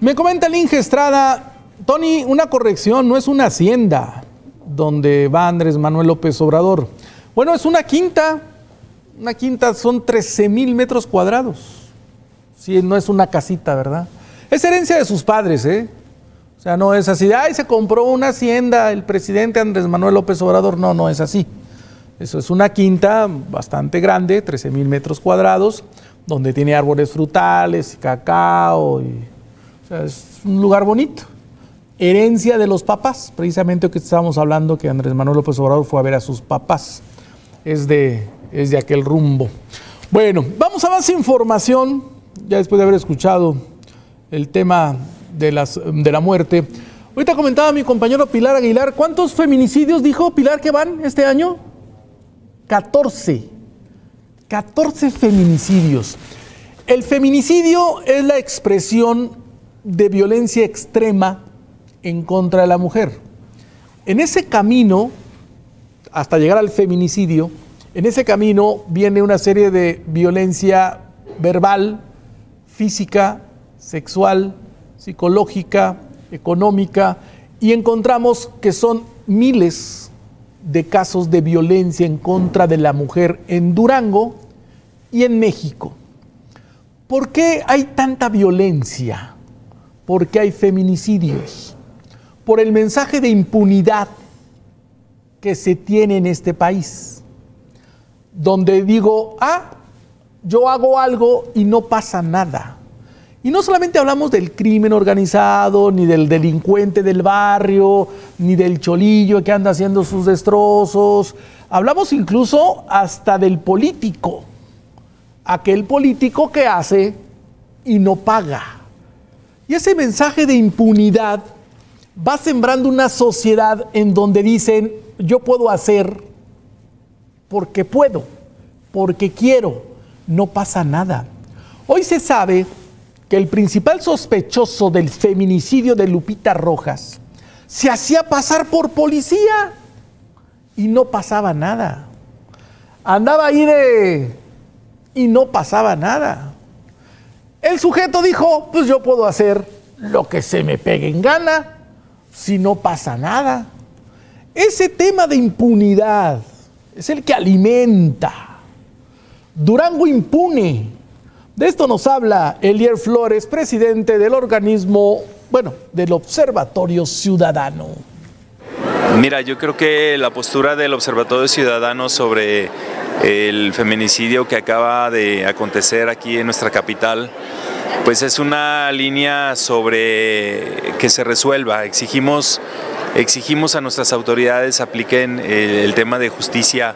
Me comenta el Inge Estrada, Tony, una corrección, no es una hacienda donde va Andrés Manuel López Obrador. Bueno, es una quinta. Una quinta son 13 mil metros cuadrados. Sí, no es una casita, ¿verdad? Es herencia de sus padres, ¿eh? O sea, no es así ay, se compró una hacienda el presidente Andrés Manuel López Obrador. No, no es así. Eso es una quinta bastante grande, 13 mil metros cuadrados, donde tiene árboles frutales, cacao, y, o sea, es un lugar bonito. Herencia de los papás, precisamente que estábamos hablando que Andrés Manuel López Obrador fue a ver a sus papás. Es de, es de aquel rumbo. Bueno, vamos a más información, ya después de haber escuchado el tema de, las, de la muerte. Ahorita comentaba mi compañero Pilar Aguilar, ¿cuántos feminicidios dijo Pilar que van este año? 14. 14 feminicidios. El feminicidio es la expresión de violencia extrema en contra de la mujer. En ese camino, hasta llegar al feminicidio, en ese camino viene una serie de violencia verbal, física, sexual, psicológica, económica, y encontramos que son miles de casos de violencia en contra de la mujer en Durango y en México. ¿Por qué hay tanta violencia? ¿Por qué hay feminicidios? Por el mensaje de impunidad que se tiene en este país, donde digo, ah, yo hago algo y no pasa nada. Y no solamente hablamos del crimen organizado, ni del delincuente del barrio, ni del cholillo que anda haciendo sus destrozos. Hablamos incluso hasta del político. Aquel político que hace y no paga. Y ese mensaje de impunidad va sembrando una sociedad en donde dicen, yo puedo hacer porque puedo, porque quiero, no pasa nada. Hoy se sabe que el principal sospechoso del feminicidio de Lupita Rojas se hacía pasar por policía y no pasaba nada. Andaba ahí de... y no pasaba nada. El sujeto dijo, pues yo puedo hacer lo que se me pegue en gana si no pasa nada. Ese tema de impunidad es el que alimenta. Durango impune de esto nos habla Elier Flores, presidente del organismo, bueno, del Observatorio Ciudadano. Mira, yo creo que la postura del Observatorio Ciudadano sobre el feminicidio que acaba de acontecer aquí en nuestra capital, pues es una línea sobre que se resuelva. Exigimos, exigimos a nuestras autoridades apliquen el tema de justicia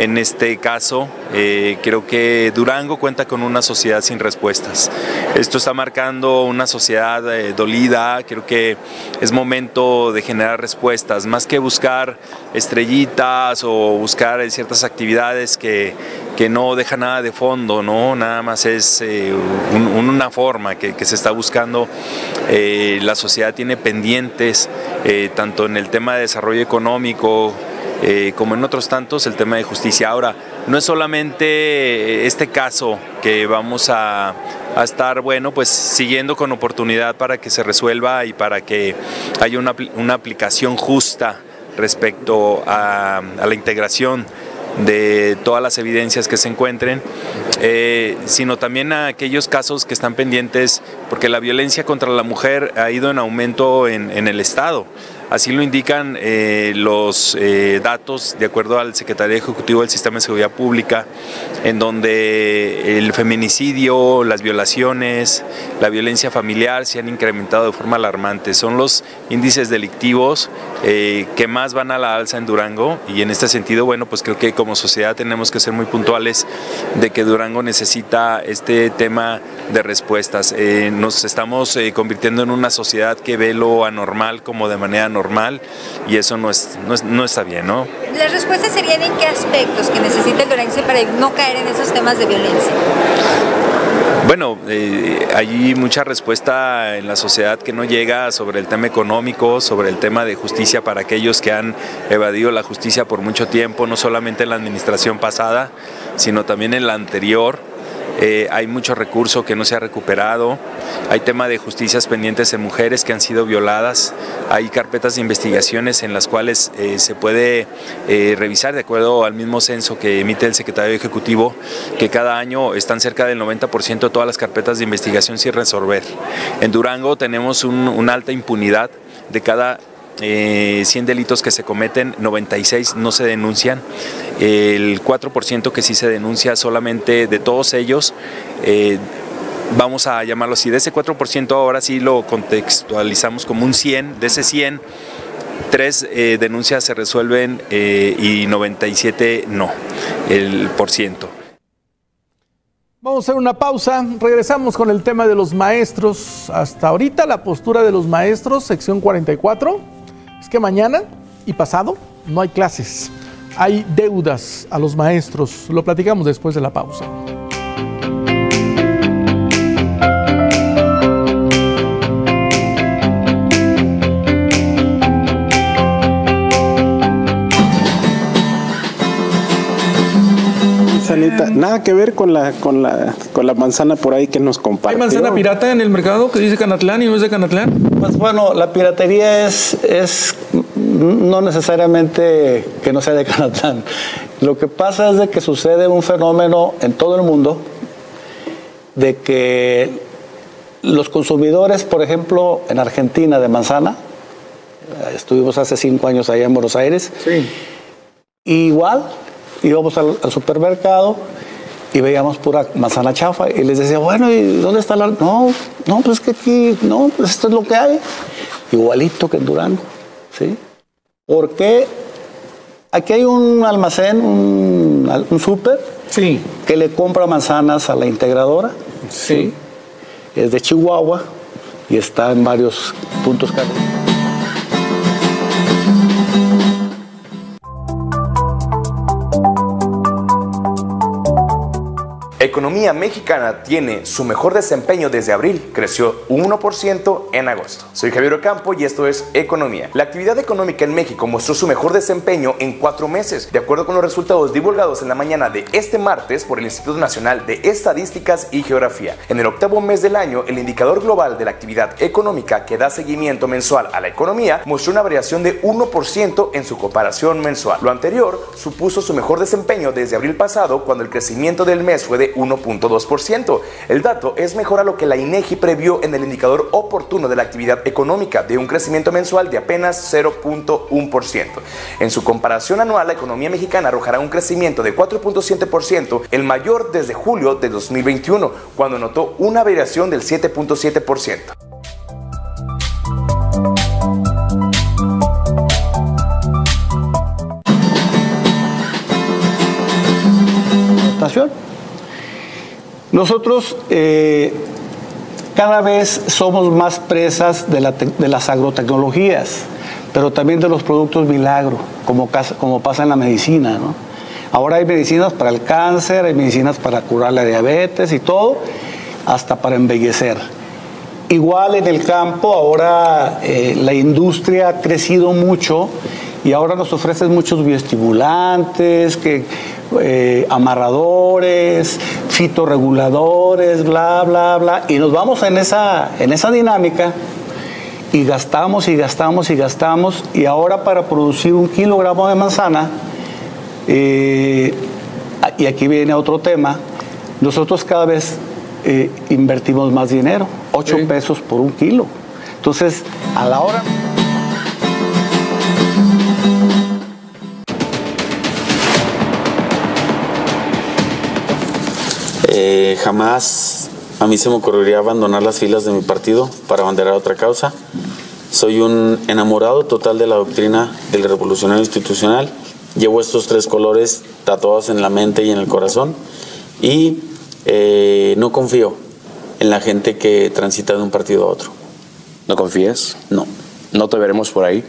en este caso, eh, creo que Durango cuenta con una sociedad sin respuestas. Esto está marcando una sociedad eh, dolida, creo que es momento de generar respuestas, más que buscar estrellitas o buscar ciertas actividades que, no dejan nada de fondo, ¿no? nada más es eh, una forma que, que, se está buscando. la sociedad tiene pendientes, tanto en el tema de desarrollo económico, eh, como en otros tantos, el tema de justicia. Ahora, no es solamente este caso que vamos a, estar, bueno, pues siguiendo con oportunidad para que se resuelva y para que haya una, una aplicación justa respecto a, la integración de todas las evidencias que se encuentren, eh, sino también a aquellos casos que están pendientes, porque la violencia contra la mujer ha ido en aumento en, en el Estado. Así lo indican eh, los eh, datos de acuerdo al Secretario Ejecutivo del Sistema de Seguridad Pública, en donde el feminicidio, las violaciones, la violencia familiar se han incrementado de forma alarmante. Son los índices delictivos eh, que más van a la alza en Durango y en este sentido, bueno, pues creo que como sociedad tenemos que ser muy puntuales de que Durango necesita este tema de respuestas. nos estamos convirtiendo en una sociedad que ve lo anormal como de manera normal normal y eso no, es, no, está bien, ¿no? ¿Las respuestas serían en qué aspectos que necesita el duranguense para no caer en esos temas de violencia? Bueno, eh, hay mucha respuesta en la sociedad que no llega sobre el tema económico, sobre el tema de justicia para aquellos que han evadido la justicia por mucho tiempo, no solamente en la administración pasada, sino también en la anterior eh, hay mucho recurso que no se ha recuperado, hay tema de justicias pendientes de mujeres que han sido violadas, hay carpetas de investigaciones en las cuales eh, se puede eh, revisar de acuerdo al mismo censo que emite el secretario ejecutivo, que cada año están cerca del 90% de todas las carpetas de investigación sin resolver. En Durango tenemos una alta impunidad de cada 100 eh, delitos que se cometen, 96 no se denuncian, el 4% que sí se denuncia solamente de todos ellos, eh, vamos a llamarlo así, de ese 4% ahora sí lo contextualizamos como un 100, de ese 100, tres eh, denuncias se resuelven y 97 no, el por ciento. Vamos a hacer una pausa, regresamos con el tema de los maestros. Hasta ahorita la postura de los maestros, sección 44 es que mañana y pasado no hay clases. Hay deudas a los maestros. Lo platicamos después de la pausa. Nada que ver con la, con la, con la manzana por ahí que nos compartió. ¿Hay manzana pirata en el mercado que dice Canatlán y no es de Canatlán? Pues bueno, la piratería es, es no necesariamente que no sea de Canatlán. Lo que pasa es de que sucede un fenómeno en todo el mundo de que los consumidores, por ejemplo, en Argentina de manzana, estuvimos hace cinco años allá en Buenos Aires, sí. igual íbamos al, supermercado y veíamos pura manzana chafa y les decía, bueno, ¿y dónde está la...? No, no, pues que aquí, no, pues esto es lo que hay. Igualito que en Durango, ¿sí? Porque aquí hay un almacén, un, un súper, sí. que le compra manzanas a la integradora, ¿sí? Es de Chihuahua y está en varios puntos economía mexicana tiene su mejor desempeño desde abril, creció 1% en agosto. Soy Javier Ocampo y esto es Economía. La actividad económica en México mostró su mejor desempeño en cuatro meses, de acuerdo con los resultados divulgados en la mañana de este martes por el Instituto Nacional de Estadísticas y Geografía. En el octavo mes del año, el indicador global de la actividad económica que da seguimiento mensual a la economía mostró una variación de 1% en su comparación mensual. Lo anterior supuso su mejor desempeño desde abril pasado, cuando el crecimiento del mes fue de 1.2%. El dato es mejor a lo que la INEGI previó en el indicador oportuno de la actividad económica, de un crecimiento mensual de apenas 0.1%. En su comparación anual, la economía mexicana arrojará un crecimiento de 4.7%, el mayor desde julio de 2021, cuando notó una variación del 7.7%. Nosotros eh, cada vez somos más presas de, las agrotecnologías, pero también de los productos milagro, como, pasa en la medicina. Ahora hay medicinas para el cáncer, hay medicinas para curar la diabetes y todo, hasta para embellecer. Igual en el campo, ahora eh, la industria ha crecido mucho y ahora nos ofrecen muchos bioestimulantes, que, eh, amarradores, fitorreguladores, bla, bla, bla, y nos vamos en esa, en esa dinámica y gastamos y gastamos y gastamos, y ahora para producir un kilogramo de manzana, eh, y aquí viene otro tema, nosotros cada vez eh, invertimos más dinero, 8 pesos por un kilo. Entonces, a la hora... Eh, jamás a mí se me ocurriría abandonar las filas de mi partido para abanderar otra causa. Soy un enamorado total de la doctrina del revolucionario institucional. Llevo estos tres colores tatuados en la mente y en el corazón y eh, no confío en la gente que transita de un partido a otro. ¿No confías? No. ¿No te veremos por ahí?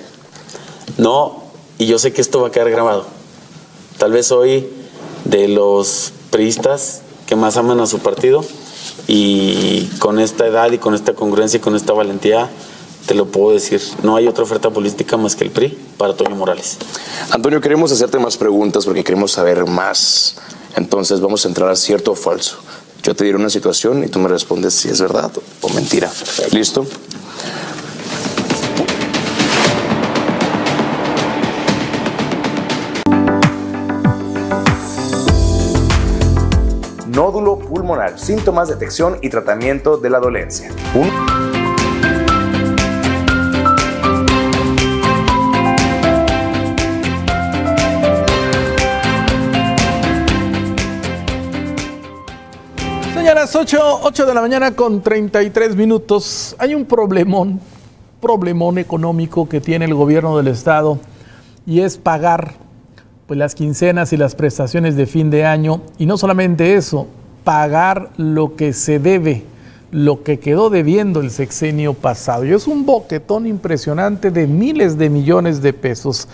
No, y yo sé que esto va a quedar grabado. Tal vez hoy de los priistas que más aman a su partido y con esta edad y con esta congruencia y con esta valentía te lo puedo decir, no hay otra oferta política más que el PRI para Toño Morales. Antonio, queremos hacerte más preguntas porque queremos saber más. Entonces vamos a entrar a cierto o falso. Yo te diré una situación y tú me respondes si es verdad o mentira. ¿Listo? Nódulo pulmonar, síntomas, detección y tratamiento de la dolencia. Un- Señoras, 8, 8 de la mañana con 33 minutos. Hay un problemón, problemón económico que tiene el gobierno del estado y es pagar pues, las quincenas y las prestaciones de fin de año. Y no solamente eso, pagar lo que se debe, lo que quedó debiendo el sexenio pasado. Y es un boquetón impresionante de miles de millones de pesos.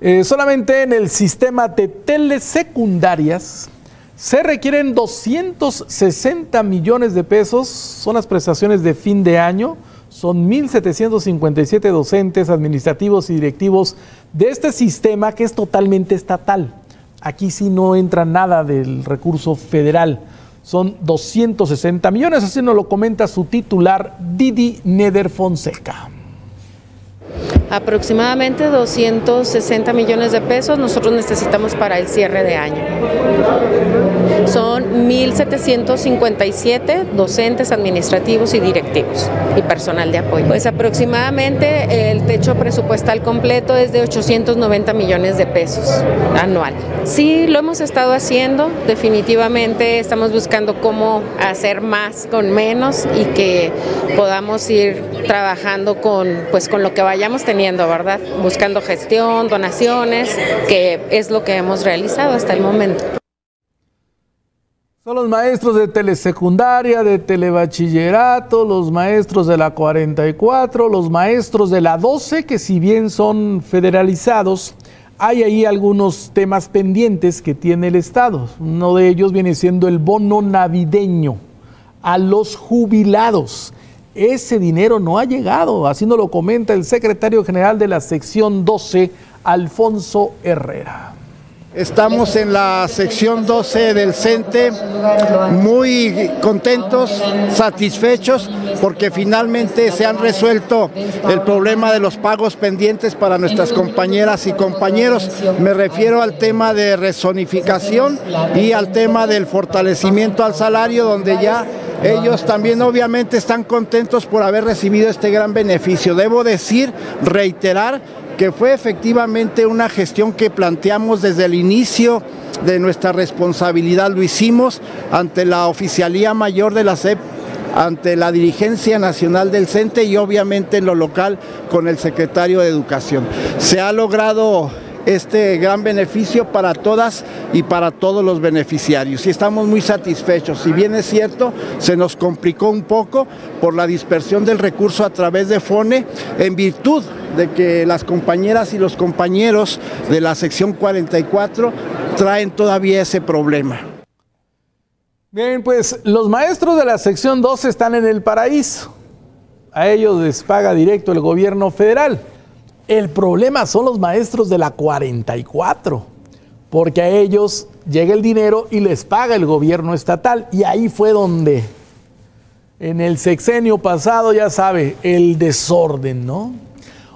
Eh, solamente en el sistema de telesecundarias se requieren 260 millones de pesos, son las prestaciones de fin de año, son 1.757 docentes, administrativos y directivos de este sistema que es totalmente estatal. Aquí sí no entra nada del recurso federal. Son 260 millones, así nos lo comenta su titular Didi Neder Fonseca. Aproximadamente 260 millones de pesos nosotros necesitamos para el cierre de año. Son 1.757 docentes administrativos y directivos y personal de apoyo. Pues aproximadamente el techo presupuestal completo es de 890 millones de pesos anual. Sí, lo hemos estado haciendo, definitivamente estamos buscando cómo hacer más con menos y que podamos ir trabajando con, pues, con lo que vayamos teniendo, ¿verdad? Buscando gestión, donaciones, que es lo que hemos realizado hasta el momento. Son los maestros de telesecundaria, de telebachillerato, los maestros de la 44, los maestros de la 12, que si bien son federalizados, hay ahí algunos temas pendientes que tiene el Estado. Uno de ellos viene siendo el bono navideño a los jubilados. Ese dinero no ha llegado, así nos lo comenta el secretario general de la sección 12, Alfonso Herrera. Estamos en la sección 12 del CENTE muy contentos, satisfechos, porque finalmente se han resuelto el problema de los pagos pendientes para nuestras compañeras y compañeros. Me refiero al tema de rezonificación y al tema del fortalecimiento al salario, donde ya ellos también obviamente están contentos por haber recibido este gran beneficio. Debo decir, reiterar, que fue efectivamente una gestión que planteamos desde el inicio de nuestra responsabilidad. Lo hicimos ante la Oficialía Mayor de la SEP ante la dirigencia nacional del CENTE y obviamente en lo local con el secretario de Educación. Se ha logrado este gran beneficio para todas y para todos los beneficiarios. Y estamos muy satisfechos. Si bien es cierto, se nos complicó un poco por la dispersión del recurso a través de FONE, en virtud de que las compañeras y los compañeros de la sección 44 traen todavía ese problema. Bien, pues los maestros de la sección 12 están en el paraíso. A ellos les paga directo el gobierno federal. El problema son los maestros de la 44, porque a ellos llega el dinero y les paga el gobierno estatal. Y ahí fue donde, en el sexenio pasado, ya sabe, el desorden, ¿no?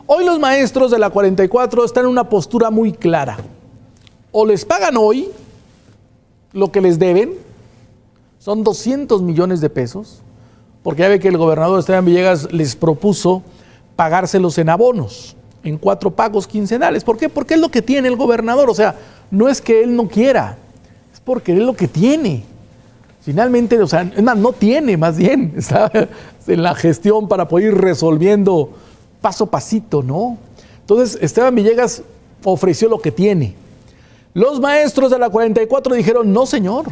Hoy los maestros de la 44 están en una postura muy clara. O les pagan hoy lo que les deben, son 200 millones de pesos, porque ya ve que el gobernador Esteban Villegas les propuso pagárselos en abonos, en cuatro pagos quincenales. ¿Por qué? Porque es lo que tiene el gobernador. O sea, no es que él no quiera, es porque es lo que tiene. Finalmente, o sea, es más, no tiene, más bien, está en la gestión para poder ir resolviendo paso a pasito, ¿no? Entonces, Esteban Villegas ofreció lo que tiene. Los maestros de la 44 dijeron, no, señor,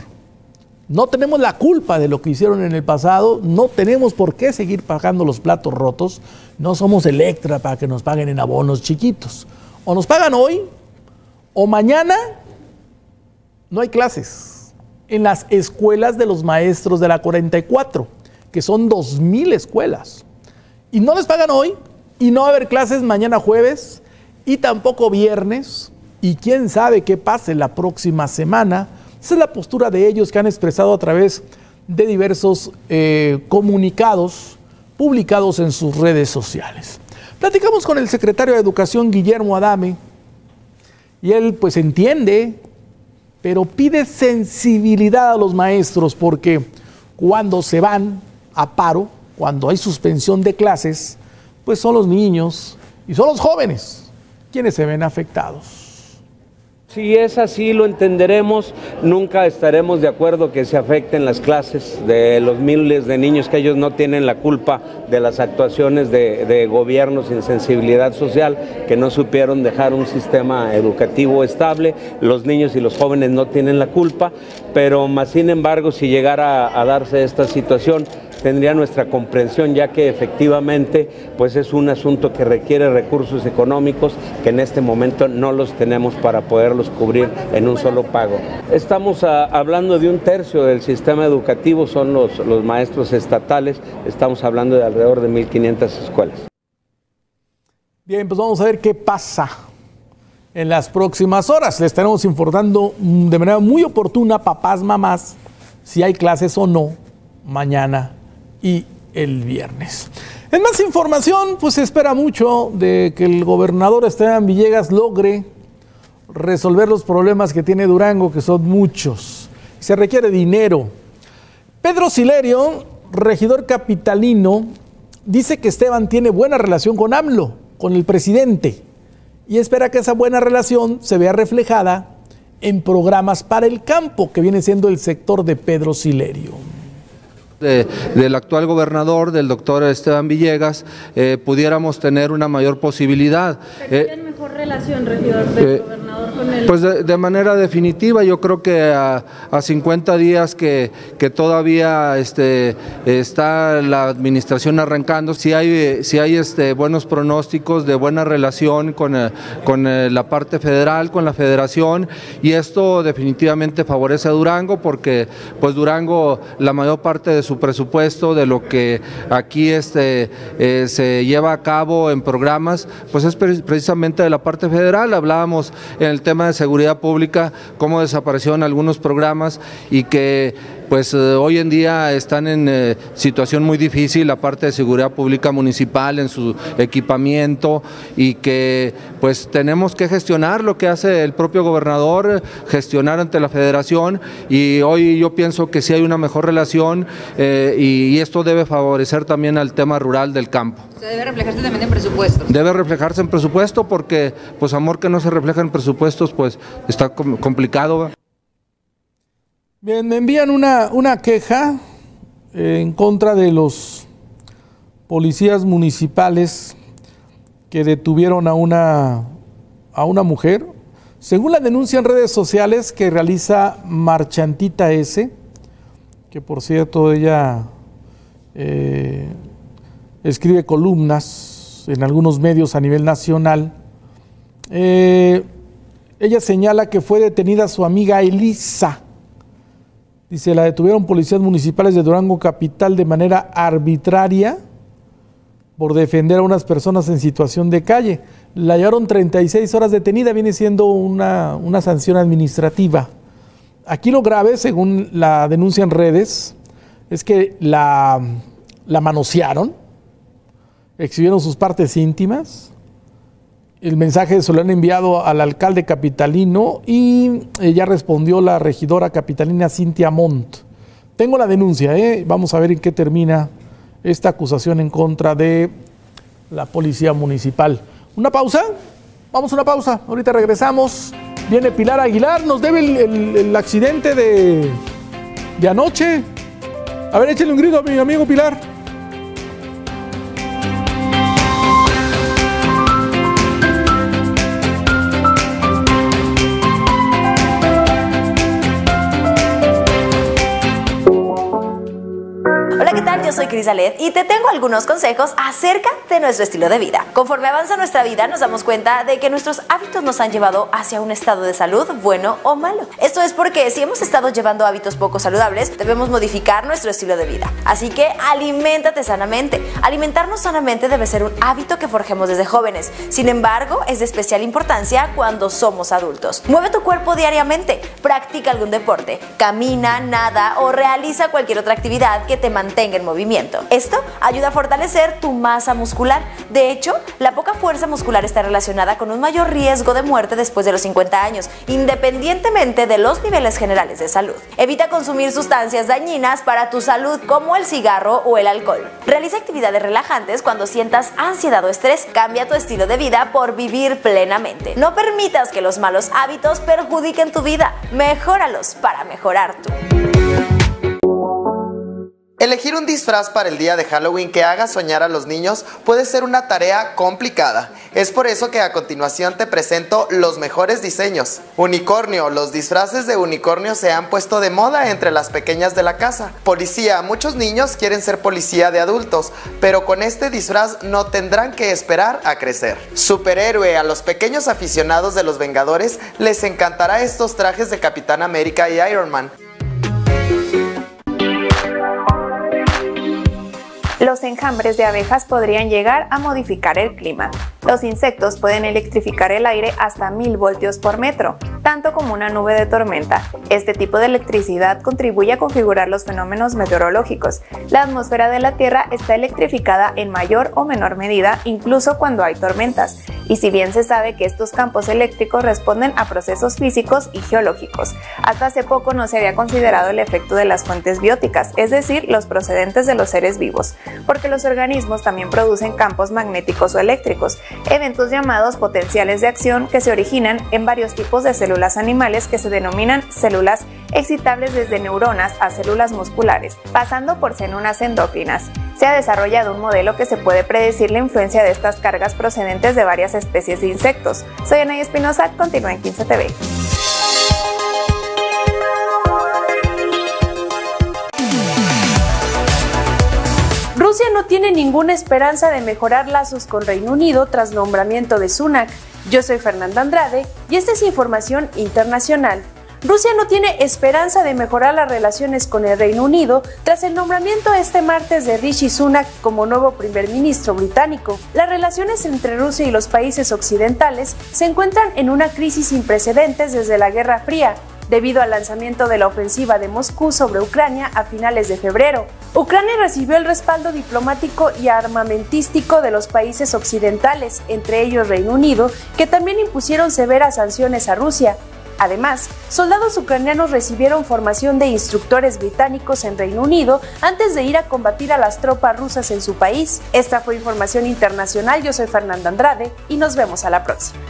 no tenemos la culpa de lo que hicieron en el pasado, no tenemos por qué seguir pagando los platos rotos, no somos Electra para que nos paguen en abonos chiquitos. O nos pagan hoy, o mañana no hay clases en las escuelas de los maestros de la 44, que son 2.000 escuelas. Y no les pagan hoy, y no va a haber clases mañana jueves, y tampoco viernes, y quién sabe qué pase la próxima semana. Esa es la postura de ellos que han expresado a través de diversos eh, comunicados publicados en sus redes sociales. Platicamos con el secretario de Educación, Guillermo Adame, y él pues entiende, pero pide sensibilidad a los maestros porque cuando se van a paro, cuando hay suspensión de clases, pues son los niños y son los jóvenes quienes se ven afectados. Si es así, lo entenderemos. Nunca estaremos de acuerdo que se afecten las clases de los miles de niños que ellos no tienen la culpa de las actuaciones de, gobiernos sin sensibilidad social, que no supieron dejar un sistema educativo estable. Los niños y los jóvenes no tienen la culpa, pero más sin embargo, si llegara a darse esta situación, tendría nuestra comprensión ya que efectivamente pues es un asunto que requiere recursos económicos que en este momento no los tenemos para poderlos cubrir en un solo pago. Estamos ah, hablando de un tercio del sistema educativo, son los, los maestros estatales, estamos hablando de alrededor de 1.500 escuelas. Bien, pues vamos a ver qué pasa en las próximas horas. Le estaremos informando de manera muy oportuna, papás, mamás, si hay clases o no mañana y el viernes. En más información, pues se espera mucho de que el gobernador Esteban Villegas logre resolver los problemas que tiene Durango, que son muchos. Se requiere dinero. Pedro Silerio, regidor capitalino, dice que Esteban tiene buena relación con AMLO, con el presidente, y espera que esa buena relación se vea reflejada en programas para el campo, que viene siendo el sector de Pedro Silerio del actual gobernador, del doctor Esteban Villegas, eh, pudiéramos tener una mayor posibilidad. Eh, mejor relación, regidor, del eh, gobernador con el... Pues de, manera definitiva, yo creo que a, 50 días que, que todavía este, está la administración arrancando, si hay, si hay este, buenos pronósticos de buena relación con, con la parte federal, con la federación, y esto definitivamente favorece a Durango porque pues Durango la mayor parte de su presupuesto, de lo que aquí este, eh, se lleva a cabo en programas, pues es precisamente de la parte federal. Hablábamos en el tema de seguridad pública, cómo desaparecieron algunos programas y que pues eh, hoy en día están en eh, situación muy difícil la parte de seguridad pública municipal en su equipamiento y que pues tenemos que gestionar lo que hace el propio gobernador, gestionar ante la federación y hoy yo pienso que sí hay una mejor relación eh, y, esto debe favorecer también al tema rural del campo. Se debe reflejarse también en presupuestos. Debe reflejarse en presupuesto porque pues amor que no se refleja en presupuestos pues está complicado. Bien, me envían una, una queja eh, en contra de los policías municipales que detuvieron a una, a una mujer. Según la denuncia en redes sociales que realiza Marchantita S, que por cierto ella eh, escribe columnas en algunos medios a nivel nacional, eh, ella señala que fue detenida su amiga Elisa Dice, la detuvieron policías municipales de Durango Capital de manera arbitraria por defender a unas personas en situación de calle. La llevaron 36 horas detenida, viene siendo una, una sanción administrativa. Aquí lo grave, según la denuncia en redes, es que la, la manosearon, exhibieron sus partes íntimas, el mensaje se lo han enviado al alcalde capitalino y eh, ya respondió la regidora capitalina Cintia Montt. Tengo la denuncia, ¿eh? vamos a ver en qué termina esta acusación en contra de la policía municipal. ¿Una pausa? Vamos a una pausa, ahorita regresamos. Viene Pilar Aguilar, nos debe el, accidente de, de anoche. A ver, échale un grito a mi amigo Pilar. Crisalet y te tengo algunos consejos acerca de nuestro estilo de vida. Conforme avanza nuestra vida nos damos cuenta de que nuestros hábitos nos han llevado hacia un estado de salud bueno o malo. Esto es porque si hemos estado llevando hábitos poco saludables, debemos modificar nuestro estilo de vida. Así que aliméntate sanamente. Alimentarnos sanamente debe ser un hábito que forjemos desde jóvenes. Sin embargo, es de especial importancia cuando somos adultos. Mueve tu cuerpo diariamente, practica algún deporte, camina, nada o realiza cualquier otra actividad que te mantenga en movimiento. Esto ayuda a fortalecer tu masa muscular. De hecho, la poca fuerza muscular está relacionada con un mayor riesgo de muerte después de los 50 años, independientemente de los niveles generales de salud. Evita consumir sustancias dañinas para tu salud como el cigarro o el alcohol. Realiza actividades relajantes cuando sientas ansiedad o estrés. Cambia tu estilo de vida por vivir plenamente. No permitas que los malos hábitos perjudiquen tu vida. Mejóralos para mejorar tú. Elegir un disfraz para el día de Halloween que haga soñar a los niños puede ser una tarea complicada. Es por eso que a continuación te presento los mejores diseños. Unicornio. Los disfraces de unicornio se han puesto de moda entre las pequeñas de la casa. Policía. Muchos niños quieren ser policía de adultos, pero con este disfraz no tendrán que esperar a crecer. Superhéroe. A los pequeños aficionados de los Vengadores les encantará estos trajes de Capitán América y Iron Man. Los enjambres de abejas podrían llegar a modificar el clima. Los insectos pueden electrificar el aire hasta 1000 voltios por metro, tanto como una nube de tormenta. Este tipo de electricidad contribuye a configurar los fenómenos meteorológicos. La atmósfera de la Tierra está electrificada en mayor o menor medida, incluso cuando hay tormentas. Y si bien se sabe que estos campos eléctricos responden a procesos físicos y geológicos, hasta hace poco no se había considerado el efecto de las fuentes bióticas, es decir, los procedentes de los seres vivos, porque los organismos también producen campos magnéticos o eléctricos, eventos llamados potenciales de acción que se originan en varios tipos de células animales que se denominan células excitables desde neuronas a células musculares, pasando por células endócrinas. Se ha desarrollado un modelo que se puede predecir la influencia de estas cargas procedentes de varias especies de insectos. Soy Ana Espinosa, continúa en 15 TV. Rusia no tiene ninguna esperanza de mejorar lazos con Reino Unido tras nombramiento de Sunak. Yo soy Fernanda Andrade y esta es información internacional. Rusia no tiene esperanza de mejorar las relaciones con el Reino Unido tras el nombramiento este martes de Rishi Sunak como nuevo primer ministro británico. Las relaciones entre Rusia y los países occidentales se encuentran en una crisis sin precedentes desde la Guerra Fría, debido al lanzamiento de la ofensiva de Moscú sobre Ucrania a finales de febrero. Ucrania recibió el respaldo diplomático y armamentístico de los países occidentales, entre ellos Reino Unido, que también impusieron severas sanciones a Rusia. Además, soldados ucranianos recibieron formación de instructores británicos en Reino Unido antes de ir a combatir a las tropas rusas en su país. Esta fue información internacional, yo soy Fernanda Andrade y nos vemos a la próxima.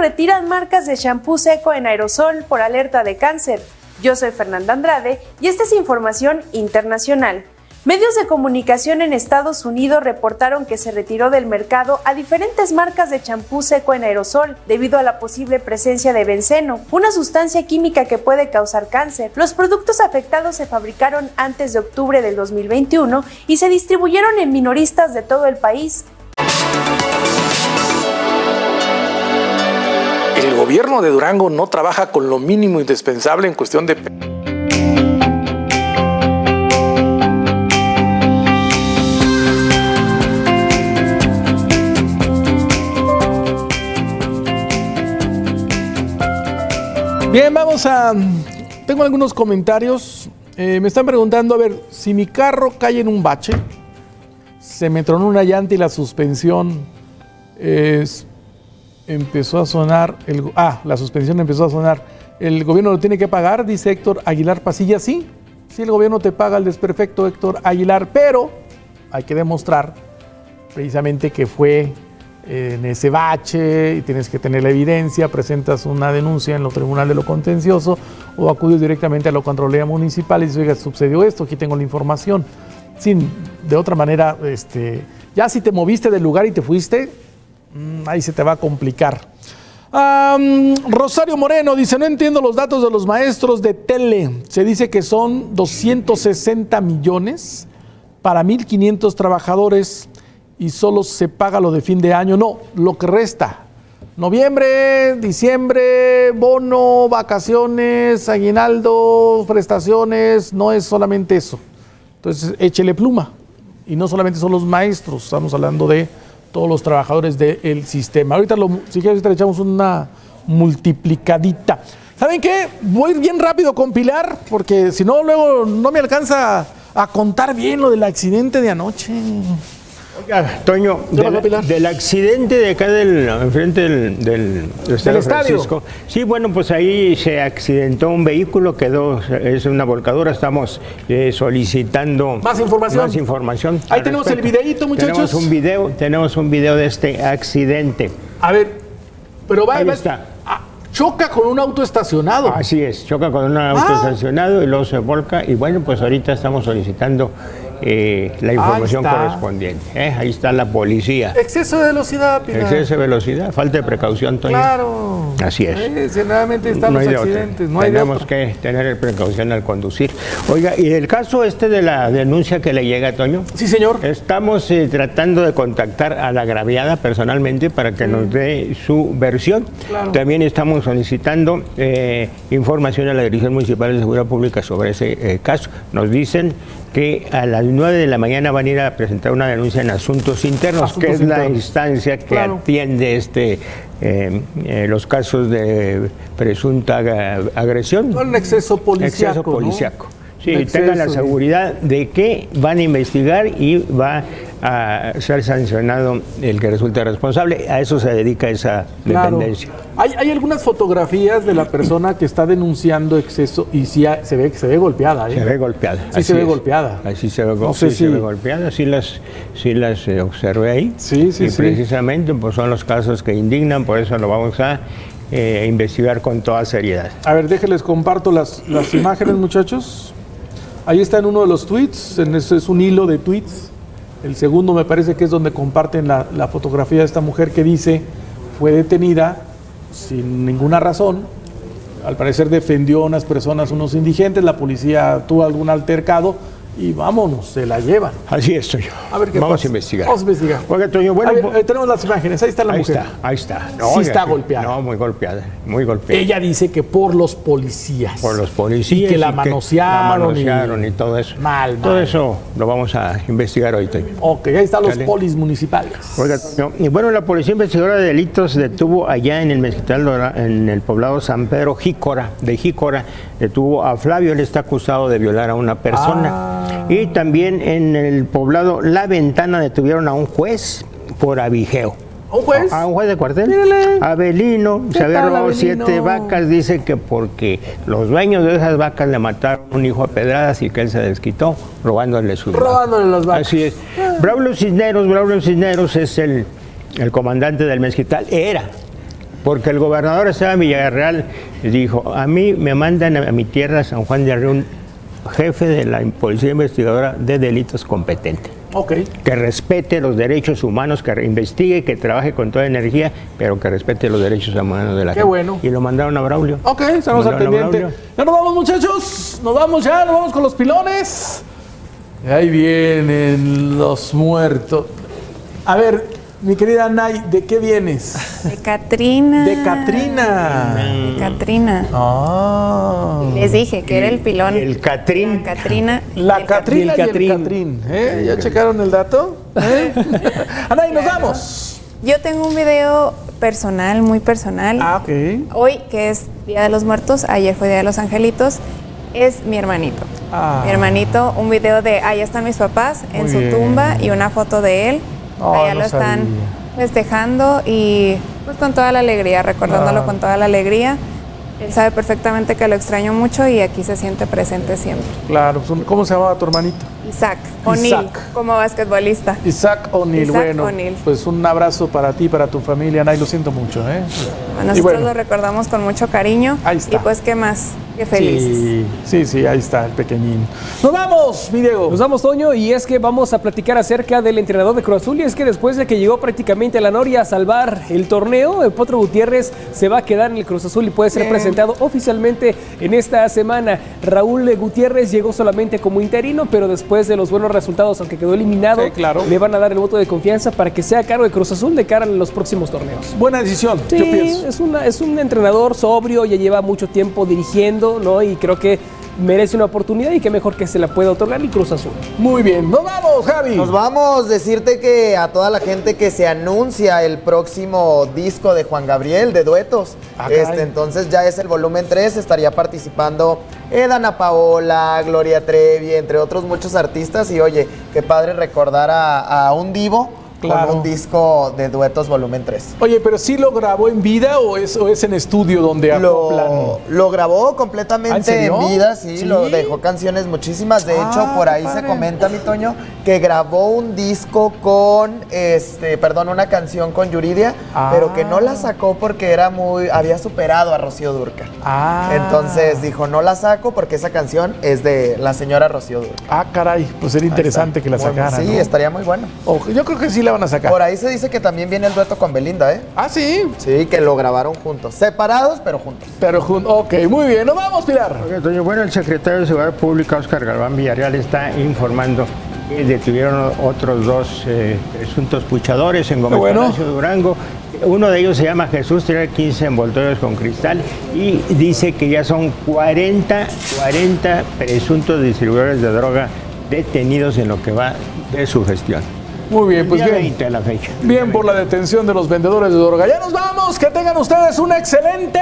Retiran marcas de shampoo seco en aerosol por alerta de cáncer. Yo soy Fernanda Andrade y esta es información internacional. Medios de comunicación en Estados Unidos reportaron que se retiró del mercado a diferentes marcas de champú seco en aerosol debido a la posible presencia de benceno, una sustancia química que puede causar cáncer. Los productos afectados se fabricaron antes de octubre del 2021 y se distribuyeron en minoristas de todo el país. El gobierno de Durango no trabaja con lo mínimo indispensable en cuestión de... Bien, vamos a... Tengo algunos comentarios. Eh, me están preguntando, a ver, si mi carro cae en un bache, se me tronó una llanta y la suspensión es- empezó a sonar, el, ah, la suspensión empezó a sonar, ¿el gobierno lo tiene que pagar? Dice Héctor Aguilar Pasilla, sí, sí el gobierno te paga el desperfecto Héctor Aguilar, pero hay que demostrar precisamente que fue en ese bache y tienes que tener la evidencia, presentas una denuncia en los tribunales de lo contencioso o acudes directamente a la Contraloría Municipal y dices, oiga, sucedió esto, aquí tengo la información. Sin, de otra manera, este, ya si te moviste del lugar y te fuiste, ahí se te va a complicar. Rosario Moreno dice, no entiendo los datos de los maestros de tele. Se dice que son 260 millones para 1.500 trabajadores y solo se paga lo de fin de año. No, lo que resta. Noviembre, diciembre, bono, vacaciones, aguinaldo, prestaciones, no es solamente eso. Entonces, échele pluma. Y no solamente son los maestros, estamos hablando de todos los trabajadores del sistema. Ahorita, lo, si quieres, le echamos una multiplicadita. ¿Saben qué? Voy a bien rápido con Pilar, porque si no, luego no me alcanza a contar bien lo del accidente de anoche. Oiga, Toño, ¿Qué del, accidente de acá del enfrente del, del, del Estadio. Francisco. Sí, bueno, pues ahí se accidentó un vehículo, quedó, es una volcadora, estamos eh, solicitando Más información. Más información. Ahí tenemos el videíto, muchachos. Tenemos un video, tenemos un video de este accidente. A ver, pero va, Ahí va- está. ah, choca con un auto estacionado. Así es, choca con un auto Ah. estacionado y luego se volca y bueno, pues ahorita estamos solicitando eh, la información correspondiente. ¿eh? Ahí está la policía. Exceso de velocidad, Pilar. Exceso de velocidad, falta de precaución, Toño. Claro. Así es. Generalmente están No hay los accidentes, no hay Tenemos que tener precaución al conducir. Oiga, y el caso este de la denuncia que le llega, Toño. Sí, señor. Estamos eh, tratando de contactar a la agraviada personalmente para que nos dé su versión. Claro. También estamos solicitando eh, información a la Dirección Municipal de Seguridad Pública sobre ese caso. Nos dicen que a las 9 de la mañana van a ir a presentar una denuncia en asuntos internos, Asuntos que es la instancia que Claro. atiende este eh, eh, los casos de presunta ag- agresión. Un exceso policíaco. Exceso ¿no? policíaco. Sí, tengan la seguridad de que van a investigar y va a ser sancionado el que resulte responsable. A eso se dedica esa Claro. dependencia. Hay, hay algunas fotografías de la persona que está denunciando exceso y sí se ve se ve golpeada. ¿eh? Se ve golpeada. Sí, así se ve es. golpeada. Así se ve, No sí sé se si- ve golpeada, sí las, sí las eh, observé ahí. Sí, sí, y sí. precisamente pues, son los casos que indignan, por eso lo vamos a eh, investigar con toda seriedad. A ver, déjenles comparto las, las imágenes, muchachos. Ahí está en uno de los tweets, en ese es un hilo de tweets. El segundo me parece que es donde comparten la, fotografía de esta mujer que dice fue detenida sin ninguna razón. Al parecer defendió a unas personas, unos indigentes, la policía tuvo algún altercado y vámonos, se la llevan. Así estoy yo. A ver qué Vamos pasa. a investigar. Vamos a investigar. Oiga, Toño, bueno, ver, po- eh, tenemos las imágenes, ahí está la ahí mujer. está, ahí está. Sí oiga, está golpeada. No, muy golpeada, muy golpeada. Ella dice que por los policías. por los policías. Y que la la manosearon. manosearon y- y, todo eso. Mal, Todo mal. eso lo vamos a investigar hoy, Toño. Ok, ahí están los Dale. polis municipales. Oiga, Toño, y bueno, la Policía Investigadora de Delitos detuvo allá en el Mezquital, en el poblado San Pedro Jícora, de Jícora, detuvo a Flavio, él está acusado de violar a una persona. Y también en el poblado La Ventana detuvieron a un juez por abigeo. ¿A un juez? A un juez de cuartel. Mírale. Abelino, ¿Qué se había robado Abelino? siete vacas, dice que porque los dueños de esas vacas le mataron un hijo a pedradas y que él se desquitó robándole sus. Robándole las vacas. Así es. Braulio Cisneros, Braulio Cisneros es el, el comandante del Mezquital. Era. Porque el gobernador Esteban Villarreal dijo, a mí me mandan a mi tierra San Juan de Arreón, jefe de la Policía Investigadora de Delitos competente. Ok. Que respete los derechos humanos, que investigue, que trabaje con toda energía, pero que respete los derechos humanos de la Qué gente. bueno. Y lo mandaron a Braulio. Ok, estamos al pendiente. Ya nos vamos, muchachos. Nos vamos ya, nos vamos con los pilones. Y ahí vienen los muertos. A ver, mi querida Nay, ¿de qué vienes? De Catrina. De Catrina. De Catrina. Ah. Les dije que era el pilón. El Catrín. La Catrina. La Catrina y el Catrín. Catrín. ¿eh? ¿Ya checaron el dato? ¿Eh? Anay, nos vamos. Yo tengo un video personal, muy personal. Ah, ok. Hoy, que es Día de los Muertos, ayer fue Día de los Angelitos, es mi hermanito. Ah. Mi hermanito, un video de allá están mis papás en Muy su bien. tumba y una foto de él. Oh, allá no lo están sabía. festejando y pues con toda la alegría, recordándolo Ah. con toda la alegría. Él sabe perfectamente que lo extraño mucho y aquí se siente presente siempre. Claro, pues, ¿cómo se llamaba tu hermanito? Isaac O'Neill, como basquetbolista. Isaac O'Neill, bueno, O'Neill. pues un abrazo para ti, para tu familia, Nay, lo siento mucho, ¿eh? Nosotros bueno, lo recordamos con mucho cariño. Ahí está. Y pues, ¿qué más? Qué felices. Sí, sí, sí, ahí está el pequeñín. Nos vamos, mi Diego. Nos vamos, Toño, y es que vamos a platicar acerca del entrenador de Cruz Azul. Y es que después de que llegó prácticamente a la Noria a salvar el torneo, el Potro Gutiérrez se va a quedar en el Cruz Azul y puede ser Bien. presentado oficialmente en esta semana. Raúl Gutiérrez llegó solamente como interino, pero después de los buenos resultados, aunque quedó eliminado, Sí, claro. le van a dar el voto de confianza para que sea cargo de Cruz Azul de cara a los próximos torneos. Buena decisión, Sí, yo pienso. es, una, es un entrenador sobrio, ya lleva mucho tiempo dirigiendo, ¿no? Y creo que merece una oportunidad y que mejor que se la pueda otorgar el Cruz Azul. Muy bien, nos vamos, Javi. Nos vamos, decirte que a toda la gente que se anuncia el próximo disco de Juan Gabriel de duetos, Ah, este, entonces ya es el volumen 3, estaría participando Edana Paola, Gloria Trevi, entre otros muchos artistas y oye, qué padre recordar a, a un divo Claro. con un disco de duetos volumen 3. Oye, pero sí lo grabó en vida o es, o es en estudio donde? Lo, lo grabó ¿Ah, en completamente serio? en vida, sí, ¿Sí? lo dejó canciones muchísimas. De Ah, hecho, por qué ahí se comenta, mi Toño, que grabó un disco con, este, perdón, una canción con Yuridia, Ah. pero que no la sacó porque era muy, había superado a Rocío Durcal. Ah. Entonces dijo, no la saco porque esa canción es de la señora Rocío Durcal. Ah, caray, pues sería interesante que la sacaran. Sí, ¿no? estaría muy bueno. Ojo, yo creo que sí la van a sacar. Por ahí se dice que también viene el dueto con Belinda, ¿eh? Ah, sí. Sí, que lo grabaron juntos. Separados, pero juntos. Pero juntos, ok, muy bien, nos vamos, Pilar. Ok, Toño, bueno, el secretario de Seguridad Pública, Oscar Galván Villarreal, está informando que detuvieron otros dos eh, presuntos puchadores en Gómez bueno. Palacio, Durango. Uno de ellos se llama Jesús, tiene 15 envoltorios con cristal y dice que ya son 40, 40 presuntos distribuidores de droga detenidos en lo que va de su gestión. Muy bien, pues bien. 20 a la fecha. Bien por la detención de los vendedores de droga. Ya nos vamos. Que tengan ustedes un excelente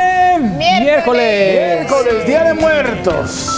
Miércoles. miércoles, Día de Muertos.